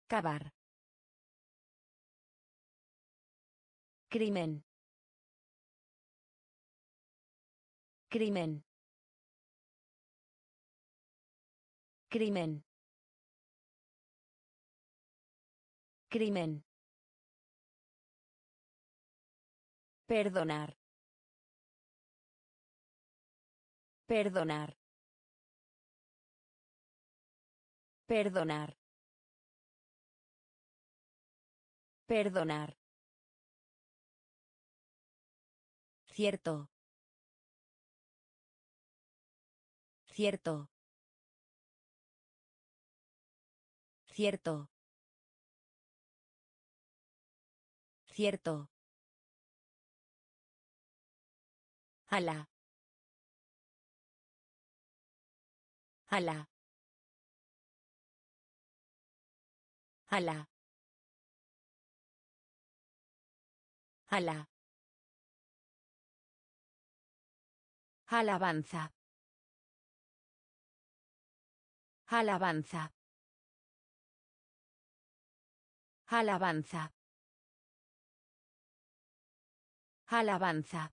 Cavar. Crimen. Crimen. Crimen. Crimen. Perdonar. Perdonar. Perdonar. Perdonar. Cierto. Cierto. Cierto. Cierto. Ala. Ala. Ala. Ala. Alabanza. Alabanza. Alabanza. Alabanza.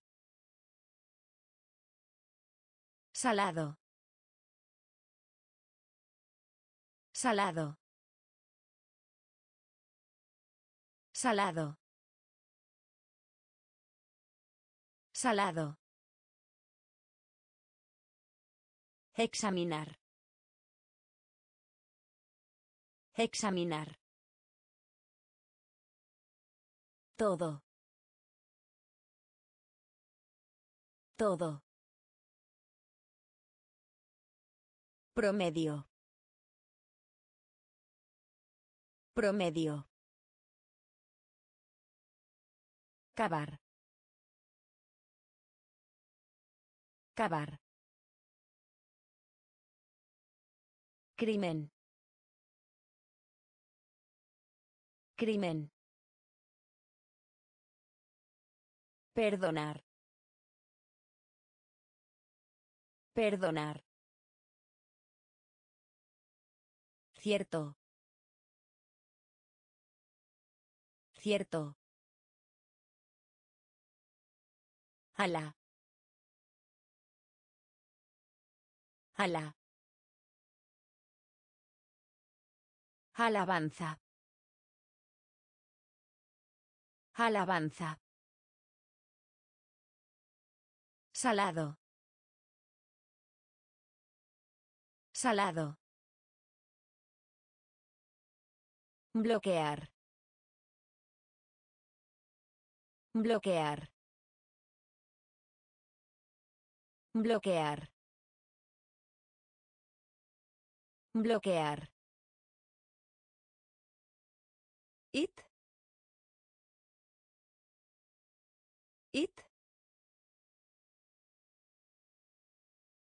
Salado. Salado. Salado. Salado. Examinar. Examinar. Todo. Todo. Promedio. Promedio. Cavar. Cavar. Crimen. Crimen. Perdonar. Perdonar. Cierto. Cierto. Ala. Ala. Alabanza. Alabanza. Salado. Salado. Bloquear. Bloquear. Bloquear. Bloquear. It. It.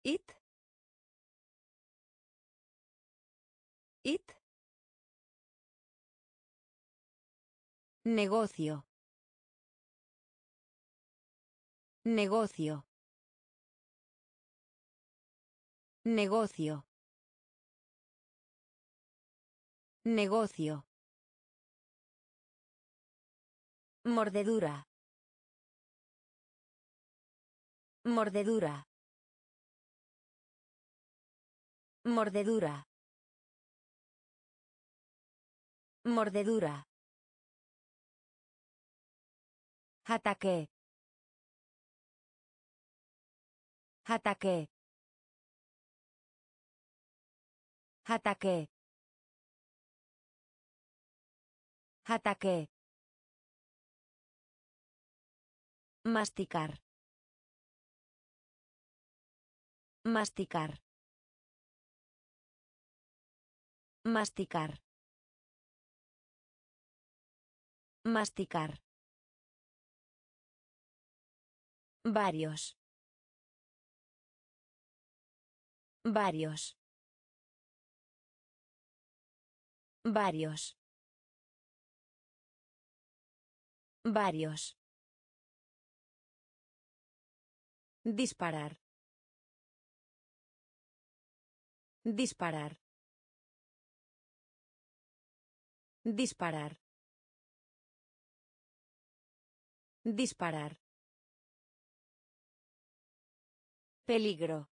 It. It. Negocio. Negocio. Negocio. Negocio. Mordedura. Mordedura. Mordedura. Mordedura. Ataque. Ataque. Ataque. Ataque. Masticar. Masticar. Masticar. Masticar. Varios. Varios. Varios. Varios. Disparar. Disparar. Disparar. Disparar. Peligro.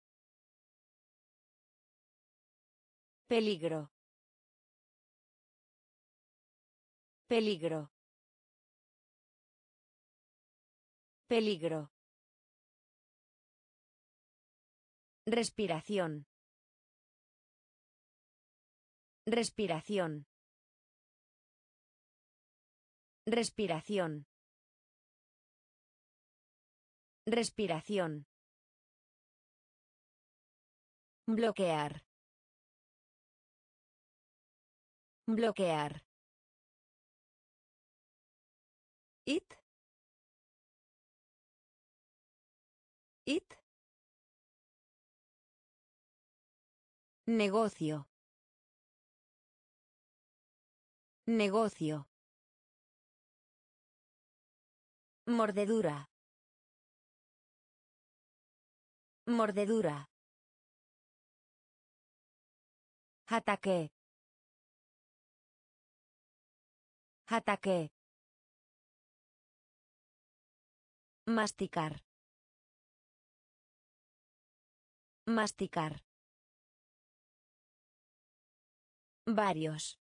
Peligro. Peligro. Peligro. Respiración. Respiración. Respiración. Respiración. Bloquear. Bloquear. It. It. Negocio. Negocio. Mordedura. Mordedura. Ataque. Ataque. Masticar. Masticar. Varios.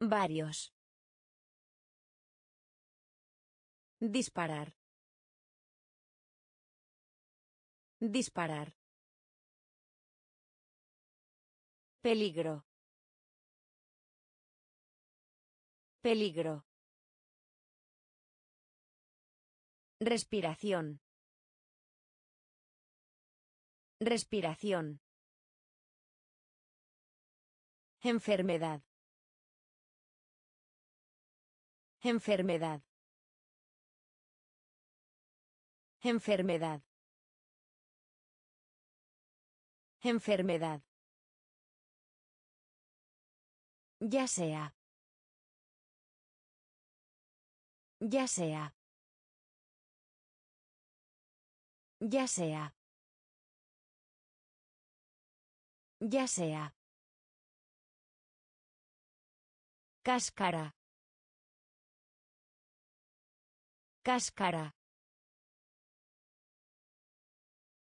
Varios. Disparar. Disparar. Peligro. Peligro. Respiración. Respiración. Enfermedad. Enfermedad. Enfermedad. Enfermedad. Ya sea. Ya sea. Ya sea. Ya sea. Cáscara. Cáscara.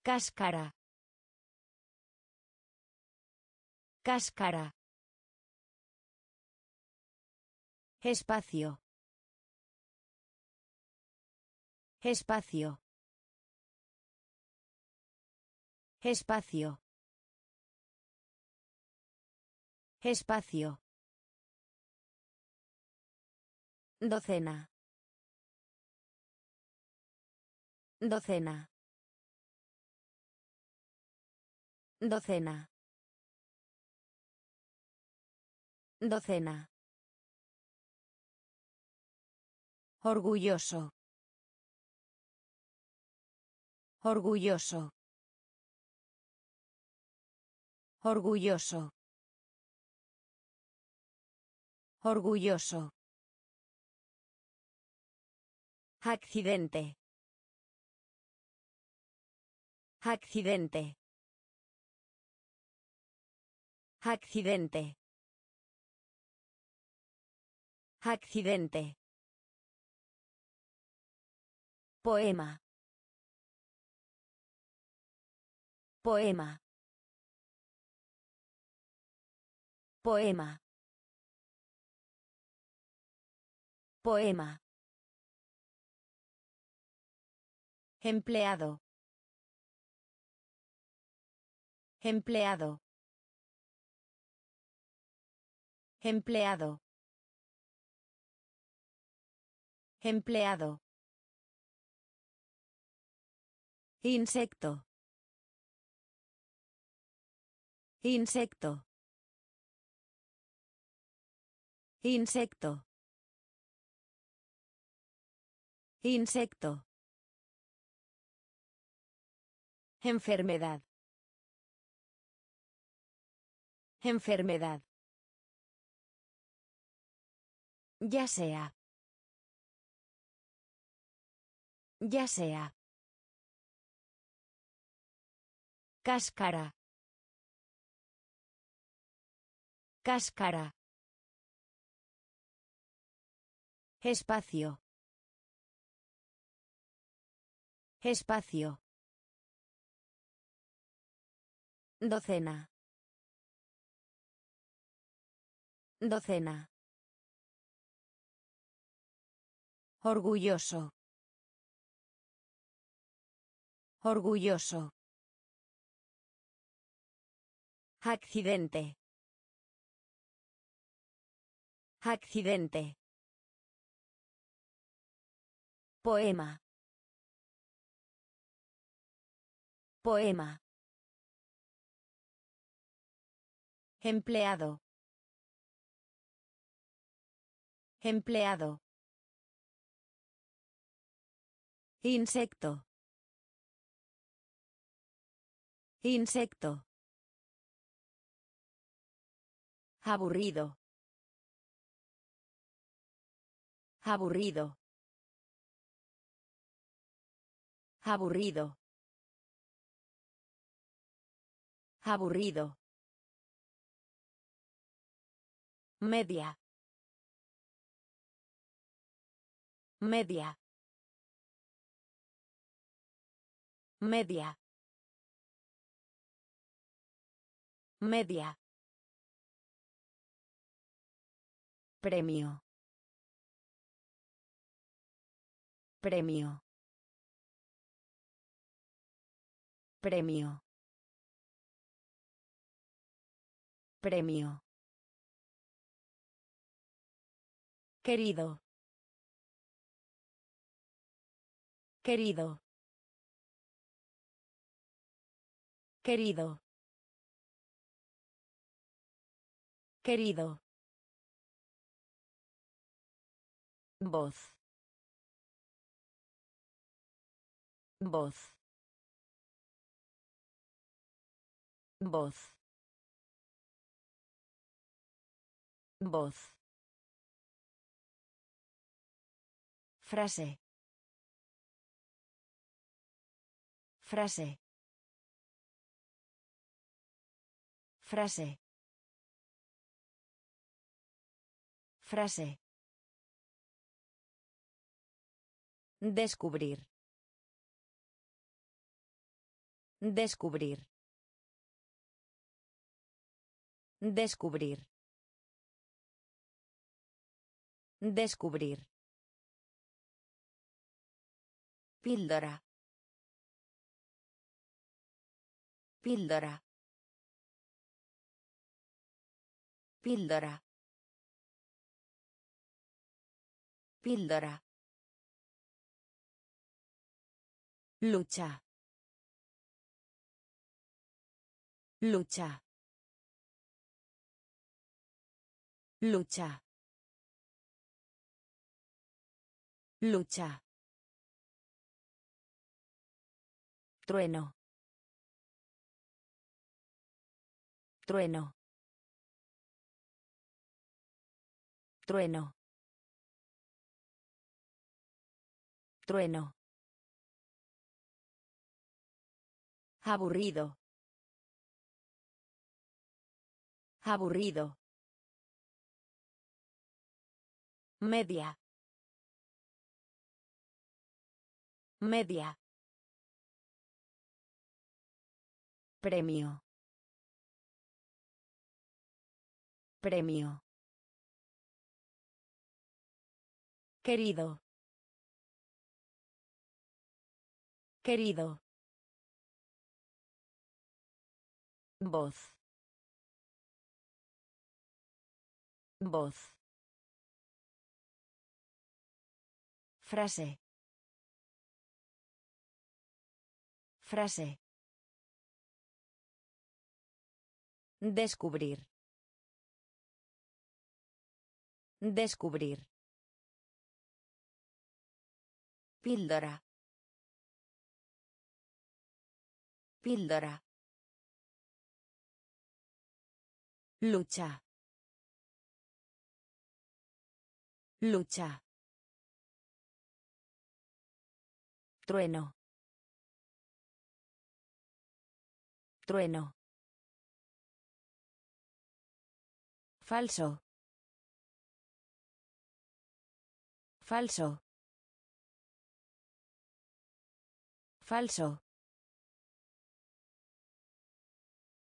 Cáscara. Cáscara. Espacio. Espacio. Espacio. Espacio. Docena. Docena. Docena. Docena. Orgulloso. Orgulloso. Orgulloso. Orgulloso. Accidente. Accidente. Accidente. Accidente. Poema. Poema. Poema. Poema. Empleado. Empleado. Empleado. Empleado. Insecto. Insecto. Insecto. Insecto. Enfermedad. Enfermedad. Ya sea. Ya sea. Cáscara. Cáscara. Espacio. Espacio. Docena. Docena. Orgulloso. Orgulloso. Accidente. Accidente. Poema. Poema. Empleado. Empleado. Insecto. Insecto. Aburrido. Aburrido. Aburrido. Aburrido. Media. Media. Media. Media. Premio. Premio. Premio. Premio. Querido. Querido. Querido. Querido. Voz. Voz. Voz. Voz. Frase. Frase. Frase. Frase. Descubrir. Descubrir. Descubrir. Descubrir. Píldora. Píldora. Píldora. Píldora. Lucha. Lucha. Lucha. Lucha. Trueno. Trueno. Trueno. Trueno. Aburrido. Aburrido. Media. Media. Premio. Premio. Querido. Querido. Voz. Voz. Frase. Frase. Descubrir. Descubrir. Píldora. Píldora. Lucha. Lucha. Trueno. Trueno. Falso. Falso. Falso.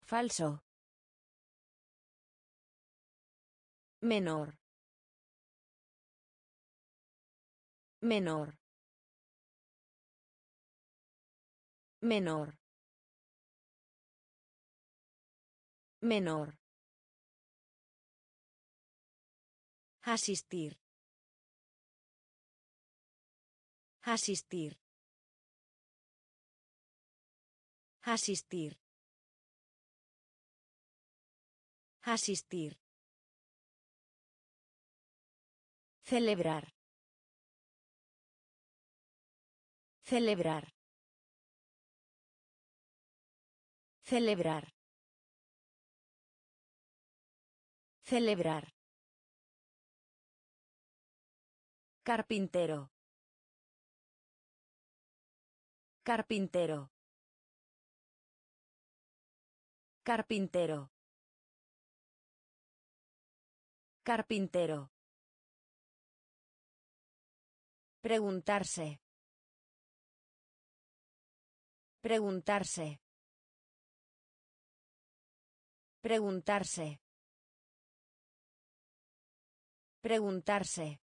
Falso. Menor. Menor. Menor. Menor. Asistir. Asistir. Asistir. Asistir. Celebrar. Celebrar. Celebrar. Celebrar. Carpintero. Carpintero. Carpintero. Carpintero. Preguntarse. Preguntarse. Preguntarse. Preguntarse.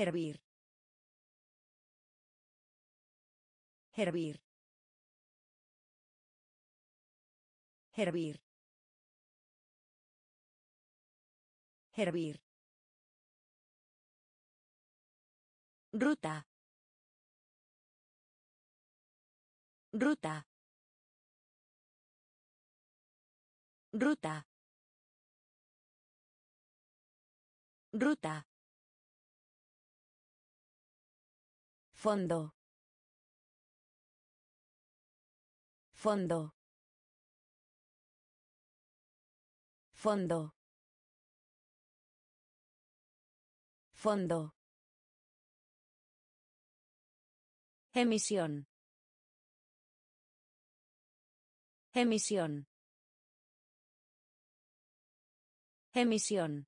Hervir. Hervir. Hervir. Hervir. Ruta. Ruta. Ruta. Ruta. Fondo. Fondo. Fondo. Fondo. Emisión. Emisión. Emisión.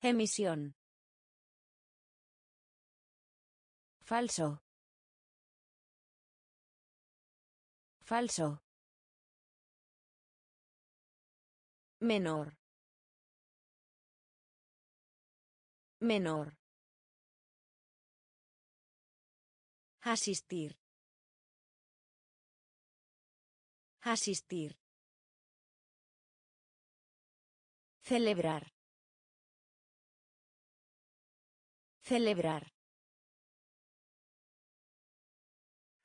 Emisión. Falso. Falso. Menor. Menor. Asistir. Asistir. Celebrar. Celebrar.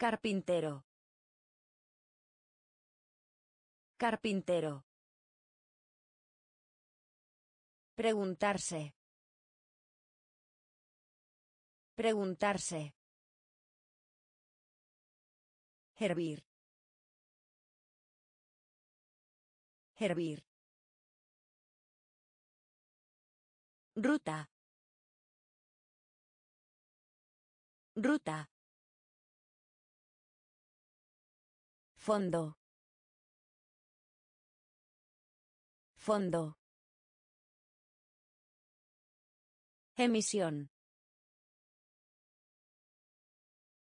Carpintero. Carpintero. Preguntarse. Preguntarse. Hervir. Hervir. Ruta. Ruta. Fondo. Fondo. Emisión.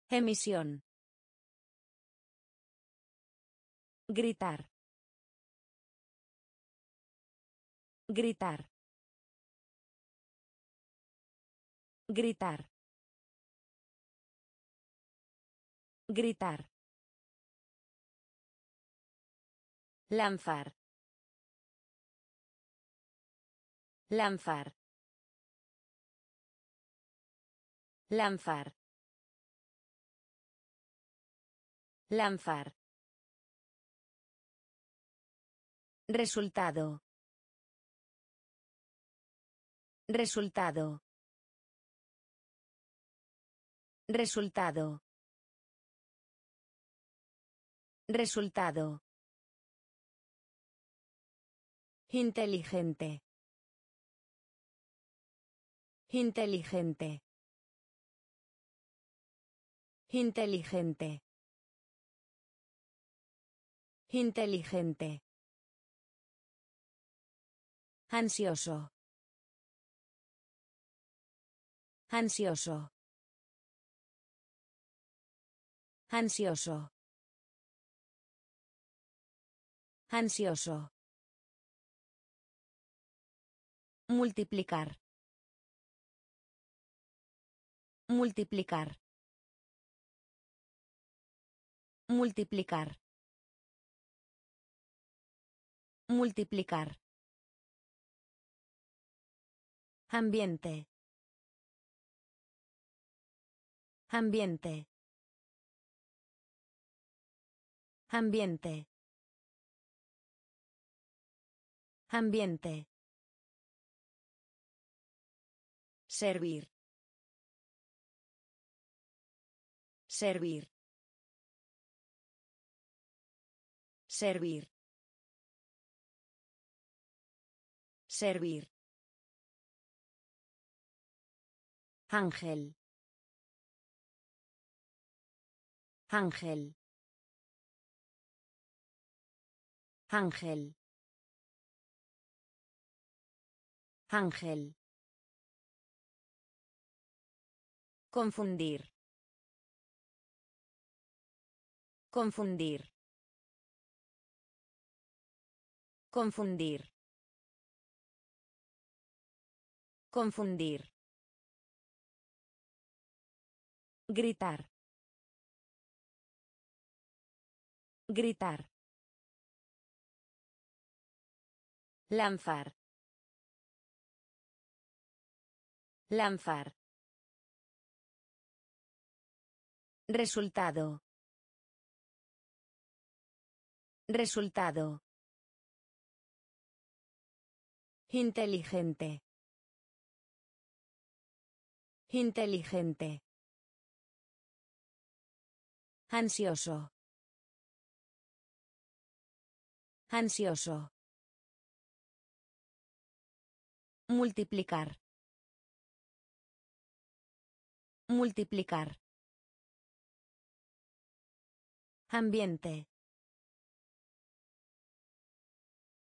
Emisión. Gritar. Gritar. Gritar. Gritar. Lanzar. Lanzar. Lanzar. Lanzar. Resultado. Resultado. Resultado. Resultado. Inteligente. Inteligente. Inteligente. Inteligente. Ansioso. Ansioso. Ansioso. Ansioso. Multiplicar. Multiplicar. Multiplicar. Multiplicar. Ambiente. Ambiente. Ambiente. Ambiente. Servir. Servir. Servir. Servir. Ángel. Ángel. Ángel. Ángel. Confundir. Confundir. Confundir. Confundir. Gritar. Gritar. Lanzar. Lanzar. Resultado. Resultado. Inteligente. Inteligente. Ansioso. Ansioso. Multiplicar. Multiplicar. Ambiente.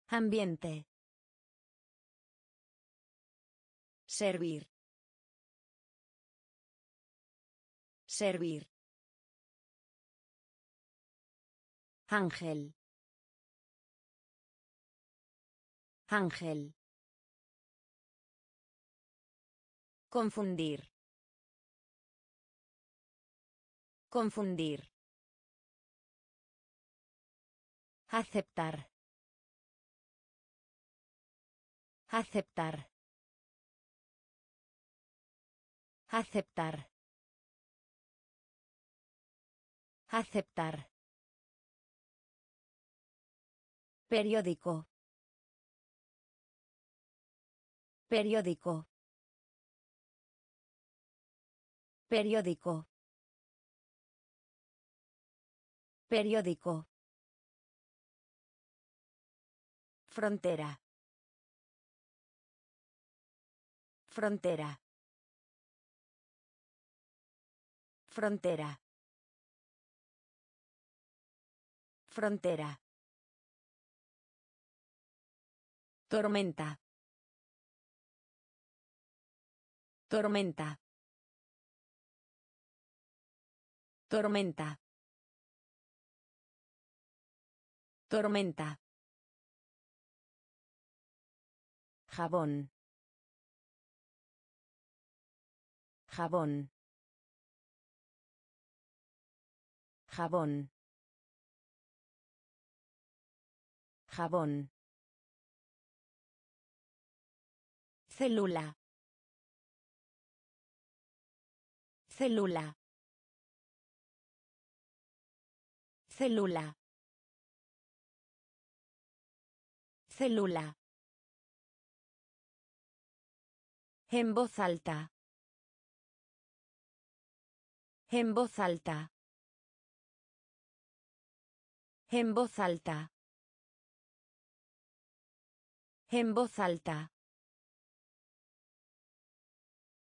Ambiente. Servir. Servir. Ángel. Ángel. Confundir. Confundir. Aceptar. Aceptar. Aceptar. Aceptar. Periódico. Periódico. Periódico. Periódico. Frontera. Frontera. Frontera. Frontera. Tormenta. Tormenta. Tormenta. Tormenta. Jabón. Jabón. Jabón. Jabón. Célula. Célula. Célula. Célula. En voz alta. En voz alta. En voz alta. En voz alta.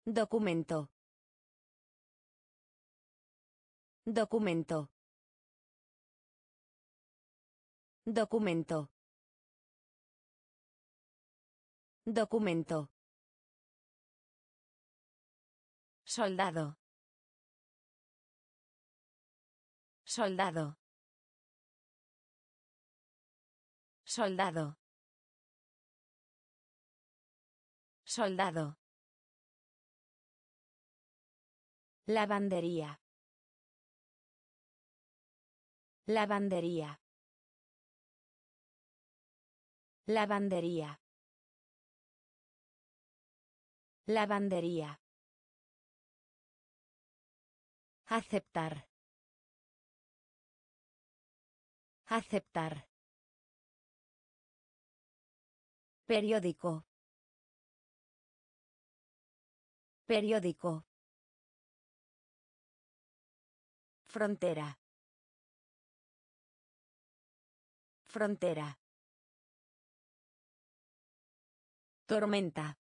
Documento. Documento. Documento. Documento. Soldado. Soldado. Soldado. Soldado. Lavandería. Lavandería. Lavandería. Lavandería. Aceptar. Aceptar. Periódico. Periódico. Frontera. Frontera. Tormenta.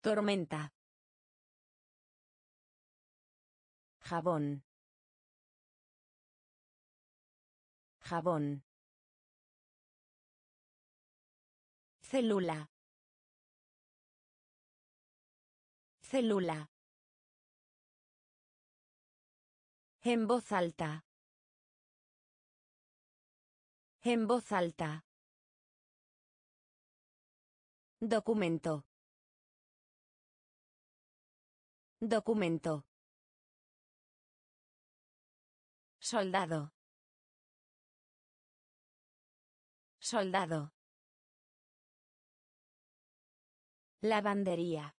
Tormenta. Jabón. Jabón. Célula. Célula. En voz alta. En voz alta. Documento. Documento. Soldado. Soldado. Lavandería.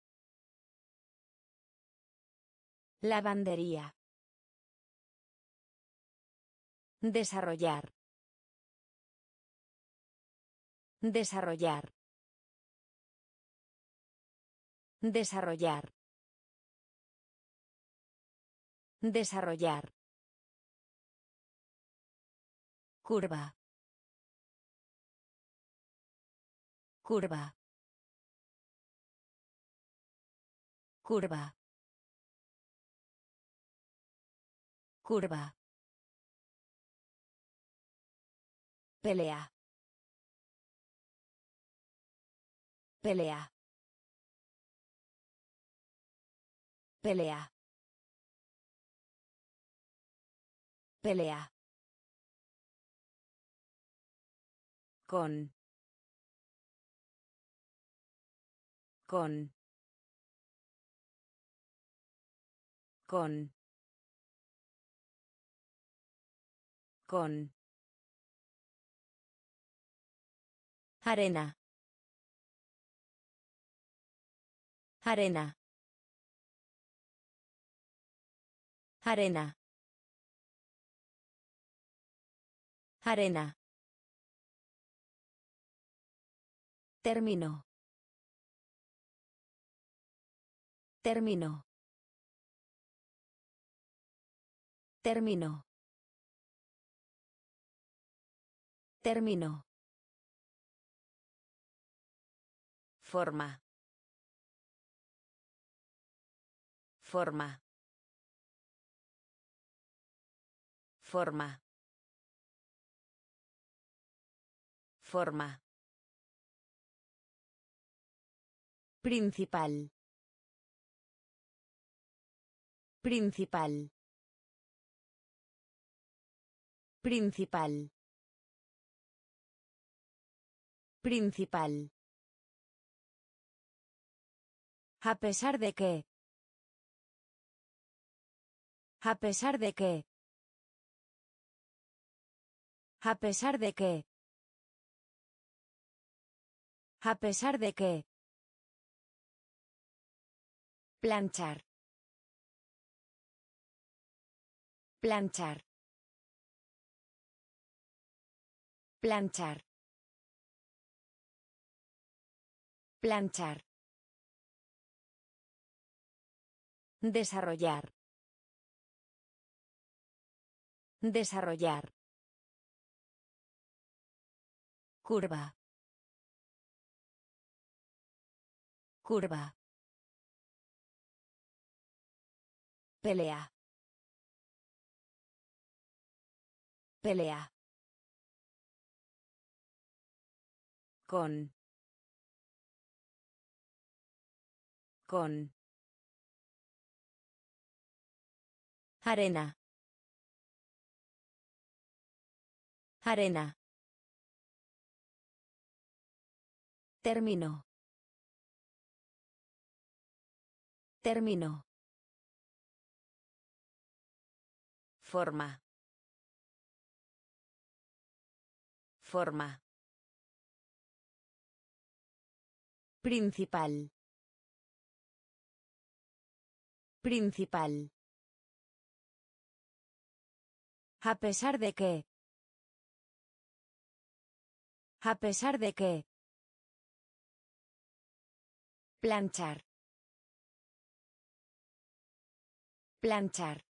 Lavandería. Desarrollar. Desarrollar. Desarrollar. Desarrollar. Curva. Curva. Curva. Curva. Pelea. Pelea. Pelea. Pelea. Con. Con. Con. Con. Arena. Arena. Arena. Arena. Término. Término. Término. Término. Forma. Forma. Forma. Forma. Principal. Principal. Principal. Principal. A pesar de que. A pesar de que. A pesar de que. A pesar de que. Planchar. Planchar. Planchar. Planchar. Desarrollar. Desarrollar. Curva. Curva. Pelea. Pelea. Con. Con. Arena. Arena. Término. Término. Forma. Forma. Principal. Principal. A pesar de que. A pesar de que. Planchar. Planchar.